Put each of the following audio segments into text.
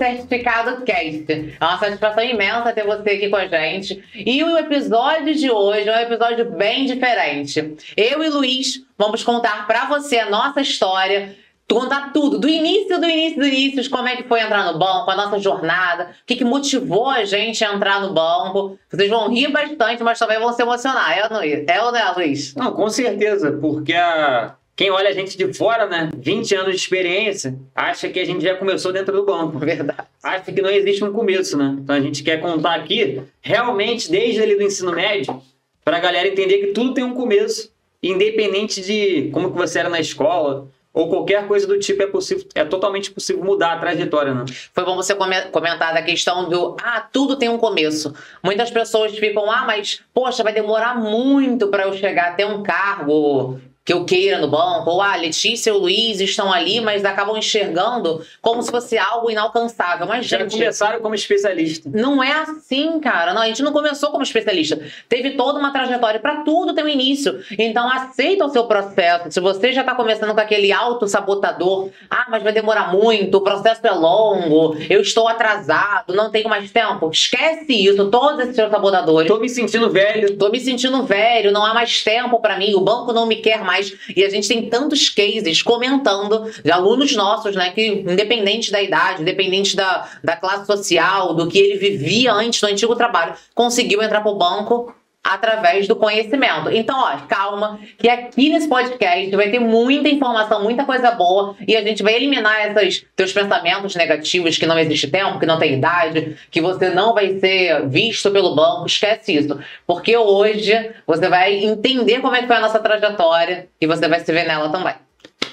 Certificado Cast. É uma satisfação imensa ter você aqui com a gente. E o episódio de hoje é um episódio bem diferente. Eu e Luiz vamos contar para você a nossa história contar tudo, do início, do início, do início, como é que foi entrar no banco, a nossa jornada, o que, que motivou a gente a entrar no banco. Vocês vão rir bastante, mas também vão se emocionar. É, é ou não é, Luiz? Não, com certeza, porque a... quem olha a gente de fora, né, 20 anos de experiência, acha que a gente já começou dentro do banco. Verdade. Acha que não existe um começo, né? Então a gente quer contar aqui, realmente, desde ali do ensino médio, para a galera entender que tudo tem um começo, independente de como que você era na escola, ou qualquer coisa do tipo é possível, é totalmente possível mudar a trajetória, né? Foi bom você comentar da questão do ah, tudo tem um começo. Muitas pessoas ficam, ah, mas poxa, vai demorar muito para eu chegar até um cargo que eu queira no banco, ou a ah, Letícia e o Luiz estão ali, mas acabam enxergando como se fosse algo inalcançável. Mas, Já gente. começaram como especialista. Não é assim, cara. Não, a gente não começou como especialista. Teve toda uma trajetória. Para tudo tem um início. Então, aceita o seu processo. Se você já está começando com aquele auto-sabotador, ah, mas vai demorar muito, o processo é longo, eu estou atrasado, não tenho mais tempo. Esquece isso, todos esses seus sabotadores. Tô me sentindo velho. Tô me sentindo velho, não há mais tempo para mim, o banco não me quer mais mais. E a gente tem tantos cases comentando de alunos nossos, né, que independente da idade, independente da, da classe social, do que ele vivia antes do antigo trabalho, conseguiu entrar pro banco através do conhecimento. Então, ó, calma, que aqui nesse podcast vai ter muita informação, muita coisa boa e a gente vai eliminar esses teus pensamentos negativos que não existe tempo, que não tem idade, que você não vai ser visto pelo banco, esquece isso. Porque hoje você vai entender como é que foi a nossa trajetória e você vai se ver nela também.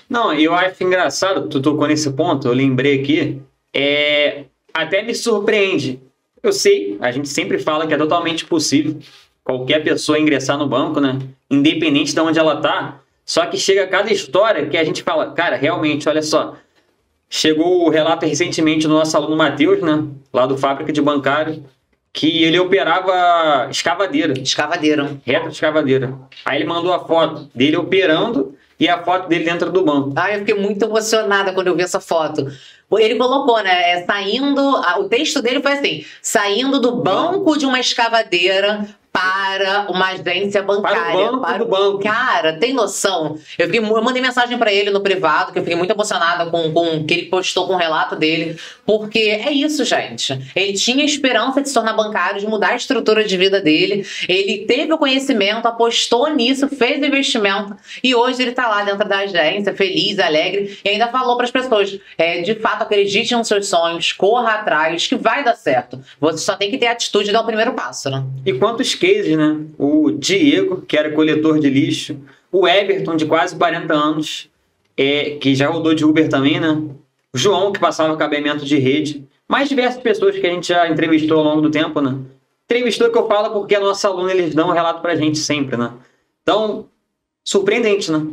Não, eu acho engraçado, tu tocou nesse ponto, eu lembrei aqui, é, até me surpreende. Eu sei, a gente sempre fala que é totalmente possível, qualquer pessoa ingressar no banco, né? Independente de onde ela tá. Só que chega cada história que a gente fala, cara, realmente, olha só. Chegou o relato recentemente do nosso aluno Matheus, né? Lá do Fábrica de Bancário, que ele operava escavadeira. Escavadeira. Reto de escavadeira. Aí ele mandou a foto dele operando e a foto dele dentro do banco. Ah, eu fiquei muito emocionada quando eu vi essa foto. Ele colocou, né? É, saindo. O texto dele foi assim: saindo do banco de uma escavadeira para uma agência bancária. Para o banco para... do banco. Cara, tem noção? Eu, fiquei, eu mandei mensagem para ele no privado, que eu fiquei muito emocionada com, com o que ele postou com o relato dele. Porque é isso, gente. Ele tinha esperança de se tornar bancário, de mudar a estrutura de vida dele. Ele teve o conhecimento, apostou nisso, fez o investimento. E hoje ele tá lá dentro da agência, feliz, alegre. E ainda falou para as pessoas: é, de fato, acredite nos seus sonhos, corra atrás, que vai dar certo. Você só tem que ter atitude e dar o primeiro passo, né? E quantos cases, né? O Diego, que era coletor de lixo, o Everton, de quase 40 anos, é, que já rodou de Uber também, né? O João, que passava cabeamento de rede. Mais diversas pessoas que a gente já entrevistou ao longo do tempo, né? Entrevistou que eu falo porque a nossa aluna, eles dão um relato pra gente sempre, né? Então, surpreendente, né?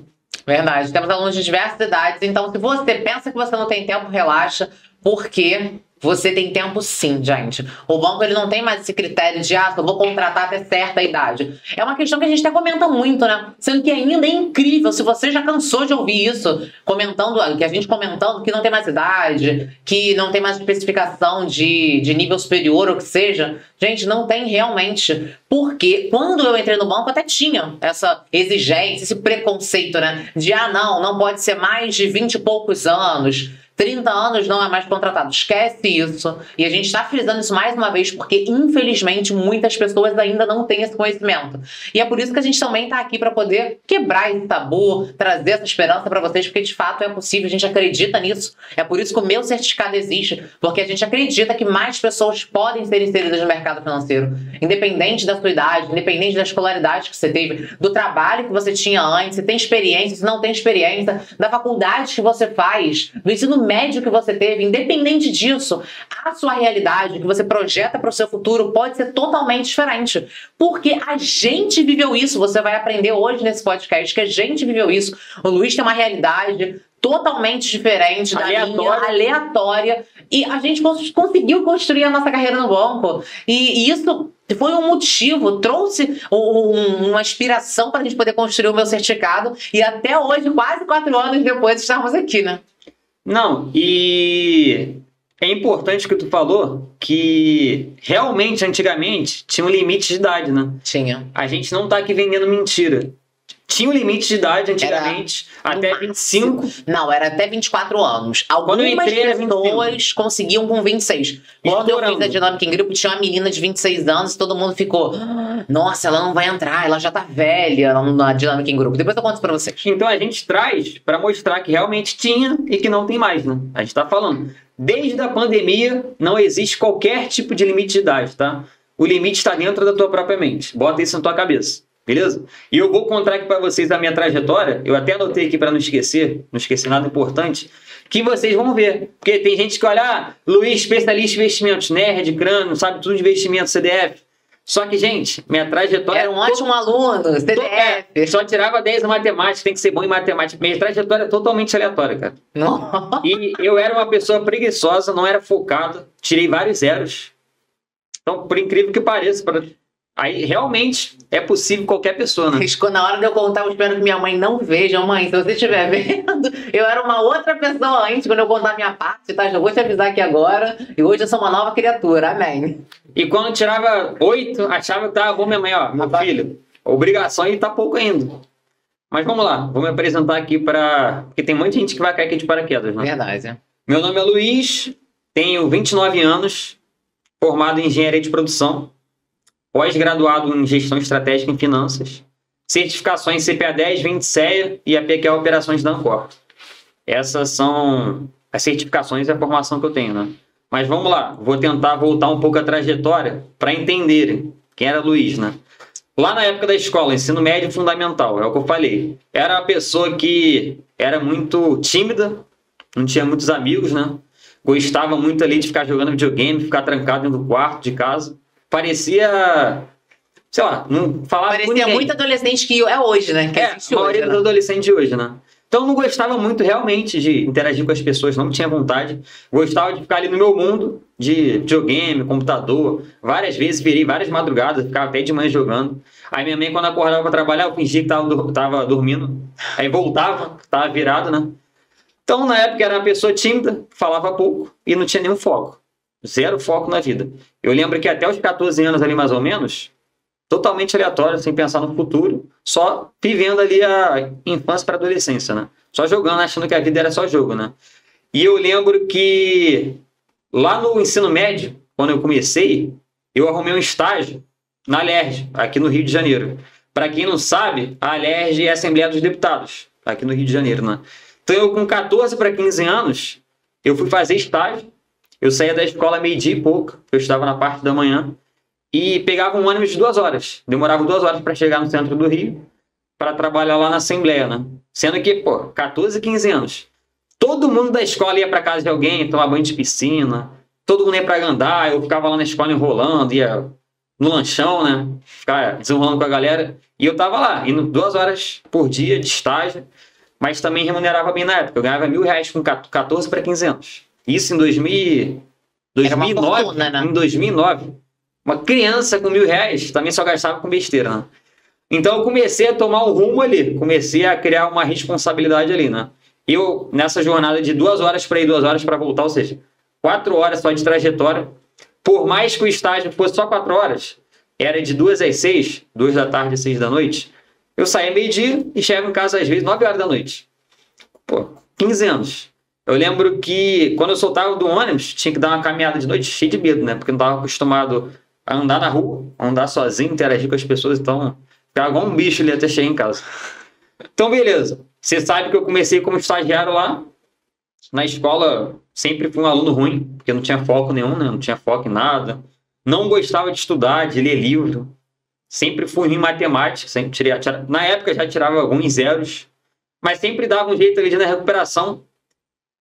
Verdade. Temos alunos de diversas idades, então se você pensa que você não tem tempo, relaxa, porque você tem tempo sim, gente. O banco ele não tem mais esse critério de, ah, eu vou contratar até certa idade. É uma questão que a gente até comenta muito, né? Sendo que ainda é incrível, se você já cansou de ouvir isso, comentando, que a gente comentando que não tem mais idade, que não tem mais especificação de, de nível superior ou que seja. Gente, não tem realmente. Porque quando eu entrei no banco até tinha essa exigência, esse preconceito, né? De, ah, não, não pode ser mais de 20 e poucos anos 30 anos não é mais contratado. Esquece isso. E a gente está frisando isso mais uma vez porque, infelizmente, muitas pessoas ainda não têm esse conhecimento. E é por isso que a gente também está aqui para poder quebrar esse tabu, trazer essa esperança para vocês, porque de fato é possível, a gente acredita nisso. É por isso que o meu certificado existe, porque a gente acredita que mais pessoas podem ser inseridas no mercado financeiro, independente da sua idade, independente da escolaridade que você teve, do trabalho que você tinha antes, se tem experiência, se não tem experiência, da faculdade que você faz, do ensino médio que você teve, independente disso, a sua realidade que você projeta para o seu futuro pode ser totalmente diferente. Porque a gente viveu isso. Você vai aprender hoje nesse podcast que a gente viveu isso. O Luiz tem uma realidade totalmente diferente da aleatória. minha, aleatória. E a gente conseguiu construir a nossa carreira no banco. E, isso foi um motivo, trouxe um, uma inspiração para a gente poder construir o meu certificado. E até hoje, quase quatro anos depois, estamos aqui, né? Não, e é importante que tu falou que realmente, antigamente, tinha um limite de idade, né? Tinha. A gente não tá aqui vendendo mentira. Tinha um limite de idade antigamente, Era até no 25. Não, era até 24 anos. Quando eu Algumas entrei era 25. pessoas conseguiam com 26. Quando eu fiz a Dinâmica em Grupo, tinha uma menina de 26 anos e todo mundo ficou. "Ah, Nossa, ela não vai entrar, ela já tá velha na Dinâmica em Grupo. Depois eu conto pra vocês. Então a gente traz para mostrar que realmente tinha e que não tem mais, né? A gente tá falando. Desde a pandemia, não existe qualquer tipo de limite de idade, tá? O limite está dentro da tua própria mente. Bota isso na tua cabeça, beleza? E eu vou contar aqui para vocês a minha trajetória. Eu até anotei aqui para não esquecer, não esquecer nada importante, que vocês vão ver. Porque tem gente que olha, ah, Luiz, especialista em investimentos, nerd, crânio, sabe tudo de investimento, CDF. Só que, gente, minha trajetória Era um ótimo aluno, É, CDF. só tirava 10 em matemática, tem que ser bom em matemática. Minha trajetória é totalmente aleatória, cara. Não. E eu era uma pessoa preguiçosa, não era focada, tirei vários zeros. Então, por incrível que pareça, pra- aí realmente é possível qualquer pessoa, né? Riscou na hora de eu contar, eu espero que minha mãe não veja. Mãe, se você estiver vendo, eu era uma outra pessoa antes, quando eu contar minha parte, tá? Já vou te avisar aqui agora. E hoje eu sou uma nova criatura, amém. E quando tirava 8, achava que tava bom minha mãe, ó, meu Rapaz. filho, obrigação e tá pouco ainda. Mas vamos lá, vou me apresentar aqui para Porque tem muita gente que vai cair aqui de paraquedas, né? Verdade. Meu nome é Luiz, tenho 29 anos, formado em engenharia de produção, pós-graduado em gestão estratégica em finanças, certificações CPA 10, 20 CEA e APQ Operações da Ancor. Essas são as certificações e a formação que eu tenho, né? Mas vamos lá, vou tentar voltar um pouco a trajetória para entenderem quem era Luiz, né? Lá na época da escola, ensino médio fundamental, é o que eu falei. Era uma pessoa que era muito tímida, não tinha muitos amigos, né? Gostava muito ali de ficar jogando videogame, ficar trancado dentro do quarto de casa. Parecia, sei lá, não falava Parecia muito adolescente que é hoje, né? Que É, a maioria hoje, dos né? adolescentes de hoje, né? Então eu não gostava muito realmente de interagir com as pessoas, não tinha vontade. Gostava de ficar ali no meu mundo de videogame, computador. Várias vezes virei várias madrugadas, ficava até de manhã jogando. Aí minha mãe, quando acordava pra trabalhar, eu fingia que tava, tava dormindo. Aí voltava, tava virado, né? Então, na época, era uma pessoa tímida, falava pouco e não tinha nenhum foco. Zero foco na vida. Eu lembro que até os 14 anos ali, mais ou menos, totalmente aleatório, sem pensar no futuro, só vivendo ali a infância para adolescência, né? Só jogando, achando que a vida era só jogo, né? E eu lembro que lá no ensino médio, quando eu comecei, eu arrumei um estágio na LERJ, aqui no Rio de Janeiro. Para quem não sabe, a LERJ é a Assembleia dos Deputados, aqui no Rio de Janeiro, né? Então eu com 14 para 15 anos, eu fui fazer estágio. Eu saía da escola meio-dia e pouco, eu estava na parte da manhã, e pegava um ônibus de duas horas. Demorava duas horas para chegar no centro do Rio, para trabalhar lá na Assembleia, né? Sendo que, pô, 14, 15 anos. Todo mundo da escola ia para casa de alguém, tomar banho de piscina, todo mundo ia para Gandá, eu ficava lá na escola enrolando, ia no lanchão, né? Ficar desenrolando com a galera. E eu tava lá, indo duas horas por dia de estágio, mas também remunerava bem na época. Eu ganhava mil reais com 14 para 15 anos. Isso em 2000, Era uma 2009. fortuna, né? Em 2009. Uma criança com mil reais também só gastava com besteira, né? Então eu comecei a tomar um rumo ali, comecei a criar uma responsabilidade ali, né? Eu, nessa jornada de duas horas para ir, duas horas para voltar, ou seja, quatro horas só de trajetória, por mais que o estágio fosse só quatro horas, era de duas às seis, duas da tarde às seis da noite, eu saía meio-dia e chegava em casa às vezes nove horas da noite. Pô, 15 anos. Eu lembro que quando eu soltava do ônibus, tinha que dar uma caminhada de noite cheio de medo, né? Porque não estava acostumado a andar na rua, andar sozinho, interagir com as pessoas, então ficava igual um bicho ali até chegar em casa. Então, beleza. Você sabe que eu comecei como estagiário lá. Na escola, sempre fui um aluno ruim, porque não tinha foco nenhum, né? Não tinha foco em nada. Não gostava de estudar, de ler livro. Sempre fui ruim em matemática, sempre tirei, na época já tirava alguns zeros, mas sempre dava um jeito ali na recuperação.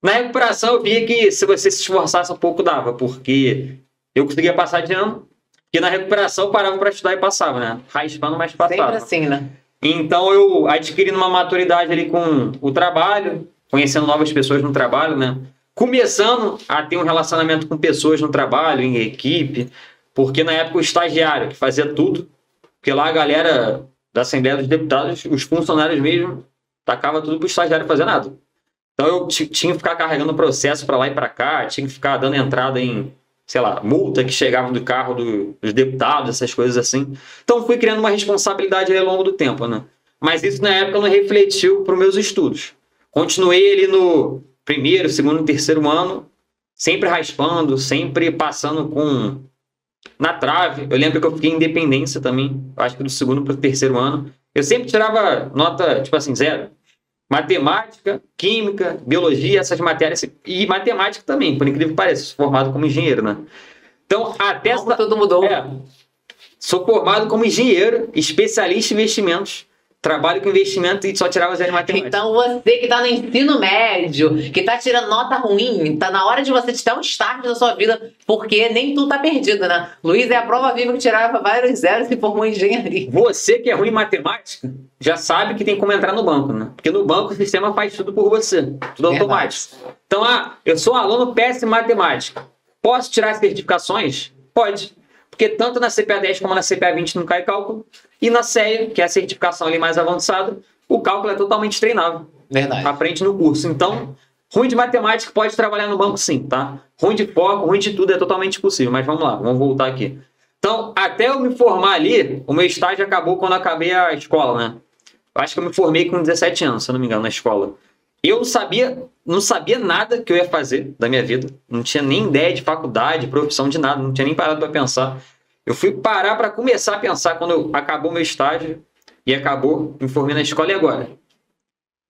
Na recuperação eu via que se você se esforçasse um pouco dava, porque eu conseguia passar de ano, porque na recuperação eu parava para estudar e passava, né? Raspando, mas Sempre passava. assim, né? Então eu adquirindo uma maturidade ali com o trabalho, conhecendo novas pessoas no trabalho, né? Começando a ter um relacionamento com pessoas no trabalho, em equipe, porque na época o estagiário que fazia tudo, porque lá a galera da Assembleia dos Deputados, os funcionários mesmo, tacava tudo pro estagiário fazer nada. Então eu tinha que ficar carregando processo para lá e para cá, tinha que ficar dando entrada em, sei lá, multa que chegava do carro do, dos deputados, essas coisas assim. Então fui criando uma responsabilidade ao longo do tempo, né? Mas isso na época não refletiu para os meus estudos. Continuei ali no primeiro, segundo, terceiro ano, sempre raspando, sempre passando com na trave. Eu lembro que eu fiquei em independência também, acho que do segundo para o terceiro ano. Eu sempre tirava nota, tipo assim, zero. Matemática, química, biologia, essas matérias. E matemática também, por incrível que pareça, sou formado como engenheiro, né? Então, até essa... Tudo mudou. É, sou formado como engenheiro, especialista em investimentos trabalho com investimento e só tirava zero em matemática. Então você que está no ensino médio, que está tirando nota ruim, está na hora de você te dar um start na sua vida, porque nem tudo tá perdido, né? Luiz é a prova viva que tirava vários zeros e formou em engenharia. Você que é ruim em matemática, já sabe que tem como entrar no banco, né? Porque no banco o sistema faz tudo por você, tudo automático. Então, ah, eu sou um aluno péssimo em matemática. Posso tirar certificações? Pode. Porque tanto na CPA 10 como na CPA 20 não cai cálculo. E na CEA, que é a certificação ali mais avançada, o cálculo é totalmente treinável. Verdade. Aprende no curso. Então, ruim de matemática pode trabalhar no banco sim, tá? Ruim de foco, ruim de tudo é totalmente possível. Mas vamos lá, vamos voltar aqui. Então, até eu me formar ali, o meu estágio acabou quando acabei a escola, né? Eu acho que eu me formei com 17 anos, se eu não me engano, na escola. Eu não sabia, não sabia nada que eu ia fazer da minha vida. Não tinha nem ideia de faculdade, profissão, de nada. Não tinha nem parado para pensar. Eu fui parar para começar a pensar quando eu, acabou meu estágio e acabou, me formei na escola e agora?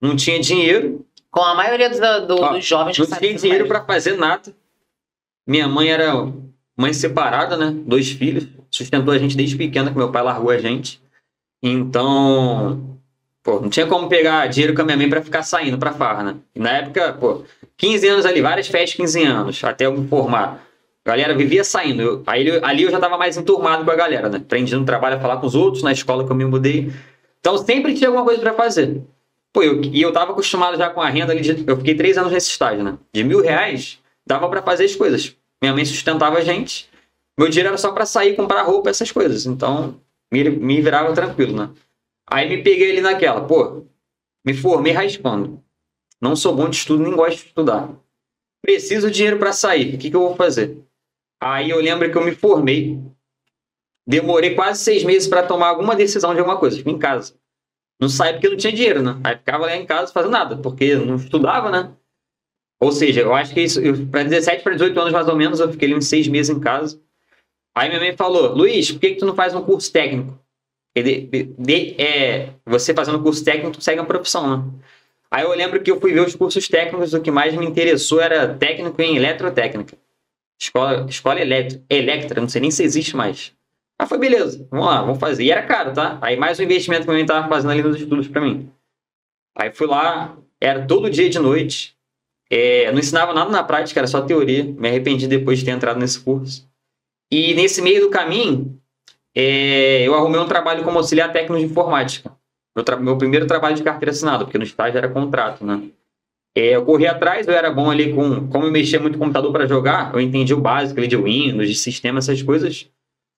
Não tinha dinheiro. Com a maioria do, do, Ó, dos jovens Não tinha dinheiro para fazer nada. Minha mãe era mãe separada, né? Dois filhos. Sustentou a gente desde pequena, que meu pai largou a gente. Então, Pô, não tinha como pegar dinheiro com a minha mãe pra ficar saindo pra farra, né? E na época, pô, 15 anos ali, várias festas 15 anos, até eu me formar. A galera vivia saindo. Eu, aí ali eu já tava mais enturmado com a galera, né? Aprendi no trabalho a falar com os outros, na escola que eu me mudei. Então sempre tinha alguma coisa para fazer. Pô, eu, e eu tava acostumado já com a renda ali. De, eu fiquei três anos nesse estágio, né? De mil reais, dava para fazer as coisas. Minha mãe sustentava a gente. Meu dinheiro era só para sair, comprar roupa, essas coisas. Então, me, me virava tranquilo, né? Aí me peguei ali naquela, pô, me formei raspando. Não sou bom de estudo, nem gosto de estudar. Preciso de dinheiro para sair. O que, que eu vou fazer? Aí eu lembro que eu me formei. Demorei quase seis meses para tomar alguma decisão de alguma coisa. Fiquei em casa. Não saí porque não tinha dinheiro, né? Aí ficava lá em casa fazendo nada, porque não estudava, né? Ou seja, eu acho que isso, para 17 para 18 anos mais ou menos, eu fiquei uns seis meses em casa. Aí minha mãe falou: Luiz, por que, que tu não faz um curso técnico? de, de, é, você fazendo curso técnico, tu segue uma profissão, né? Aí eu lembro que eu fui ver os cursos técnicos, o que mais me interessou era técnico em eletrotécnica. Escola, escola eletro, Electra, não sei nem se existe mais. Ah, foi beleza, vamos lá, vamos fazer. E era caro, tá? Aí mais um investimento que eu estava fazendo ali nos estudos para mim. Aí fui lá, era todo dia de noite. É, não ensinava nada na prática, era só teoria. Me arrependi depois de ter entrado nesse curso. E nesse meio do caminho, é, eu arrumei um trabalho como auxiliar técnico de informática. Meu, meu, primeiro trabalho de carteira assinada, porque no estágio era contrato, né? É, eu corri atrás, eu era bom ali com... Como eu mexia muito com computador para jogar, eu entendi o básico ali de Windows, de sistema, essas coisas.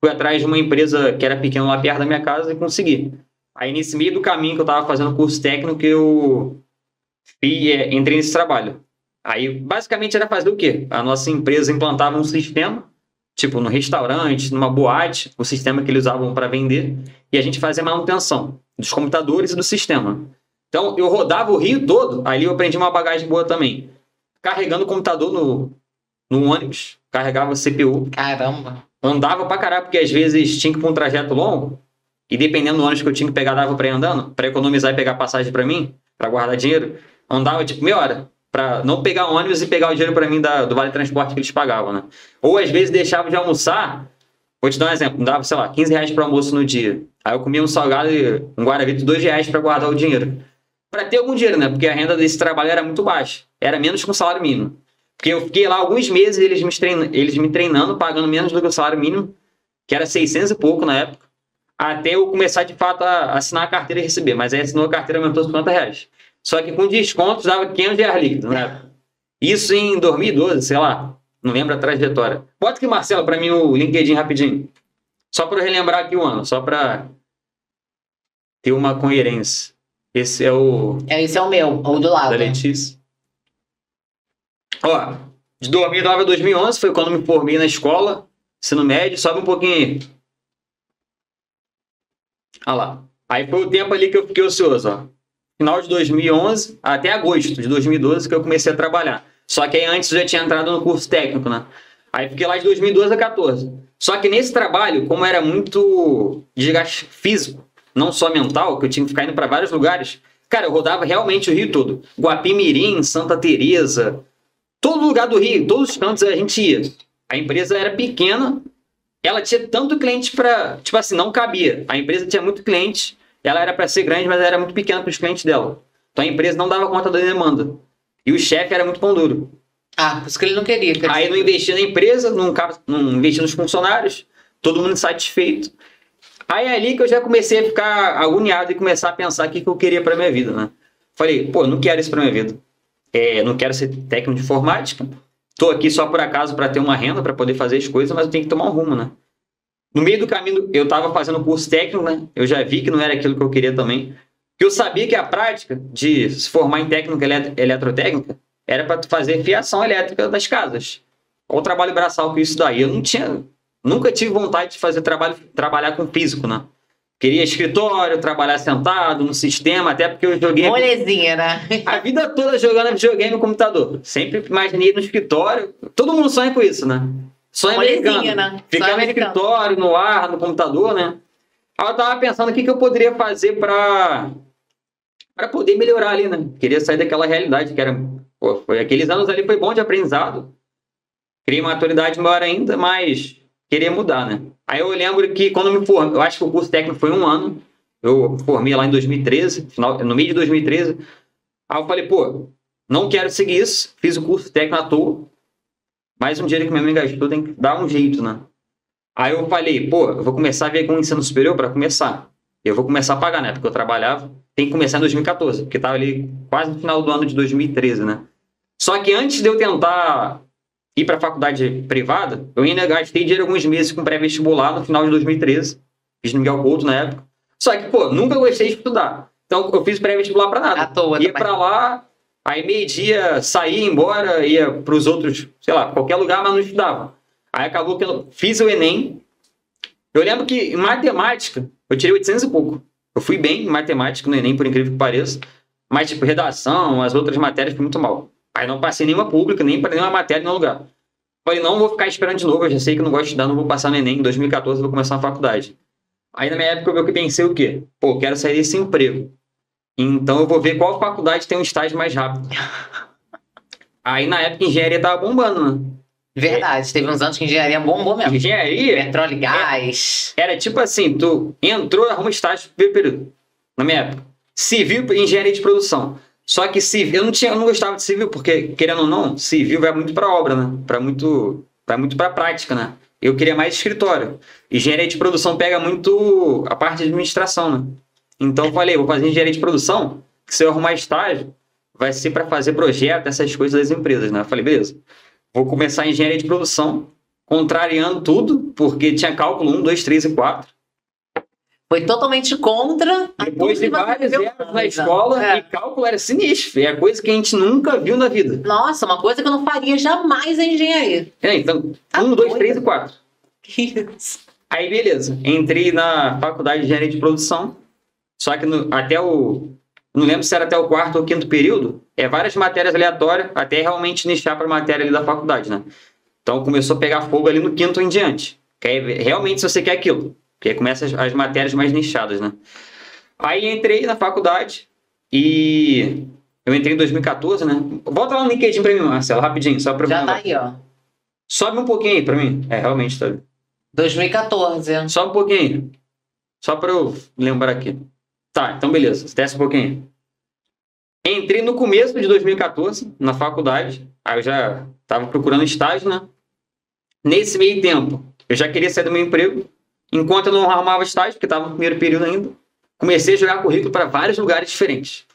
Fui atrás de uma empresa que era pequena lá perto da minha casa e consegui. Aí, nesse meio do caminho que eu estava fazendo curso técnico, eu fui, é, entrei nesse trabalho. Aí, basicamente, era fazer o quê? A nossa empresa implantava um sistema tipo no restaurante, numa boate, o sistema que eles usavam para vender, e a gente fazia manutenção dos computadores e do sistema. Então eu rodava o Rio todo, ali eu aprendi uma bagagem boa também. Carregando o computador no, no ônibus, carregava CPU. Caramba! Andava pra caralho, porque às vezes tinha que ir pra um trajeto longo, e dependendo do ônibus que eu tinha que pegar, dava pra ir andando, para economizar e pegar passagem para mim, para guardar dinheiro. Andava tipo meia hora para não pegar ônibus e pegar o dinheiro para mim da, do vale transporte que eles pagavam, né? Ou às vezes deixava de almoçar, vou te dar um exemplo, dava, sei lá, 15 reais para almoço no dia. Aí eu comia um salgado e um guaravito de 2 reais para guardar o dinheiro. Para ter algum dinheiro, né? Porque a renda desse trabalho era muito baixa. Era menos que um salário mínimo. Porque eu fiquei lá alguns meses eles me, treinando, eles me treinando, pagando menos do que o salário mínimo, que era 600 e pouco na época, até eu começar de fato a assinar a carteira e receber. Mas aí assinou a carteira aumentou 50 reais. Só que com descontos dava 500 reais líquido, né? Isso em 2012, sei lá. Não lembro a trajetória. Bota aqui, Marcelo, para mim o LinkedIn rapidinho. Só para relembrar aqui o ano, só para ter uma coerência. Esse é o. É, esse é o meu, o do lado. Da Letícia. Ó, de 2009 a 2011 foi quando me formei na escola, ensino médio, sobe um pouquinho aí. Olha lá. Aí foi o tempo ali que eu fiquei ocioso, ó. Final de 2011 até agosto de 2012 que eu comecei a trabalhar. Só que aí antes eu já tinha entrado no curso técnico, né? Aí fiquei lá de 2012 a 14. Só que nesse trabalho, como era muito desgaste físico, não só mental, que eu tinha que ficar indo para vários lugares, cara, eu rodava realmente o Rio todo. Guapimirim, Santa Teresa, todo lugar do Rio, todos os cantos a gente ia. A empresa era pequena, ela tinha tanto cliente para, tipo assim, não cabia. A empresa tinha muito cliente, ela era para ser grande, mas era muito pequena para os clientes dela. Então a empresa não dava conta da demanda. E o chefe era muito pão duro. Ah, por isso que ele não queria. Aí não investia na empresa, não, não investia nos funcionários, todo mundo satisfeito. Aí é ali que eu já comecei a ficar agoniado e começar a pensar o que, que eu queria para minha vida, né? Falei, pô, não quero isso para minha vida. É, não quero ser técnico de informática. Tô aqui só por acaso para ter uma renda, para poder fazer as coisas, mas eu tenho que tomar um rumo, né? No meio do caminho, eu estava fazendo curso técnico, né? Eu já vi que não era aquilo que eu queria também. Que eu sabia que a prática de se formar em técnica eletrotécnica era para fazer fiação elétrica das casas. Qual o trabalho braçal com isso daí? Eu não tinha, nunca tive vontade de fazer trabalho, trabalhar com físico, né? Queria escritório, trabalhar sentado no sistema, até porque eu joguei. Molezinha, né? A vida toda jogando videogame no computador. Sempre imaginei no escritório. Todo mundo sonha com isso, né? Sonho Molezinha, americano. né? Ficar Sonho no americano. escritório, no ar, no computador, né? Aí eu tava pensando o que, que eu poderia fazer pra, pra poder melhorar ali, né? Queria sair daquela realidade que era. Pô, foi, aqueles anos ali foi bom de aprendizado. Criei maturidade maior ainda, mas queria mudar, né? Aí eu lembro que quando eu me formei, eu acho que o curso técnico foi um ano. Eu formei lá em 2013, final, no meio de 2013. Aí eu falei, pô, não quero seguir isso. Fiz o curso técnico à toa. Mais um dinheiro que minha mãe gastou, tem que dar um jeito, né? Aí eu falei, pô, eu vou começar a ver com o ensino superior para começar. Eu vou começar a pagar, né? Porque eu trabalhava. Tem que começar em 2014, porque tava ali quase no final do ano de 2013, né? Só que antes de eu tentar ir para a faculdade privada, eu ainda gastei dinheiro alguns meses com pré-vestibular no final de 2013. Fiz no Miguel Couto na época. Só que, pô, nunca gostei de estudar. Então eu fiz pré-vestibular para nada. À toa Ia para lá, aí meio-dia saía, embora, ia para os outros, sei lá, qualquer lugar, mas não estudava. Aí acabou que eu fiz o Enem. Eu lembro que em matemática, eu tirei 800 e pouco. Eu fui bem em matemática no Enem, por incrível que pareça. Mas, tipo, redação, as outras matérias, fui muito mal. Aí não passei nenhuma pública, nem para nenhuma matéria em nenhum lugar. Falei, não vou ficar esperando de novo, eu já sei que não gosto de estudar, não vou passar no Enem. Em 2014 eu vou começar a faculdade. Aí na minha época eu pensei o quê? Pô, quero sair desse emprego. Então eu vou ver qual faculdade tem um estágio mais rápido. Aí na época engenharia tava bombando, né? Verdade, teve uns anos que engenharia bombou mesmo. Engenharia Petróleo e gás. era tipo assim, tu entrou, arruma estágio primeiro período. Na minha época. Civil e engenharia de produção. Só que civil, eu não tinha, eu não gostava de civil, porque, querendo ou não, civil vai muito pra obra, né? Pra muito. Vai muito pra prática, né? Eu queria mais escritório. Engenharia de produção pega muito a parte de administração, né? Então eu falei, vou fazer engenharia de produção, que se eu arrumar estágio, vai ser para fazer projeto, essas coisas das empresas, né? Eu falei, beleza. Vou começar a engenharia de produção, contrariando tudo, porque tinha cálculo 1, 2, 3 e 4. Foi totalmente contra. a Depois de vários viu erros na escola, É. e cálculo era sinistro. É coisa que a gente nunca viu na vida. Nossa, uma coisa que eu não faria jamais em engenharia. É, então, Tá 1, 2, doida. 3 e 4. Isso. Aí, beleza. Entrei na faculdade de engenharia de produção. Só que no- até o. Não lembro se era até o quarto ou quinto período. É várias matérias aleatórias, até realmente nichar para matéria ali da faculdade, né? Então começou a pegar fogo ali no quinto em diante. Que realmente, se você quer aquilo. Porque aí começa as, as matérias mais nichadas, né? Aí entrei na faculdade e. Eu entrei em 2014, né? Volta lá no LinkedIn pra mim, Marcelo, rapidinho, só pra Já mim. tá aí, ó. Sobe um pouquinho aí pra mim. É, realmente tá. 2014. Só um pouquinho. Só para eu lembrar aqui. Tá, então beleza. Desce um pouquinho. Entrei no começo de 2014 na faculdade. Aí eu já estava procurando estágio, né? Nesse meio tempo, eu já queria sair do meu emprego. Enquanto eu não arrumava estágio, porque estava no primeiro período ainda, comecei a jogar currículo para vários lugares diferentes.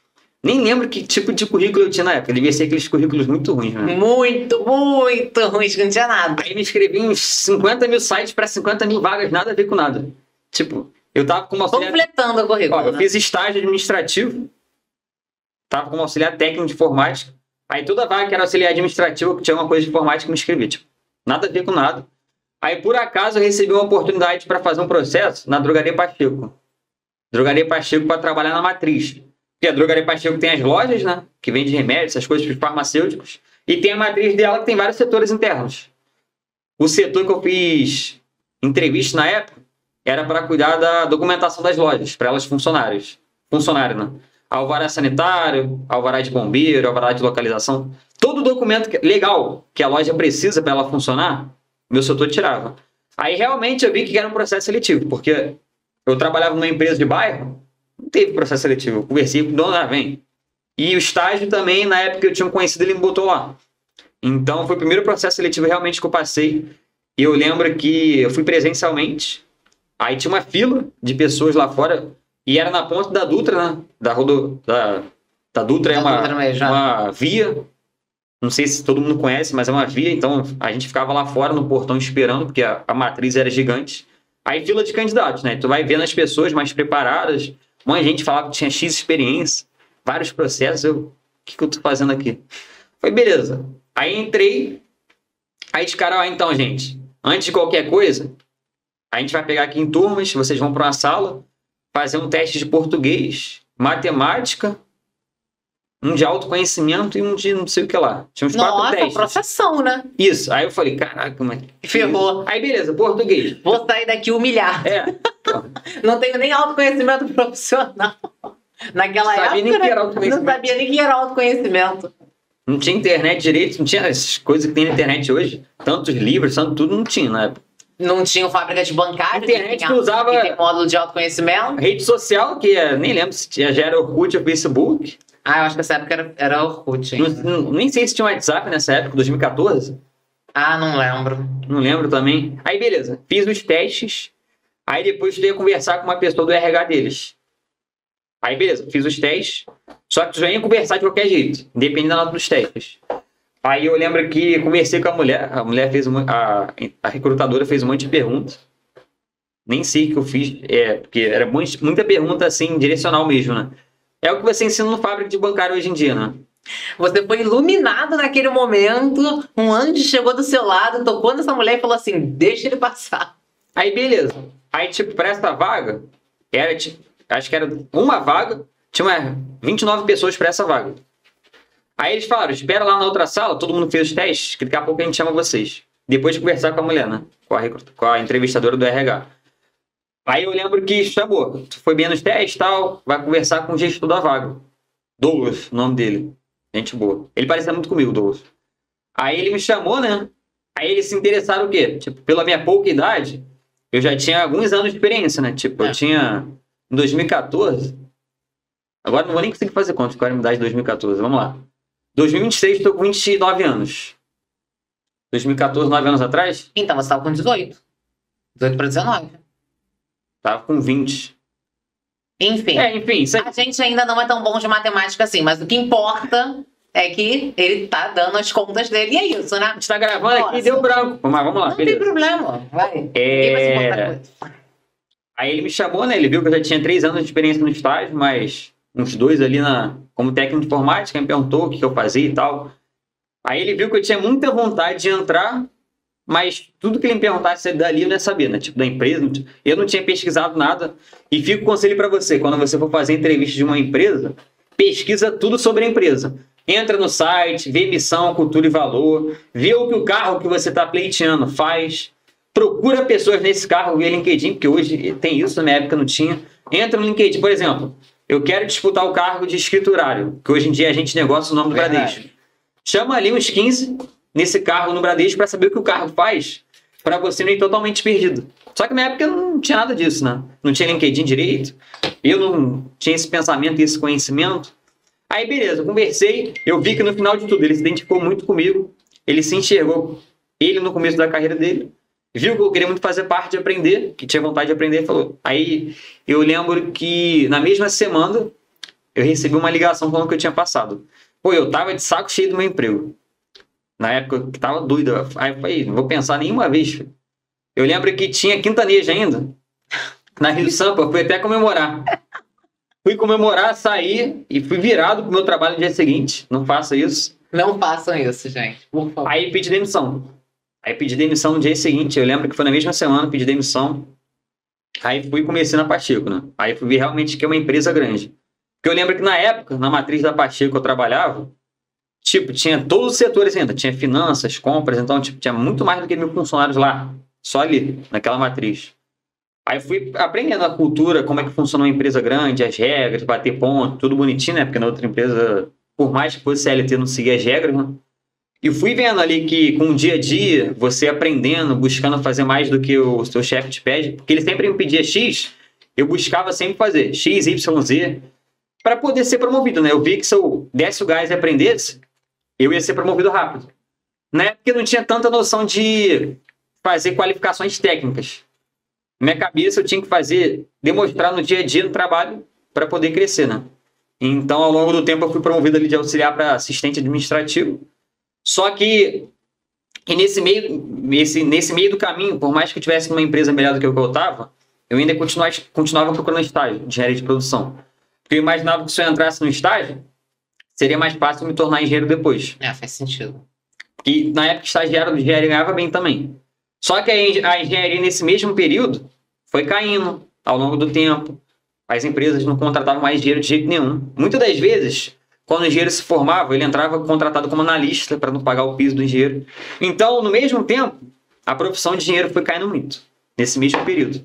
Nem lembro que tipo de currículo eu tinha na época. Devia ser aqueles currículos muito ruins, né? Muito, muito ruim, que não tinha nada. Aí me inscrevi em uns 50 mil sites para 50 mil vagas, nada a ver com nada. Tipo, eu tava como auxiliar. Completando o currículo. Ó, eu né? fiz estágio administrativo, tava como auxiliar técnico de informática. Aí toda vaga que era auxiliar administrativo, que tinha uma coisa de informática, me inscrevi. Tipo, nada a ver com nada. Aí, por acaso, eu recebi uma oportunidade para fazer um processo na Drogaria Pacheco. Drogaria Pacheco para trabalhar na matriz. Porque a Drogaria Pacheco tem as lojas, né? Que vende remédios, essas coisas para farmacêuticos. E tem a matriz dela que tem vários setores internos. O setor que eu fiz entrevista na época era para cuidar da documentação das lojas, para elas funcionários. Funcionário, né? Alvará sanitário, alvará de bombeiro, alvará de localização. Todo documento legal que a loja precisa para ela funcionar, meu setor tirava. Aí realmente eu vi que era um processo seletivo, porque eu trabalhava numa empresa de bairro, não teve processo seletivo. Eu conversei com o dono, ah, vem. E o estágio também, na época que eu tinha um conhecido, ele me botou lá. Então foi o primeiro processo seletivo realmente que eu passei. E eu lembro que eu fui presencialmente, aí tinha uma fila de pessoas lá fora, e era na ponta da Dutra, né? Da, rodo, da, da Dutra, é uma, uma via não sei se todo mundo conhece, mas é uma via, então a gente ficava lá fora no portão esperando, porque a, a matriz era gigante. Aí fila de candidatos, né? Tu vai vendo as pessoas mais preparadas. Muita gente falava que tinha X experiência, vários processos. Eu, o que, que eu tô fazendo aqui? Foi beleza. Aí entrei. Aí de cara, ó, então, gente, antes de qualquer coisa, a gente vai pegar aqui em turmas, vocês vão para uma sala, fazer um teste de português, matemática um de autoconhecimento e um de não sei o que lá. Tinha uns Nossa, quatro testes. processão, né? Isso. Aí eu falei, caraca, mas... Ferrou. Aí beleza, português. Vou sair daqui humilhado. É. não tenho nem autoconhecimento profissional. Naquela sabia época, nem que né? era autoconhecimento. não sabia nem que era autoconhecimento. Não tinha internet direito, não tinha as coisas que tem na internet hoje. Tantos livros, tanto tudo, não tinha na época. Não tinha fábrica de bancário. Internet que que usava- Que tem módulo de autoconhecimento. Rede social, que é, nem lembro se tinha, já era Orkut ou Facebook. Ah, eu acho que nessa época era, era Orkut. Ainda. não- nem sei se tinha WhatsApp nessa época, 2014. Ah, não lembro. Não lembro também. Aí, beleza. Fiz os testes. Aí depois eu ia conversar com uma pessoa do RH deles. Aí, beleza. Fiz os testes. Só que tu já ia conversar de qualquer jeito. Independente da nota dos testes. Aí eu lembro que conversei com a mulher. A mulher fez uma... A, a recrutadora fez um monte de perguntas. Nem sei o que eu fiz. É, porque era muita pergunta, assim, direcional mesmo, né? É o que você ensina no fábrica de bancário hoje em dia, né? Você foi iluminado naquele momento. Um anjo chegou do seu lado, tocou nessa mulher e falou assim: deixa ele passar. Aí, beleza. Aí, tipo, pra essa vaga, era, tipo, acho que era uma vaga, tinha umas 29 pessoas pra essa vaga. Aí eles falaram, espera lá na outra sala, todo mundo fez os testes, que daqui a pouco a gente chama vocês. Depois de conversar com a mulher, né? Com a, com a entrevistadora do RH. Aí eu lembro que chamou, tu foi bem nos testes e tal, vai conversar com o gestor da vaga. Douglas, o nome dele. Gente boa. Ele parecia muito comigo, Douglas. Aí ele me chamou, né? Aí eles se interessaram o quê? Tipo, pela minha pouca idade, eu já tinha alguns anos de experiência, né? Tipo, É. eu tinha em 2014. Agora não vou nem conseguir fazer conta qual era a idade de 2014. Vamos lá. 2026, estou com 29 anos. 2014, 9 anos atrás, Então você tava com 18. 18 para 19. Tava com 20. Enfim. É, enfim. A gente ainda não é tão bom de matemática assim, mas o que importa é que ele tá dando as contas dele e é isso, né? A gente tá gravando aqui e Nossa. deu branco. Mas vamos lá, Não tem beleza. problema. Vai. Vai É... com isso. Aí ele me chamou, né? Ele viu que eu já tinha três anos de experiência no estágio, mas uns dois ali na, como técnico de informática, me perguntou o que eu fazia e tal. Aí ele viu que eu tinha muita vontade de entrar, mas tudo que ele me perguntasse dali eu não ia saber, né? Tipo, da empresa. Eu não tinha pesquisado nada. E fica o conselho para você: quando você for fazer entrevista de uma empresa, pesquisa tudo sobre a empresa. Entra no site, vê missão, cultura e valor, vê o que o carro que você está pleiteando faz. Procura pessoas nesse carro via LinkedIn, porque hoje tem isso, na minha época não tinha. Entra no LinkedIn, por exemplo, eu quero disputar o cargo de escriturário, que hoje em dia a gente negocia o nome do Verdade. Bradesco. Chama ali uns 15 nesse carro no Bradesco para saber o que o carro faz, para você não ir totalmente perdido. Só que na época não tinha nada disso, né? Não tinha LinkedIn direito, eu não tinha esse pensamento esse conhecimento. Aí, beleza, eu conversei, eu vi que no final de tudo ele se identificou muito comigo, ele se enxergou, ele no começo da carreira dele, viu que eu queria muito fazer parte de aprender, que tinha vontade de aprender, falou. Aí eu lembro que na mesma semana eu recebi uma ligação falando que eu tinha passado. Pô, eu tava de saco cheio do meu emprego. Na época eu tava doido. Aí falei, não vou pensar nenhuma vez. filho. Eu lembro que tinha quintaneja ainda. Na Rio Sampa, eu fui até comemorar. Fui comemorar, saí e fui virado pro meu trabalho no dia seguinte. Não faça isso. Não façam isso, gente. Por favor. Aí pedi demissão. Aí pedi demissão no dia seguinte. Eu lembro que foi na mesma semana, pedi demissão. Aí fui e comecei na Pacheco, né? Aí fui ver realmente que é uma empresa grande. Porque eu lembro que na época, na matriz da Pacheco que eu trabalhava, tipo, tinha todos os setores ainda. Tinha finanças, compras, então, tipo, tinha muito mais do que mil funcionários lá. Só ali, naquela matriz. Aí fui aprendendo a cultura, como é que funciona uma empresa grande, as regras, bater ponto, tudo bonitinho, né? Porque na outra empresa, por mais que fosse CLT, não seguia as regras, né? E fui vendo ali que com o dia a dia, você aprendendo, buscando fazer mais do que o seu chefe te pede, porque ele sempre me pedia X, eu buscava sempre fazer X, Y, Z, para poder ser promovido, né? Eu vi que se eu desse o gás e aprendesse, eu ia ser promovido rápido. Na época eu não tinha tanta noção de fazer qualificações técnicas. Na minha cabeça eu tinha que fazer, demonstrar no dia a dia no trabalho para poder crescer, né? Então, ao longo do tempo, eu fui promovido ali de auxiliar para assistente administrativo. Só que e nesse meio, nesse, nesse meio do caminho, por mais que eu tivesse numa empresa melhor do que eu estava, eu ainda continuava, continuava procurando estágio de engenharia de produção. Porque eu imaginava que se eu entrasse no estágio, seria mais fácil me tornar engenheiro depois. É, faz sentido. E na época, estagiário de engenharia ganhava bem também. Só que a engenharia, nesse mesmo período, foi caindo ao longo do tempo. As empresas não contratavam mais engenheiro de jeito nenhum. Muitas das vezes, quando o engenheiro se formava, ele entrava contratado como analista para não pagar o piso do engenheiro. Então, no mesmo tempo, a profissão de engenheiro foi caindo muito, nesse mesmo período.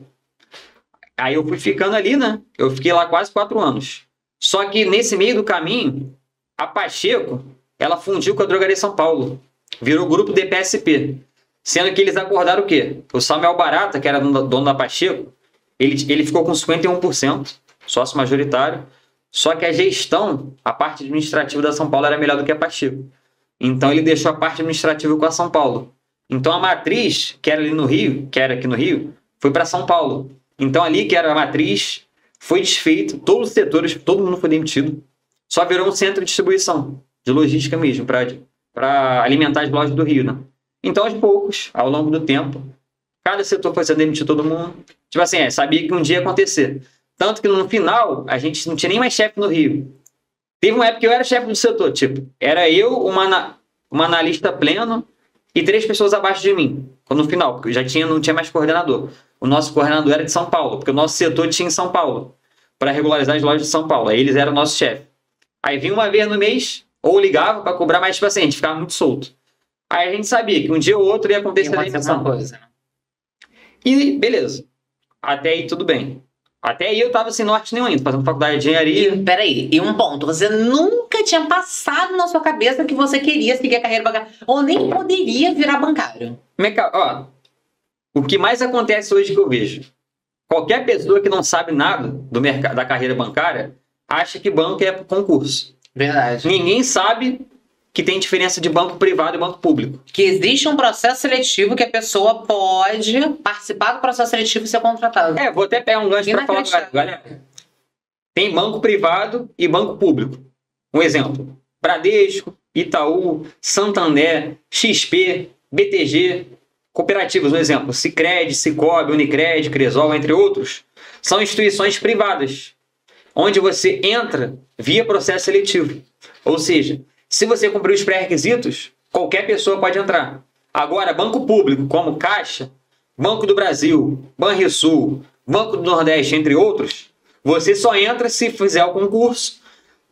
Aí eu fui ficando ali, né? Eu fiquei lá quase quatro anos. Só que nesse meio do caminho, a Pacheco, ela fundiu com a Drogaria São Paulo. Virou grupo DPSP. Sendo que eles acordaram o quê? O Samuel Barata, que era dono da Pacheco, ele, ele ficou com 51%, sócio majoritário. Só que a gestão, a parte administrativa da São Paulo era melhor do que a Pacheco. Então ele deixou a parte administrativa com a São Paulo. Então a matriz, que era ali no Rio, que era aqui no Rio, foi para São Paulo. Então ali que era a matriz, foi desfeito, todos os setores, todo mundo foi demitido. Só virou um centro de distribuição, de logística mesmo, para alimentar as lojas do Rio, né? Então, aos poucos, ao longo do tempo, cada setor foi sendo demitido todo mundo. Tipo assim, é, sabia que um dia ia acontecer. Tanto que no final, a gente não tinha nem mais chefe no Rio. Teve uma época que eu era chefe do setor, tipo, era eu, uma, uma analista pleno e três pessoas abaixo de mim. No final, porque eu já tinha, não tinha mais coordenador. O nosso coordenador era de São Paulo, porque o nosso setor tinha em São Paulo, para regularizar as lojas de São Paulo. Aí eles eram o nosso chefe. Aí vinha uma vez no mês, ou ligava para cobrar, mas tipo assim, ficava muito solto. Aí a gente sabia que um dia ou outro ia acontecer a demissão. Coisa. Né? E beleza. Até aí tudo bem. Até aí eu tava sem norte nenhum ainda, fazendo faculdade de engenharia. E, peraí, e um ponto, você nunca tinha passado na sua cabeça que você queria seguir a carreira bancária, ou nem poderia virar bancário. Ó, o que mais acontece hoje que eu vejo, qualquer pessoa que não sabe nada do mercado, da carreira bancária, acha que banco é concurso. Verdade. Ninguém sabe que tem diferença de banco privado e banco público. Que existe um processo seletivo que a pessoa pode participar do processo seletivo e ser contratada. É, vou até pegar um gancho para falar, galera. Tem banco privado e banco público. Um exemplo: Bradesco, Itaú, Santander, XP, BTG, cooperativas, um exemplo, Sicredi, Cicobi, Unicred, Cresol, entre outros, são instituições privadas, onde você entra via processo seletivo. Ou seja, se você cumprir os pré-requisitos, qualquer pessoa pode entrar. Agora, banco público, como Caixa, Banco do Brasil, Banrisul, Banco do Nordeste, entre outros, você só entra se fizer o concurso,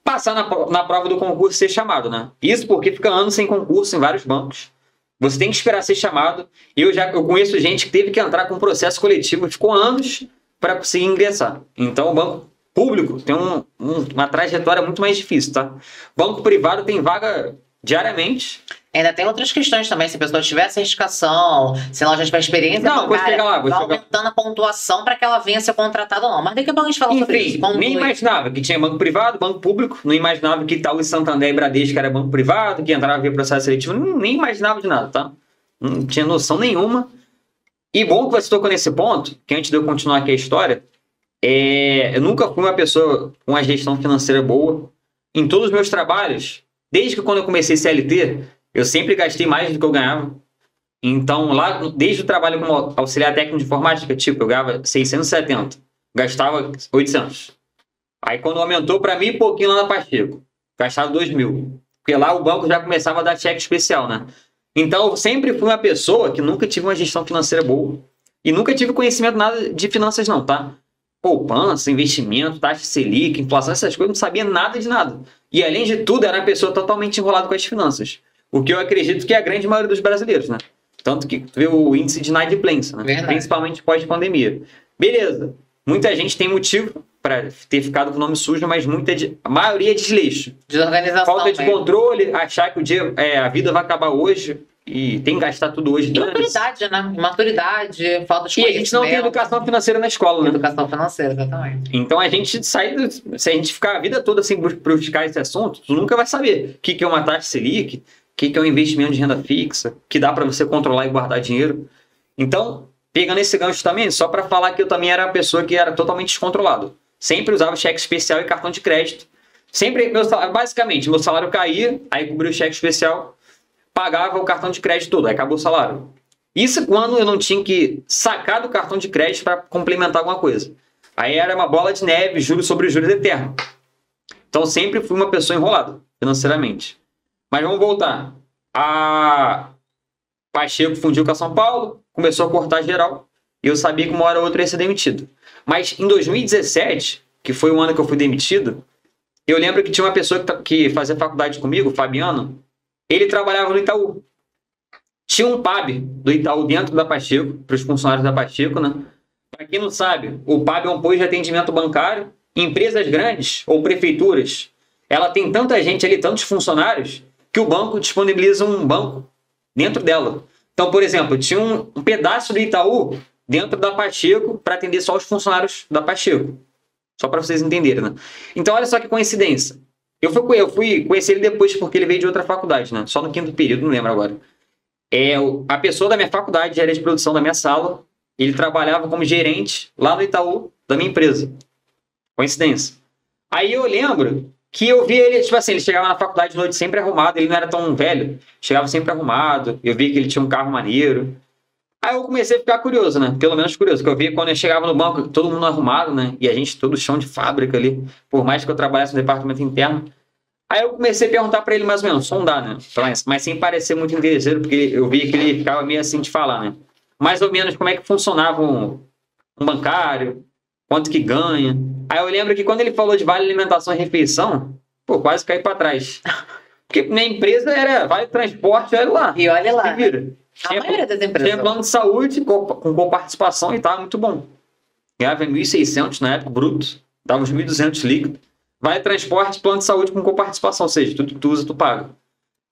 passar na, na prova do concurso e ser chamado, né? Isso porque fica anos sem concurso em vários bancos. Você tem que esperar ser chamado. Eu já eu conheço gente que teve que entrar com processo coletivo, ficou anos para conseguir ingressar. Então, o banco público tem um, um, uma trajetória muito mais difícil, tá? Banco privado tem vaga diariamente. Ainda tem outras questões também, se a pessoa tiver certificação, se ela já tiver experiência, não, vou chegar lá, vou vai aumentando a pontuação para que ela venha ser contratada ou não. Mas daqui a pouco a gente fala Enfim, sobre isso. Nem imaginava que tinha banco privado, banco público, não imaginava que Itaú e Santander e Bradesco era banco privado, que entrava via processo seletivo, nem imaginava de nada, tá? Não tinha noção nenhuma. E bom que você tocou nesse ponto, que antes de eu continuar aqui a história, é, eu nunca fui uma pessoa com uma gestão financeira boa. Em todos os meus trabalhos, desde que quando eu comecei CLT, eu sempre gastei mais do que eu ganhava. Então, lá, desde o trabalho como auxiliar técnico de informática, tipo, eu ganhava 670, gastava 800. Aí, quando aumentou para mim, pouquinho lá na Pacheco, gastava 2 mil. Porque lá o banco já começava a dar cheque especial, né? Então, eu sempre fui uma pessoa que nunca tive uma gestão financeira boa. E nunca tive conhecimento nada de finanças, não, tá? Poupança, investimento, taxa Selic, inflação, essas coisas, não sabia nada de nada. E além de tudo, era uma pessoa totalmente enrolada com as finanças. O que eu acredito que é a grande maioria dos brasileiros, né? Tanto que tu vê o índice de inadimplência, né? Verdade. Principalmente pós-pandemia. Beleza. Muita gente tem motivo para ter ficado com o nome sujo, mas muita de- a maioria é desleixo. Desorganização. Falta de mesmo. controle, achar que o dia, é, a vida vai acabar hoje e tem que gastar tudo hoje. dane-se. Imaturidade, né? Imaturidade, falta de E a gente não tem educação financeira na escola, né? Educação financeira, exatamente. Então a gente sai. do- Se a gente ficar a vida toda sem bus- buscar esse assunto, tu nunca vai saber o que, que é uma taxa Selic, o que, que é um investimento de renda fixa, que dá para você controlar e guardar dinheiro. Então, pegando esse gancho também, só para falar que eu também era uma pessoa que era totalmente descontrolado. Sempre usava cheque especial e cartão de crédito. Sempre, meu salário, basicamente, meu salário caía, aí cobria o cheque especial, pagava o cartão de crédito todo, aí acabou o salário. Isso quando eu não tinha que sacar do cartão de crédito para complementar alguma coisa. Aí era uma bola de neve, juros sobre juros eterno. Então sempre fui uma pessoa enrolada financeiramente. Mas vamos voltar. A Pacheco fundiu com a São Paulo, começou a cortar geral, e eu sabia que uma hora ou outra ia ser demitido. Mas em 2017, que foi o ano que eu fui demitido, eu lembro que tinha uma pessoa que, fazia faculdade comigo, Fabiano, ele trabalhava no Itaú. Tinha um PAB do Itaú dentro da Pacheco, para os funcionários da Pacheco, né? Para quem não sabe, o PAB é um posto de atendimento bancário. Empresas grandes ou prefeituras, ela tem tanta gente ali, tantos funcionários, que o banco disponibiliza um banco dentro dela. Então, por exemplo, tinha um, um pedaço do Itaú dentro da Pacheco para atender só os funcionários da Pacheco. Só para vocês entenderem, né? Então, olha só que coincidência. Eu fui, eu fui conhecer ele depois porque ele veio de outra faculdade, né? Só no quinto período, não lembro agora. É, a pessoa da minha faculdade, gerente de produção da minha sala, ele trabalhava como gerente lá no Itaú da minha empresa. Coincidência. Aí eu lembro que eu vi ele, tipo assim, ele chegava na faculdade de noite sempre arrumado, ele não era tão velho, chegava sempre arrumado, eu vi que ele tinha um carro maneiro. Aí eu comecei a ficar curioso, né? Pelo menos curioso, porque eu via quando eu chegava no banco, todo mundo arrumado, né? E a gente todo chão de fábrica ali, por mais que eu trabalhasse no departamento interno. Aí eu comecei a perguntar pra ele mais ou menos, sondar, né? Mas, sem parecer muito interesseiro, porque eu via que ele ficava meio assim de falar, né? Mais ou menos como é que funcionava um, um bancário, quanto que ganha. Aí eu lembro que quando ele falou de vale alimentação e refeição, pô, quase caí pra trás. Porque minha empresa era vale transporte, olha lá. E olha lá, Se vira. A Tinha, maioria das tinha empresas. plano de saúde com, com coparticipação e tava muito bom. Ganhava 1.600 na época, bruto. Dava uns 1.200 líquido. Vale transporte, plano de saúde com coparticipação, ou seja, tudo que tu usa, tu paga.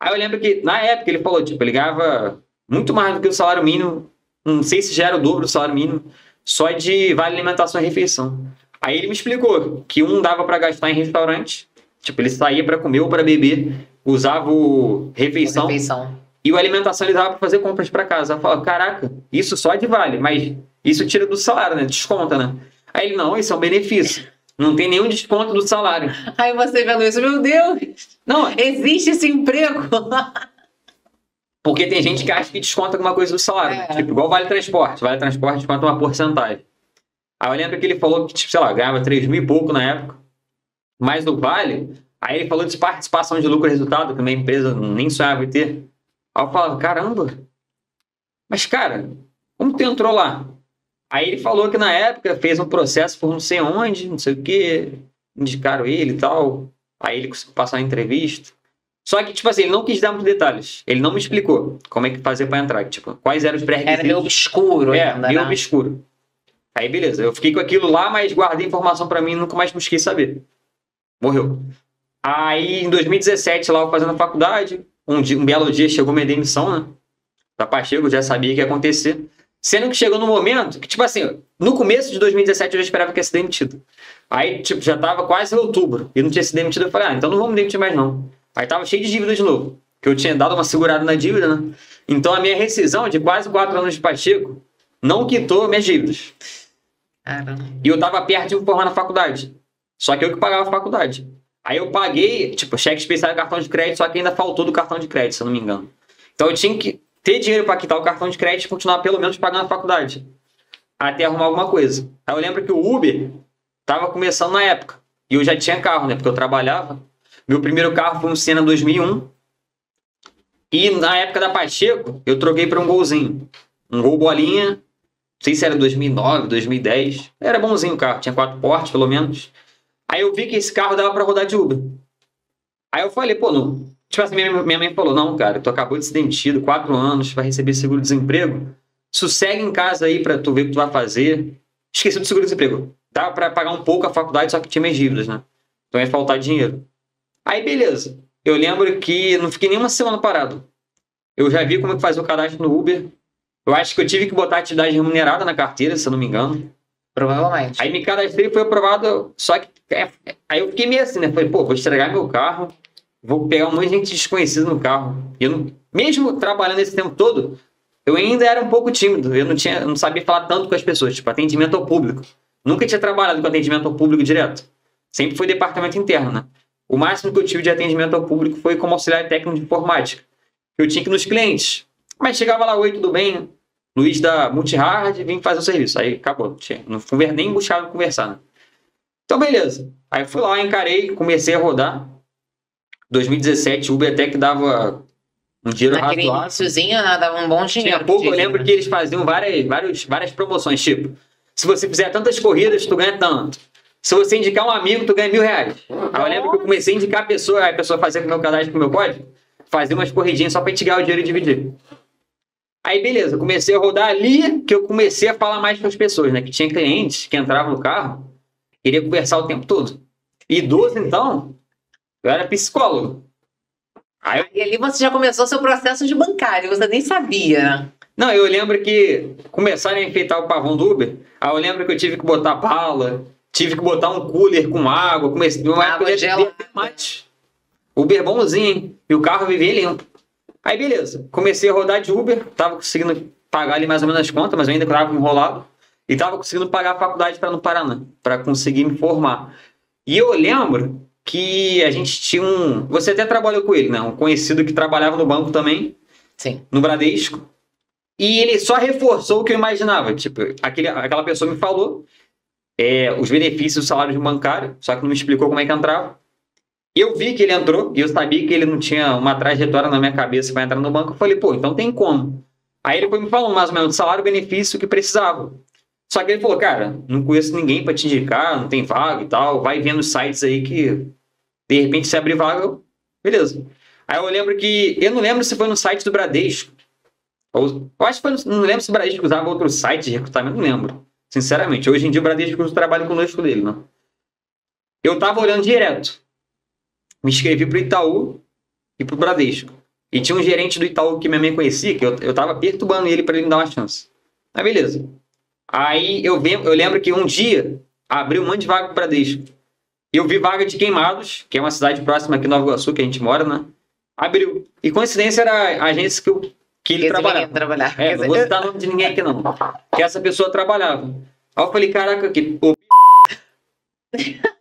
Aí eu lembro que, na época, ele falou, tipo, ele ganhava muito mais do que o salário mínimo. Não sei se já era o dobro do salário mínimo. Só de vale alimentação e refeição. Aí ele me explicou que um dava pra gastar em restaurante. Tipo, ele saía pra comer ou pra beber. Usava o refeição. Refeição. E o alimentação ele dava pra fazer compras pra casa. Eu falava, caraca, isso só de vale, mas isso tira do salário, né? Desconta, né? Aí ele, não, isso é um benefício. Não tem nenhum desconto do salário. Aí você vendo isso, meu Deus, Não, existe esse emprego. porque tem gente que acha que desconta alguma coisa do salário. né? É. Tipo, igual vale transporte. Vale transporte desconta uma porcentagem. Aí eu lembro que ele falou que, tipo, sei lá, ganhava 3 mil e pouco na época. Mas do vale, aí ele falou de participação de lucro e resultado, que minha empresa nem sonhava ter. Aí eu falava, caramba, mas cara, como tu entrou lá? Aí ele falou que na época fez um processo por não sei onde, não sei o que, indicaram ele e tal. Aí ele conseguiu passar uma entrevista. Só que, tipo assim, ele não quis dar muitos detalhes. Ele não me explicou como é que fazia pra entrar. Tipo, quais eram os pré-requisitos. Era meio obscuro É, ainda, meio né? obscuro. Aí, beleza. Eu fiquei com aquilo lá, mas guardei informação pra mim e nunca mais busquei saber. Morreu. Aí, em 2017, lá eu fazendo a faculdade, um, dia, um belo dia chegou minha demissão, né? Da Pacheco, eu já sabia que ia acontecer. Sendo que chegou no momento que, tipo assim, no começo de 2017 eu já esperava que ia ser demitido. Aí, tipo, já tava quase outubro e não tinha sido demitido. Eu falei, ah, então não vamos demitir mais não. Aí tava cheio de dívida de novo. Que eu tinha dado uma segurada na dívida, né? Então a minha rescisão de quase quatro anos de Pacheco não quitou minhas dívidas. Caramba. E eu tava perto de me formar na faculdade. Só que eu que pagava a faculdade. Aí eu paguei, tipo, cheque especial e cartão de crédito, só que ainda faltou do cartão de crédito, se eu não me engano. Então eu tinha que ter dinheiro para quitar o cartão de crédito e continuar pelo menos pagando a faculdade. Até arrumar alguma coisa. Aí eu lembro que o Uber tava começando na época. E eu já tinha carro, né? Porque eu trabalhava. Meu primeiro carro foi um Senna 2001. E na época da Pacheco, eu troquei para um golzinho. Um gol bolinha. Não sei se era 2009, 2010. Era bonzinho o carro, tinha quatro portas pelo menos. Aí eu vi que esse carro dava para rodar de Uber. Aí eu falei, pô, não. Tipo assim, minha, mãe falou: não, cara, tu acabou de ser demitido, quatro anos, vai receber seguro-desemprego. Sossega em casa aí pra tu ver o que tu vai fazer. Esqueci do seguro-desemprego. Dava pra pagar um pouco a faculdade, só que tinha minhas dívidas, né? Então ia faltar dinheiro. Aí, beleza. Eu lembro que não fiquei nem uma semana parado. Eu já vi como é que fazia o cadastro no Uber. Eu acho que eu tive que botar atividade remunerada na carteira, se eu não me engano. Provavelmente. Aí me cadastrei foi aprovado, só que. é, aí eu fiquei meio assim, né? Falei, pô, vou estragar meu carro, vou pegar um monte de gente desconhecida no carro. E eu não, mesmo trabalhando esse tempo todo, eu ainda era um pouco tímido. Eu não, tinha, não sabia falar tanto com as pessoas, tipo, atendimento ao público. Nunca tinha trabalhado com atendimento ao público direto. Sempre foi departamento interno, né? O máximo que eu tive de atendimento ao público foi como auxiliar técnico de informática. Eu tinha que ir nos clientes. Mas chegava lá, oi, tudo bem? Luiz da Multihard, vim fazer o serviço. Aí acabou. Não conver, nem buscava conversar, né? Então, beleza. Aí fui lá, encarei, comecei a rodar. 2017, o Uber até que dava um dinheiro Naquele razoável. iníciozinho, né, dava um bom dinheiro. Tinha pouco, eu lembro né? que eles faziam várias, várias, várias promoções, tipo, se você fizer tantas corridas, tu ganha tanto. Se você indicar um amigo, tu ganha mil reais. Aí eu lembro que eu comecei a indicar a pessoa, aí a pessoa fazia com o meu cadastro, com o meu código, fazia umas corridinhas só pra gente ganhar o dinheiro e dividir. Aí beleza, comecei a rodar ali, que eu comecei a falar mais com as pessoas, né? Que tinha clientes que entravam no carro, queria conversar o tempo todo. Idoso, então, eu era psicólogo. Aí eu E ali você já começou seu processo de bancário, você nem sabia? Não, eu lembro que começaram a enfeitar o pavão do Uber. Aí eu lembro que eu tive que botar bala, tive que botar um cooler com água. Comecei uma Água época eu ia gelada. mate. Uber bonzinho, hein? E o carro vivia limpo. Aí beleza, comecei a rodar de Uber, tava conseguindo pagar ali mais ou menos as contas, mas eu ainda tava enrolado. E tava conseguindo pagar a faculdade para no Paraná, para conseguir me formar. E eu lembro que a gente tinha um. Você até trabalhou com ele, né? Um conhecido que trabalhava no banco também Sim. no Bradesco. E ele só reforçou o que eu imaginava. Tipo, aquele, aquela pessoa me falou é, os benefícios do salário de um bancário, só que não me explicou como é que entrava. Eu vi que ele entrou e eu sabia que ele não tinha uma trajetória na minha cabeça para entrar no banco. Eu falei, pô, então tem como. Aí ele foi me falando mais ou menos salário benefício que precisava. Só que ele falou, cara, não conheço ninguém para te indicar, não tem vaga e tal. Vai vendo sites aí que de repente se abrir vaga, beleza. Aí eu lembro que. Eu não lembro se foi no site do Bradesco. Ou, eu acho que foi. no- Não lembro se o Bradesco usava outro site de recrutamento, não lembro. Sinceramente. Hoje em dia o Bradesco trabalha conosco dele, né? Eu tava olhando direto. Me inscrevi pro Itaú e pro Bradesco. E tinha um gerente do Itaú que minha mãe conhecia, que eu, eu tava perturbando ele para ele me dar uma chance. Aí beleza. Aí eu, ve- eu lembro que um dia abriu um monte de vaga pro Bradesco. Eu vi vaga de Queimados, que é uma cidade próxima aqui em Nova Iguaçu, que a gente mora, né? Abriu. E coincidência era a agência que, eu, que ele Esse trabalhava. trabalhar. É, não vou citar nome de ninguém aqui não. Que essa pessoa trabalhava. Aí eu falei, caraca, que.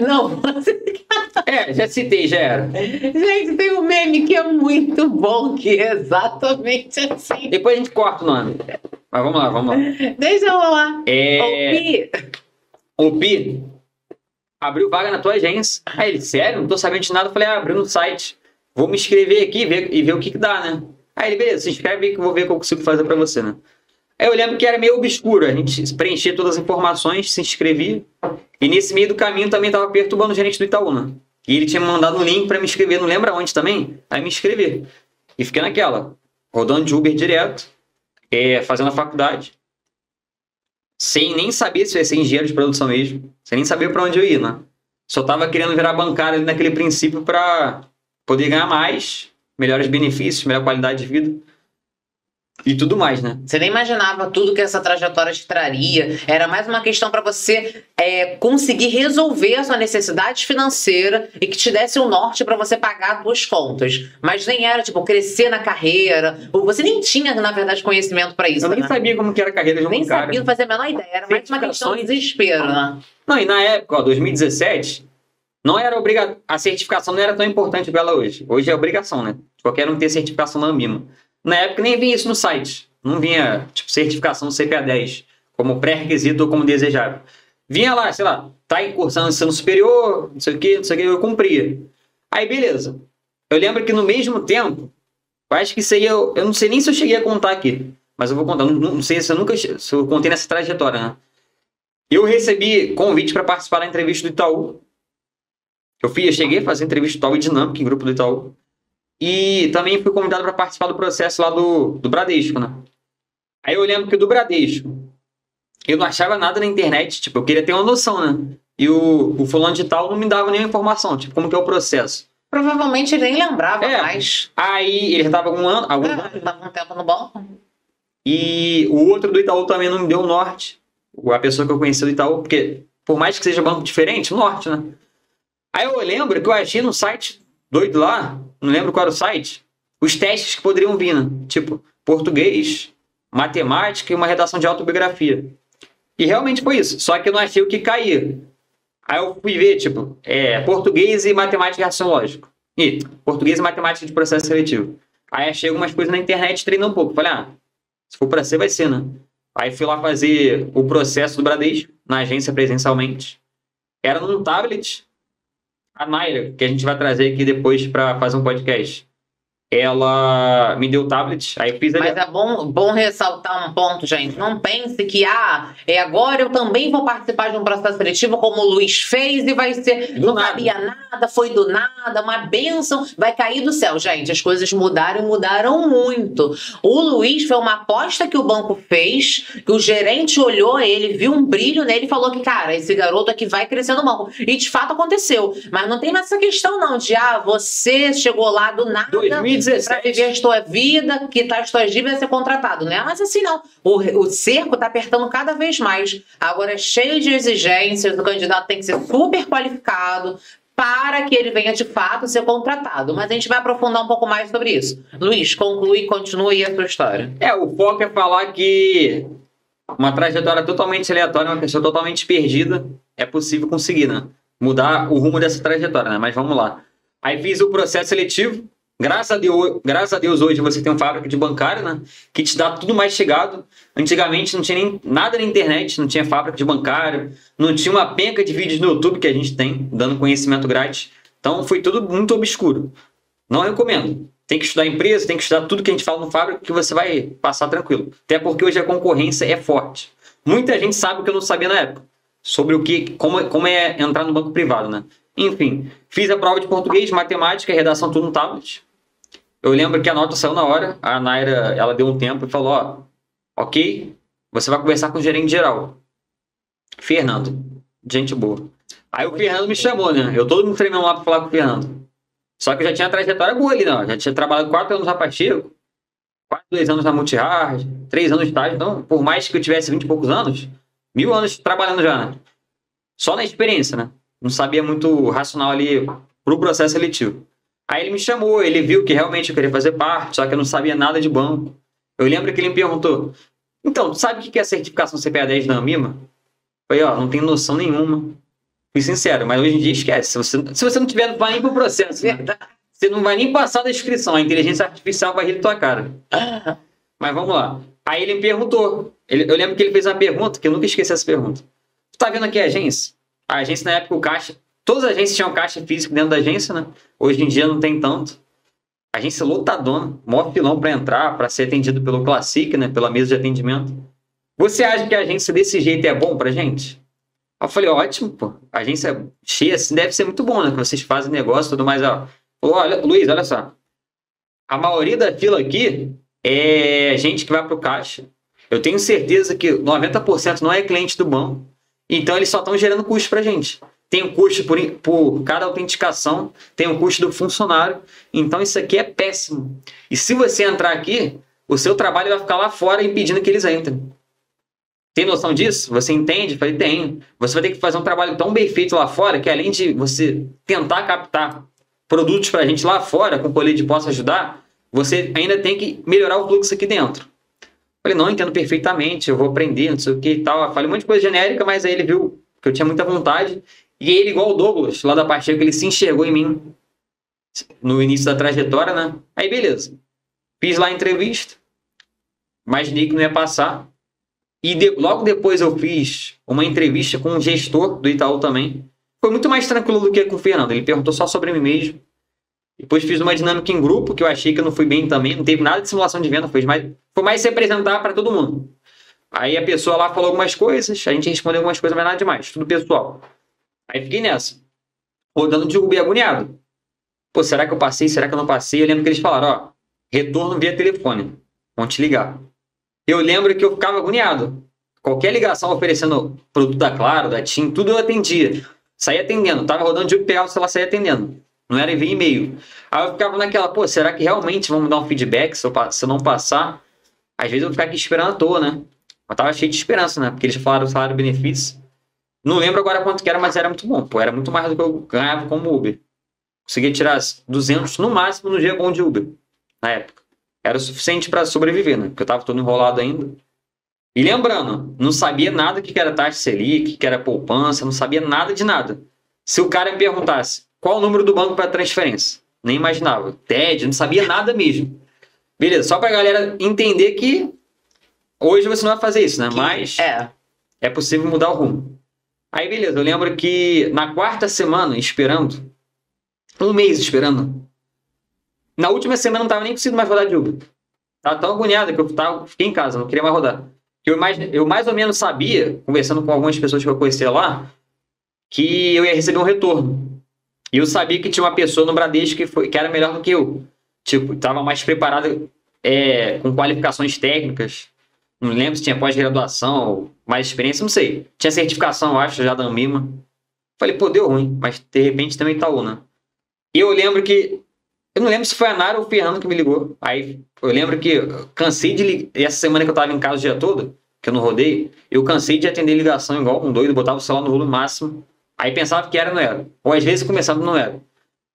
Não, É, já citei, já era. gente, tem um meme que é muito bom, que é exatamente assim. Depois a gente corta o nome. Mas vamos lá, vamos lá. Deixa eu lá. É, o Pi abriu vaga na tua agência. Aí ele, sério? Não tô sabendo de nada. Eu falei, ah, abriu no site. Vou me inscrever aqui e ver, e ver o que, que dá, né? Aí ele, beleza, se inscreve que eu vou ver o que eu consigo fazer pra você, né? Aí eu lembro que era meio obscuro. A gente preenchia todas as informações, se inscrevia. E nesse meio do caminho também tava perturbando o gerente do Itaú, né? E ele tinha me mandado um link pra me inscrever, não lembra onde também? Aí me inscrevi. E fiquei naquela, rodando de Uber direto, é, fazendo a faculdade. Sem nem saber se eu ia ser engenheiro de produção mesmo. Sem nem saber pra onde eu ia, né? Só tava querendo virar bancário ali naquele princípio pra poder ganhar mais, melhores benefícios, melhor qualidade de vida. E tudo mais, né? Você nem imaginava tudo que essa trajetória te traria. Era mais uma questão para você é, conseguir resolver a sua necessidade financeira e que te desse um norte para você pagar as suas contas. Mas nem era, tipo, crescer na carreira. Ou Você nem tinha, na verdade, conhecimento para isso. Eu nem né? sabia como que era a carreira de um Nem bancário. sabia fazer a menor ideia. Era mais uma questão de desespero, né? Não, e na época, ó, 2017, não era obriga... a certificação não era tão importante igual ela hoje. Hoje é obrigação, né? Qualquer um ter certificação na Ambima. Na época nem vinha isso no site. Não vinha, tipo, certificação CPA 10 como pré-requisito ou como desejável. Vinha lá, sei lá, tá em cursando ensino superior, não sei o que, não sei o que, eu cumpria. Aí, beleza. Eu lembro que no mesmo tempo, eu acho que eu, eu não sei nem se eu cheguei a contar aqui, mas eu vou contar, não, não sei se eu nunca se eu contei nessa trajetória, né? Eu recebi convite para participar da entrevista do Itaú. Eu, fui, eu cheguei a fazer entrevista do Itaú e dinâmica em grupo do Itaú. E também fui convidado para participar do processo lá do, do Bradesco, né? Aí eu lembro que do Bradesco, eu não achava nada na internet, tipo, eu queria ter uma noção, né? E o, o fulano de tal não me dava nenhuma informação, tipo, como que é o processo. Provavelmente ele nem lembrava É. mais. Aí ele já tava algum ano, algum É, tava um tempo no banco. E o outro do Itaú também não me deu o norte. A pessoa que eu conheci do Itaú, porque por mais que seja banco diferente, o norte, né? Aí eu lembro que eu achei no site doido lá, não lembro qual era o site, os testes que poderiam vir, né? Tipo, português, matemática e uma redação de autobiografia. E realmente foi isso, só que eu não achei o que caía. Aí eu fui ver, tipo, é, português e matemática e lógico. E português e matemática de processo seletivo. Aí achei algumas coisas na internet, treinei um pouco. Falei, ah, se for para ser, vai ser, né? Aí fui lá fazer o processo do Bradesco, na agência presencialmente. Era num tablet. A Naira, que a gente vai trazer aqui depois para fazer um podcast, ela me deu o tablet, aí eu fiz ali. Mas é bom, bom ressaltar um ponto, gente. Não pense que, ah, é agora eu também vou participar de um processo seletivo como o Luiz fez e vai ser. Do não nada. sabia nada, foi do nada, uma bênção, vai cair do céu. Gente, as coisas mudaram e mudaram muito. O Luiz foi uma aposta que o banco fez, que o gerente olhou ele, viu um brilho nele e falou que, cara, esse garoto aqui vai crescer no banco. E de fato aconteceu. Mas não tem mais essa questão, não, de, ah, você chegou lá do nada. 2017. Pra viver a tua vida, quitar as tuas dívidas ser contratado, né? Mas assim não. O, o cerco tá apertando cada vez mais. Agora é cheio de exigências, o candidato tem que ser super qualificado para que ele venha de fato ser contratado. Mas a gente vai aprofundar um pouco mais sobre isso. Luiz, conclui e continue a sua história. É, o foco é falar que uma trajetória totalmente aleatória, uma pessoa totalmente perdida, é possível conseguir, né? Mudar o rumo dessa trajetória, né? Mas vamos lá. Aí fiz o processo seletivo. Graças a Deus, graças a Deus hoje você tem um fábrica de bancário, né? Que te dá tudo mais chegado. Antigamente não tinha nem nada na internet, não tinha fábrica de bancário, não tinha uma penca de vídeos no YouTube que a gente tem, dando conhecimento grátis. Então foi tudo muito obscuro. Não recomendo. Tem que estudar empresa, tem que estudar tudo que a gente fala no fábrica que você vai passar tranquilo. Até porque hoje a concorrência é forte. Muita gente sabe o que eu não sabia na época. Sobre o que, como, como é entrar no banco privado, né? Enfim, fiz a prova de português, matemática e redação tudo no tablet. Eu lembro que a nota saiu na hora. A Naira, ela deu um tempo e falou, ó, ok, você vai conversar com o gerente geral. Fernando, gente boa. Aí o Fernando me chamou, né? Eu todo mundo treinando lá pra falar com o Fernando. Só que eu já tinha uma trajetória boa ali, não. Já tinha trabalhado quatro anos na Pacheco, quase dois anos na Multihard, três anos de estágio. Então, por mais que eu tivesse vinte e poucos anos, mil anos trabalhando já, né? Só na experiência, né? Não sabia muito racional ali pro processo seletivo. Aí ele me chamou, ele viu que realmente eu queria fazer parte, só que eu não sabia nada de banco. Eu lembro que ele me perguntou: Então, sabe o que é a certificação CPA 10 da Amima? Falei, ó, não tenho noção nenhuma. Fui sincero, mas hoje em dia esquece. Se você, se você não tiver, não vai nem pro processo. né? Você não vai nem passar da inscrição. A inteligência artificial vai rir da tua cara. Mas vamos lá. Aí ele me perguntou. Ele- eu lembro que ele fez uma pergunta, que eu nunca esqueci essa pergunta. Tu tá vendo aqui a agência? A agência, na época, o caixa. Todas as agências tinham caixa físico dentro da agência, né? Hoje em dia não tem tanto. Agência lotadona, maior filão para entrar, para ser atendido pelo Classic, né? Pela mesa de atendimento. Você acha que a agência desse jeito é bom pra gente? Eu falei, ótimo, pô. A agência cheia assim deve ser muito bom, né? Que vocês fazem negócio e tudo mais. Ó. Falou, olha, Luiz, olha só. A maioria da fila aqui é gente que vai pro caixa. Eu tenho certeza que 90% não é cliente do banco. Então eles só estão gerando custo pra gente. Tem o custo por, por cada autenticação, tem o custo do funcionário. Então isso aqui é péssimo. E se você entrar aqui, o seu trabalho vai ficar lá fora impedindo que eles entrem. Tem noção disso? Você entende? Falei, tenho. Você vai ter que fazer um trabalho tão bem feito lá fora que além de você tentar captar produtos pra gente lá fora, com colete de possa ajudar, você ainda tem que melhorar o fluxo aqui dentro. Falei, não, entendo perfeitamente, eu vou aprender, não sei o que e tal. Falei um monte de coisa genérica, mas aí ele viu que eu tinha muita vontade. E ele, igual o Douglas, lá da Pacheco, ele se enxergou em mim no início da trajetória, né? Aí, beleza. Fiz lá a entrevista. Imaginei que não ia passar. E de- logo depois eu fiz uma entrevista com um gestor do Itaú também. Foi muito mais tranquilo do que com o Fernando. Ele perguntou só sobre mim mesmo. Depois fiz uma dinâmica em grupo, que eu achei que eu não fui bem também. Não teve nada de simulação de venda, foi mais, foi mais se apresentar para todo mundo. Aí a pessoa lá falou algumas coisas, a gente respondeu algumas coisas, mas nada demais, tudo pessoal. Aí fiquei nessa, rodando de Uber agoniado. Pô, será que eu passei? Será que eu não passei? Eu lembro que eles falaram, ó, retorno via telefone, vão te ligar. Eu lembro que eu ficava agoniado. Qualquer ligação oferecendo produto da Claro, da TIM, tudo eu atendia. Saía atendendo, tava rodando de Uber, celular, saía atendendo. Não era envio e-mail. Aí eu ficava naquela, pô, será que realmente me dar um feedback se eu, se eu não passar? Às vezes eu ficar aqui esperando à toa, né? Eu tava cheio de esperança, né? Porque eles falaram o salário benefício. Não lembro agora quanto que era, mas era muito bom. Pô, era muito mais do que eu ganhava como Uber. Conseguia tirar 200 no máximo no dia bom de Uber, na época. Era o suficiente para sobreviver, né? Porque eu tava todo enrolado ainda. E lembrando, não sabia nada que era taxa Selic, que era poupança, não sabia nada de nada. Se o cara me perguntasse qual o número do banco para transferência, nem imaginava. TED, não sabia nada mesmo. Beleza, só pra galera entender que hoje você não vai fazer isso, né? Mas É. é possível mudar o rumo. Aí, beleza, eu lembro que na quarta semana, esperando, um mês esperando, na última semana eu não tava nem conseguindo mais rodar de Uber. Tava tão agoniado que eu tava, fiquei em casa, não queria mais rodar. Eu mais, eu mais ou menos sabia, conversando com algumas pessoas que eu conhecia lá, que eu ia receber um retorno. E eu sabia que tinha uma pessoa no Bradesco que, foi, que era melhor do que eu. Tipo, tava mais preparada é, com qualificações técnicas. Não lembro se tinha pós-graduação mais experiência, não sei. Tinha certificação, eu acho, já da Anbima. Falei, pô, deu ruim, mas de repente também Itaú, né? E eu lembro que. Eu não lembro se foi a Nara ou o Fernando que me ligou. Aí eu lembro que eu cansei de ligar. Essa semana que eu tava em casa o dia todo, que eu não rodei, eu cansei de atender ligação igual um doido, botava o celular no rolo máximo. Aí pensava que era, não era. Ou às vezes começava não era.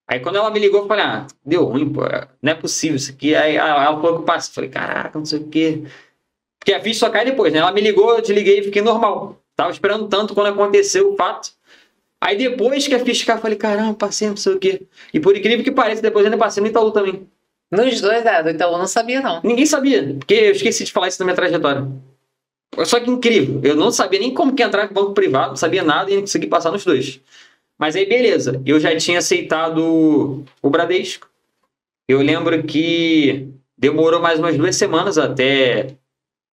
Aí quando ela me ligou, eu falei, ah, deu ruim, pô, não é possível isso aqui. Aí ela falou que eu passei. Falei, caraca, não sei o quê. Porque a ficha só cai depois, né? Ela me ligou, eu desliguei e fiquei normal. Tava esperando tanto quando aconteceu o fato. Aí depois que a ficha caiu, eu falei, caramba, passei, não sei o quê. E por incrível que pareça, depois eu ainda passei no Itaú também. Nos dois, é. Então eu não sabia, não. Ninguém sabia, porque eu esqueci de falar isso na minha trajetória. Só que incrível, eu não sabia nem como que entrar no banco privado, não sabia nada e não consegui passar nos dois. Mas aí, beleza, eu já tinha aceitado o Bradesco. Eu lembro que demorou mais umas duas semanas até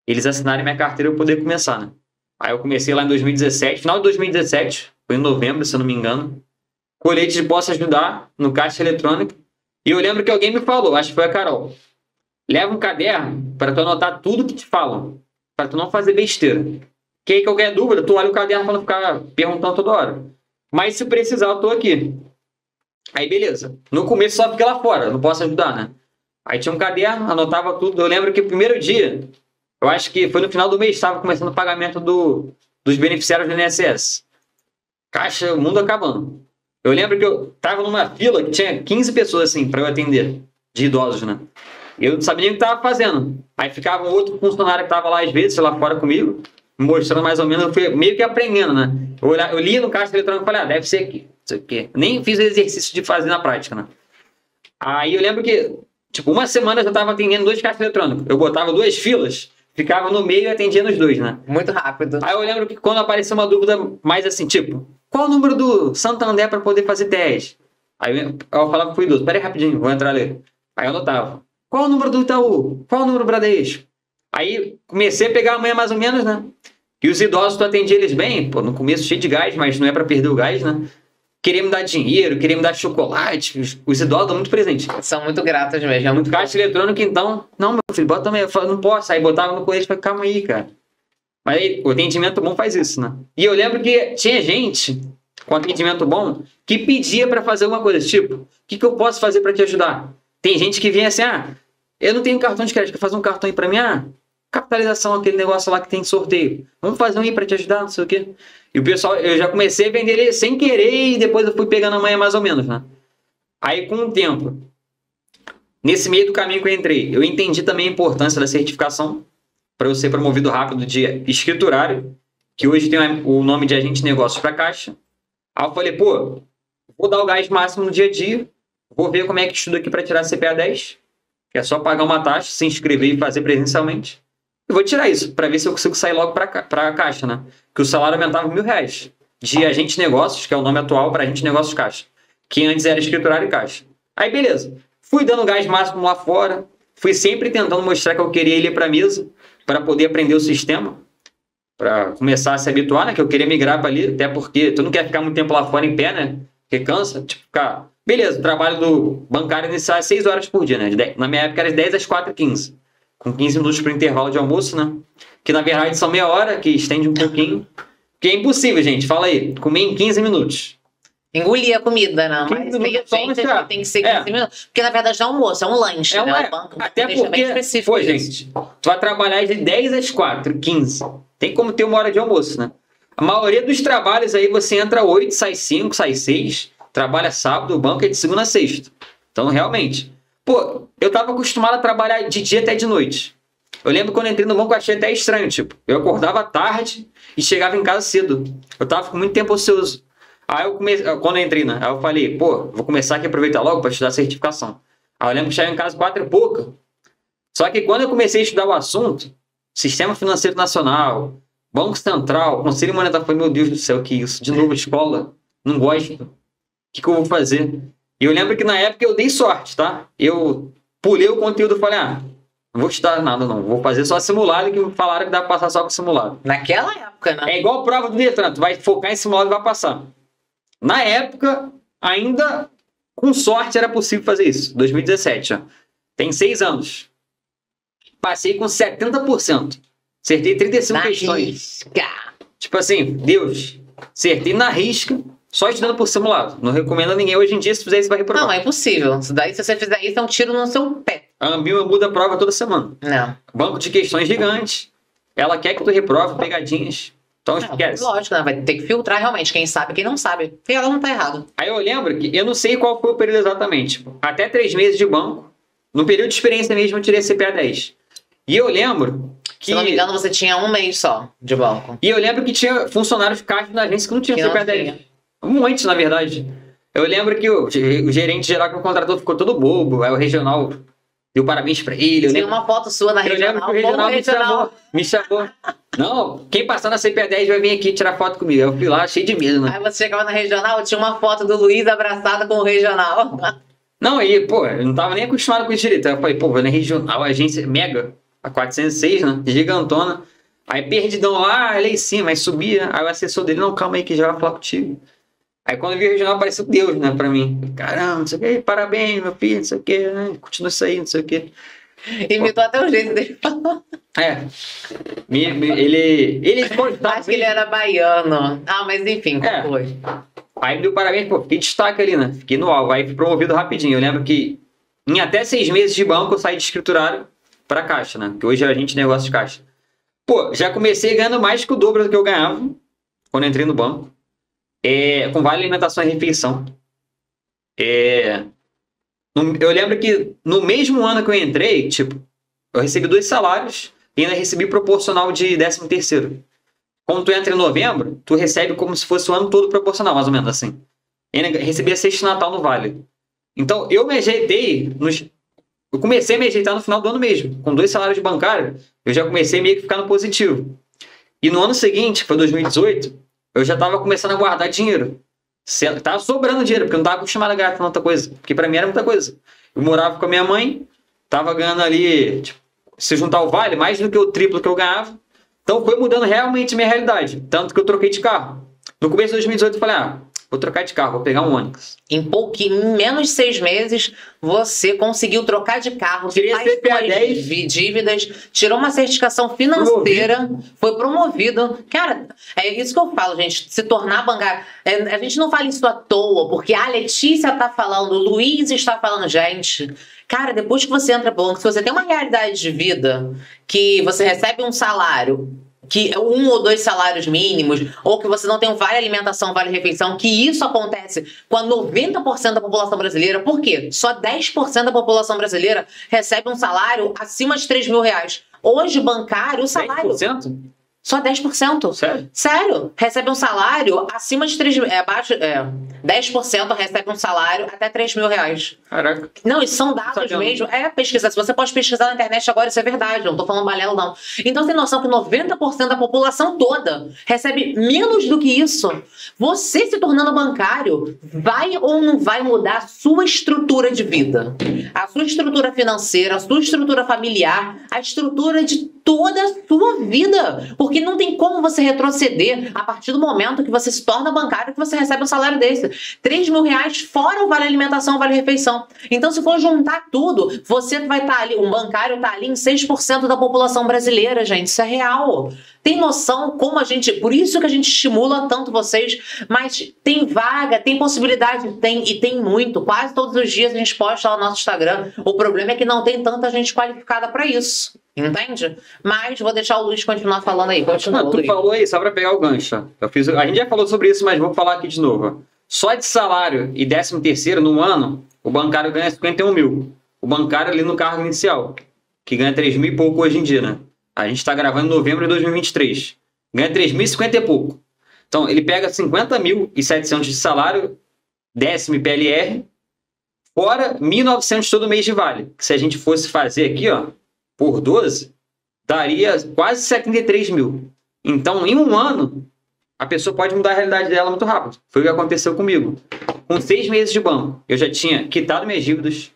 eles assinarem minha carteira e eu poder começar, né? Aí eu comecei lá em 2017, final de 2017, foi em novembro, se eu não me engano. Colete de posso ajudar no caixa eletrônico. E eu lembro que alguém me falou, acho que foi a Carol. Leva um caderno para tu anotar tudo que te falam, para tu não fazer besteira. Que aí qualquer dúvida, tu olha o caderno para não ficar perguntando toda hora. Mas se precisar, eu tô aqui. Aí beleza. No começo só fiquei lá fora, não posso ajudar, né? Aí tinha um caderno, anotava tudo. Eu lembro que o primeiro dia, eu acho que foi no final do mês, estava começando o pagamento do, dos beneficiários do INSS. Caixa, o mundo acabando. Eu lembro que eu tava numa fila que tinha 15 pessoas assim para eu atender, de idosos, né? Eu não sabia nem o que tava fazendo. Aí ficava um outro funcionário que tava lá às vezes, lá fora comigo, mostrando mais ou menos, eu fui meio que aprendendo, né? Eu, eu li no caixa eletrônico e falei, ah, deve ser aqui, não sei o quê. Nem fiz o exercício de fazer na prática, né? Aí eu lembro que, tipo, uma semana eu já tava atendendo dois caixas eletrônicos. Eu botava duas filas, ficava no meio e atendia nos dois, né? Muito rápido. Aí eu lembro que quando apareceu uma dúvida mais assim, tipo, qual o número do Santander para poder fazer teste? Aí eu, eu falava pro idoso, peraí rapidinho, vou entrar ali. Aí eu anotava, qual o número do Itaú? Qual o número do Bradesco? Aí comecei a pegar a manhã mais ou menos, né? E os idosos, tu atendia eles bem, pô, no começo cheio de gás, mas não é para perder o gás, né? Queria me dar dinheiro, queria me dar chocolate, os, os idosos dão muito presente. São muito gratas mesmo. É muito Caixa eletrônico, então, não, meu filho, bota também. Eu falei, não posso. Aí botava no correio e falei, calma aí, cara. Mas aí, o atendimento bom faz isso, né? E eu lembro que tinha gente com atendimento bom que pedia pra fazer alguma coisa, tipo, o que, que eu posso fazer pra te ajudar? Tem gente que vinha assim, ah, eu não tenho cartão de crédito, quer fazer um cartão aí pra mim? Ah, capitalização, aquele negócio lá que tem sorteio. Vamos fazer um aí pra te ajudar, não sei o quê. E o pessoal, eu já comecei a vender ele sem querer e depois eu fui pegando a manhã mais ou menos, né? Aí com o tempo, nesse meio do caminho que eu entrei, eu entendi também a importância da certificação para eu ser promovido rápido de escriturário, que hoje tem o nome de agente de negócios para caixa. Aí eu falei, pô, vou dar o gás máximo no dia a dia, vou ver como é que estudo aqui para tirar CPA 10, que é só pagar uma taxa, se inscrever e fazer presencialmente. Eu vou tirar isso para ver se eu consigo sair logo para a caixa, né? Que o salário aumentava mil reais de agente negócios, que é o nome atual para agente negócios caixa, que antes era escriturário e caixa. Aí beleza, fui dando gás máximo lá fora, fui sempre tentando mostrar que eu queria ir para a mesa para poder aprender o sistema, para começar a se habituar, né? Que eu queria migrar para ali, até porque tu não quer ficar muito tempo lá fora em pé, né? Porque cansa, tipo, ficar. Beleza, o trabalho do bancário inicial é 6 horas por dia, né? Na minha época era de 10 às 4 e 15 com 15 minutos para intervalo de almoço, né? Que na verdade são meia hora, que estende um pouquinho. Que é impossível, gente. Fala aí. Comer em 15 minutos. Engolir a comida, né? Mas tem gente que tem que ser 15 é. minutos. Porque na verdade não é almoço, é um lanche. É um, né? banco, Até porque, pô, gente, tu vai trabalhar de 10 às 4, 15. Tem como ter uma hora de almoço, né? A maioria dos trabalhos aí você entra 8, sai 5, sai 6. Trabalha sábado, o banco é de segunda a sexta. Então, realmente, Pô, eu tava acostumado a trabalhar de dia até de noite. Eu lembro quando eu entrei no banco, eu achei até estranho, tipo, eu acordava tarde e chegava em casa cedo. Eu tava com muito tempo ocioso. Aí eu comecei, quando eu entrei, né? Aí eu falei, pô, vou começar aqui aproveitar logo para estudar certificação. Aí eu lembro que chegava em casa quatro e pouca. Só que quando eu comecei a estudar o assunto, Sistema Financeiro Nacional, Banco Central, Conselho Monetário, falei, meu Deus do céu, que isso? De novo, escola? Não gosto. Que, que eu vou fazer? E eu lembro que na época eu dei sorte, tá? Eu pulei o conteúdo e falei, ah, não vou estudar nada não, vou fazer só simulado que falaram que dá pra passar só com simulado. Naquela época, né? É igual a prova do Detran, tu vai focar em simulado e vai passar. Na época, ainda com sorte era possível fazer isso, 2017, ó. Tem seis anos. Passei com 70%. Acertei 35 na questões. Risca. Tipo assim, Deus, acertei na risca só estudando por simulado. Não recomendo a ninguém hoje em dia, se fizer isso, vai reprovar. Não, é impossível. Daí, se você fizer isso, é um tiro no seu pé. A Ambima muda a prova toda semana. Não. Banco de questões gigante. Ela quer que tu reprove pegadinhas. Então esquece. Lógico, né? vai ter que filtrar realmente quem sabe quem não sabe. E ela não tá errado. Aí eu lembro que eu não sei qual foi o período exatamente. Até três meses de banco. No período de experiência mesmo, eu tirei CPA 10. E eu lembro que... Se não me engano, você tinha um mês só de banco. E eu lembro que tinha funcionários de caixa na agência que não tinha que CPA 10. Muitos, na verdade. Eu lembro que o, o gerente geral que o contratou ficou todo bobo. Aí o regional deu parabéns pra ele. Eu Tinha uma foto sua na eu regional. Eu lembro que o regional, me, Chamou, me chamou. Não, quem passar na CP10 vai vir aqui tirar foto comigo. Eu fui lá cheio de medo, né? Aí você chegava na regional, tinha uma foto do Luiz abraçado com o regional. Não, aí, pô, eu não tava nem acostumado com isso direito. Aí eu falei, pô, vou na regional, agência mega, a 406, né? Gigantona. Aí perdidão lá, lá em cima, aí subia. Aí o assessor dele, não, calma aí que já vai falar contigo. Aí quando eu vi o regional apareceu Deus, né, pra mim. Caramba, não sei o que, parabéns, meu filho, não sei o que, né? Continua isso aí, não sei o que. Imitou até o jeito dele falar. É. Me, me, ele. Ele Acho que ele era baiano. Ah, mas enfim, é. foi? Aí me deu parabéns, pô, fiquei destaque ali, né? Fiquei no alvo. Aí fui promovido rapidinho. Eu lembro que em até seis meses de banco eu saí de escriturário pra caixa, né? Que hoje a gente negócio de caixa. Pô, já comecei ganhando mais que o dobro do que eu ganhava quando entrei no banco é, com vale alimentação e refeição. É, eu lembro que no mesmo ano que eu entrei, tipo, eu recebi dois salários e ainda recebi proporcional de 13 terceiro. Quando tu entra em novembro, tu recebe como se fosse o ano todo proporcional, mais ou menos assim. E ainda recebi a sexta Natal no Vale. Então, eu me ajeitei nos... Eu comecei a me ajeitar no final do ano mesmo. Com dois salários de bancário, eu já comecei meio que ficar no positivo. E no ano seguinte, foi 2018, eu já tava começando a guardar dinheiro. Tava sobrando dinheiro, porque eu não tava acostumado a ganhar tanta coisa. Porque para mim era muita coisa. Eu morava com a minha mãe, tava ganhando ali, tipo, se juntar o vale, mais do que o triplo que eu ganhava. Então foi mudando realmente minha realidade. Tanto que eu troquei de carro. No começo de 2018 eu falei, ah, Vou trocar de carro, vou pegar um Onix. Em pouquinho, em menos de seis meses, você conseguiu trocar de carro, Tirei CPA 10. dívidas, tirou uma certificação financeira, promovido. foi promovido. Cara, é isso que eu falo, gente. Se tornar bancário. É, a gente não fala isso à toa, porque a Letícia tá falando, o Luiz está falando, gente. Cara, depois que você entra banco, se você tem uma realidade de vida que você recebe um salário que um ou dois salários mínimos, ou que você não tem vale alimentação, vale refeição, que isso acontece com a 90% da população brasileira. Por quê? Só 10% da população brasileira recebe um salário acima de 3 mil reais. Hoje, bancário, o salário. 10%? Só 10%. Sério? Sério. Recebe um salário acima de 3 mil. É, abaixo. É, 10% recebe um salário até 3 mil reais. Caraca. Não, isso são dados mesmo. É pesquisa. Se você pode pesquisar na internet agora, isso é verdade. Não tô falando balelo, não. Então você tem noção que 90% da população toda recebe menos do que isso. Você se tornando bancário, vai ou não vai mudar a sua estrutura de vida? A sua estrutura financeira, a sua estrutura familiar, a estrutura de toda a sua vida. Porque não tem como você retroceder a partir do momento que você se torna bancário que você recebe um salário desse. 3 mil reais fora o vale alimentação, vale refeição. Então, se for juntar tudo, você vai estar ali, um bancário está ali em 6% da população brasileira, gente. Isso é real. Tem noção como a gente. Por isso que a gente estimula tanto vocês, mas tem vaga, tem possibilidade, tem e tem muito. Quase todos os dias a gente posta lá no nosso Instagram. O problema é que não tem tanta gente qualificada para isso. Entende? Mas vou deixar o Luiz continuar falando aí. Continua, Não, tu Luiz. falou aí, só pra pegar o gancho. Eu fiz, a gente já falou sobre isso, mas vou falar aqui de novo. Só de salário e décimo terceiro no ano, o bancário ganha 51 mil. O bancário ali no cargo inicial, que ganha 3 mil e pouco hoje em dia, né? A gente tá gravando em novembro de 2023. Ganha 3.050 e pouco. Então, ele pega 50.700 de salário, décimo e PLR, fora 1.900 todo mês de vale. Que se a gente fosse fazer aqui, ó, por 12, daria quase 73 mil. Então, em um ano, a pessoa pode mudar a realidade dela muito rápido. Foi o que aconteceu comigo. Com seis meses de banco, eu já tinha quitado minhas dívidas,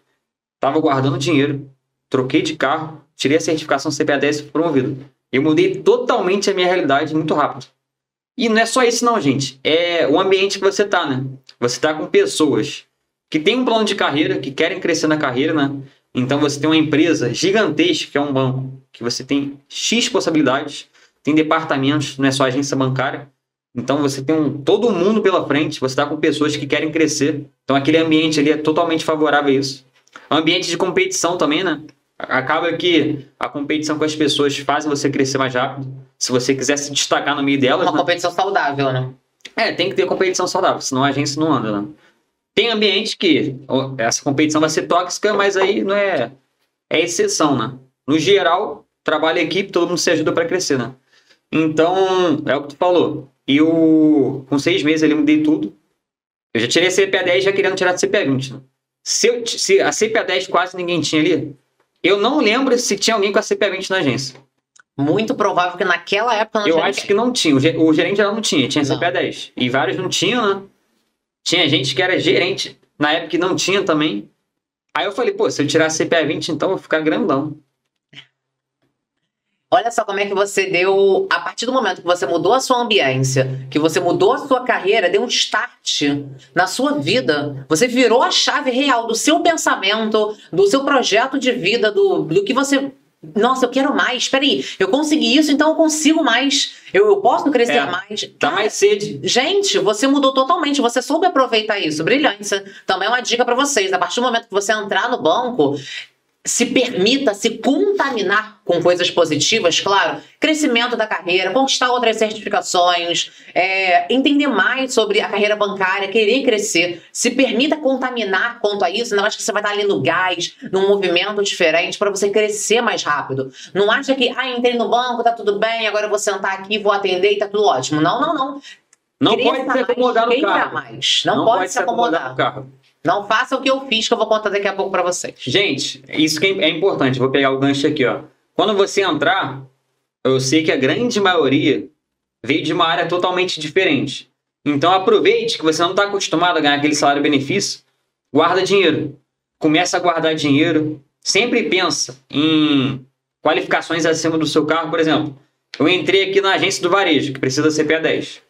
estava guardando dinheiro, troquei de carro, tirei a certificação CPA 10 e promovido. Eu mudei totalmente a minha realidade muito rápido. E não é só isso não, gente. É o ambiente que você tá, né? Você tá com pessoas que têm um plano de carreira, que querem crescer na carreira, né? Então você tem uma empresa gigantesca, que é um banco, que você tem X possibilidades, tem departamentos, não é só agência bancária. Então você tem um, todo mundo pela frente, você está com pessoas que querem crescer. Então aquele ambiente ali é totalmente favorável a isso. Ambiente de competição também, né? Acaba que a competição com as pessoas faz você crescer mais rápido. Se você quiser se destacar no meio delas, Uma né? competição saudável, né? É, tem que ter competição saudável, senão a agência não anda, né? Tem ambiente que essa competição vai ser tóxica, mas aí não é, é exceção, né? No geral, trabalho em equipe, todo mundo se ajuda para crescer, né? Então, é o que tu falou. E o, com seis meses ele mudei tudo. Eu já tirei a CPA 10 já querendo tirar a CPA 20. Né? Se, eu, se a CPA 10 quase ninguém tinha ali, eu não lembro se tinha alguém com a CPA 20 na agência. Muito provável que naquela época não Eu acho ninguém. que não tinha. O, ge- o gerente geral não tinha, tinha Não. CPA 10. E vários não tinham, né? Tinha gente que era gerente na época que não tinha também. Aí eu falei, pô, se eu tirar CPA 20, então eu vou ficar grandão. Olha só como é que você deu. A partir do momento que você mudou a sua ambiência, que você mudou a sua carreira, deu um start na sua vida. Você virou a chave real do seu pensamento, do seu projeto de vida, do, do que você. Nossa, eu quero mais. Peraí, eu consegui isso, então eu consigo mais. Eu, eu posso crescer É, mais. Cara, mais sede. Gente, você mudou totalmente, você soube aproveitar isso, brilhante. Também é uma dica pra vocês. A partir do momento que você entrar no banco, se permita se contaminar com coisas positivas, claro, crescimento da carreira, conquistar outras certificações, é, entender mais sobre a carreira bancária, querer crescer, se permita contaminar quanto a isso, não acho que você vai estar ali no gás, num movimento diferente para você crescer mais rápido. Não acha que, ah, entrei no banco, tá tudo bem, agora eu vou sentar aqui, vou atender e tá tudo ótimo. Não, não, não. Não Cresça pode se mais, acomodar no queira carro. mais. Não, pode, se acomodar. no carro. Não faça o que eu fiz, que eu vou contar daqui a pouco pra vocês. Gente, isso que é importante. Vou pegar o gancho aqui, ó. Quando você entrar, eu sei que a grande maioria veio de uma área totalmente diferente. Então aproveite que você não está acostumado a ganhar aquele salário-benefício, guarda dinheiro. Começa a guardar dinheiro. Sempre pensa em qualificações acima do seu carro. Por exemplo, eu entrei aqui na agência do varejo, que precisa ser CPA 10.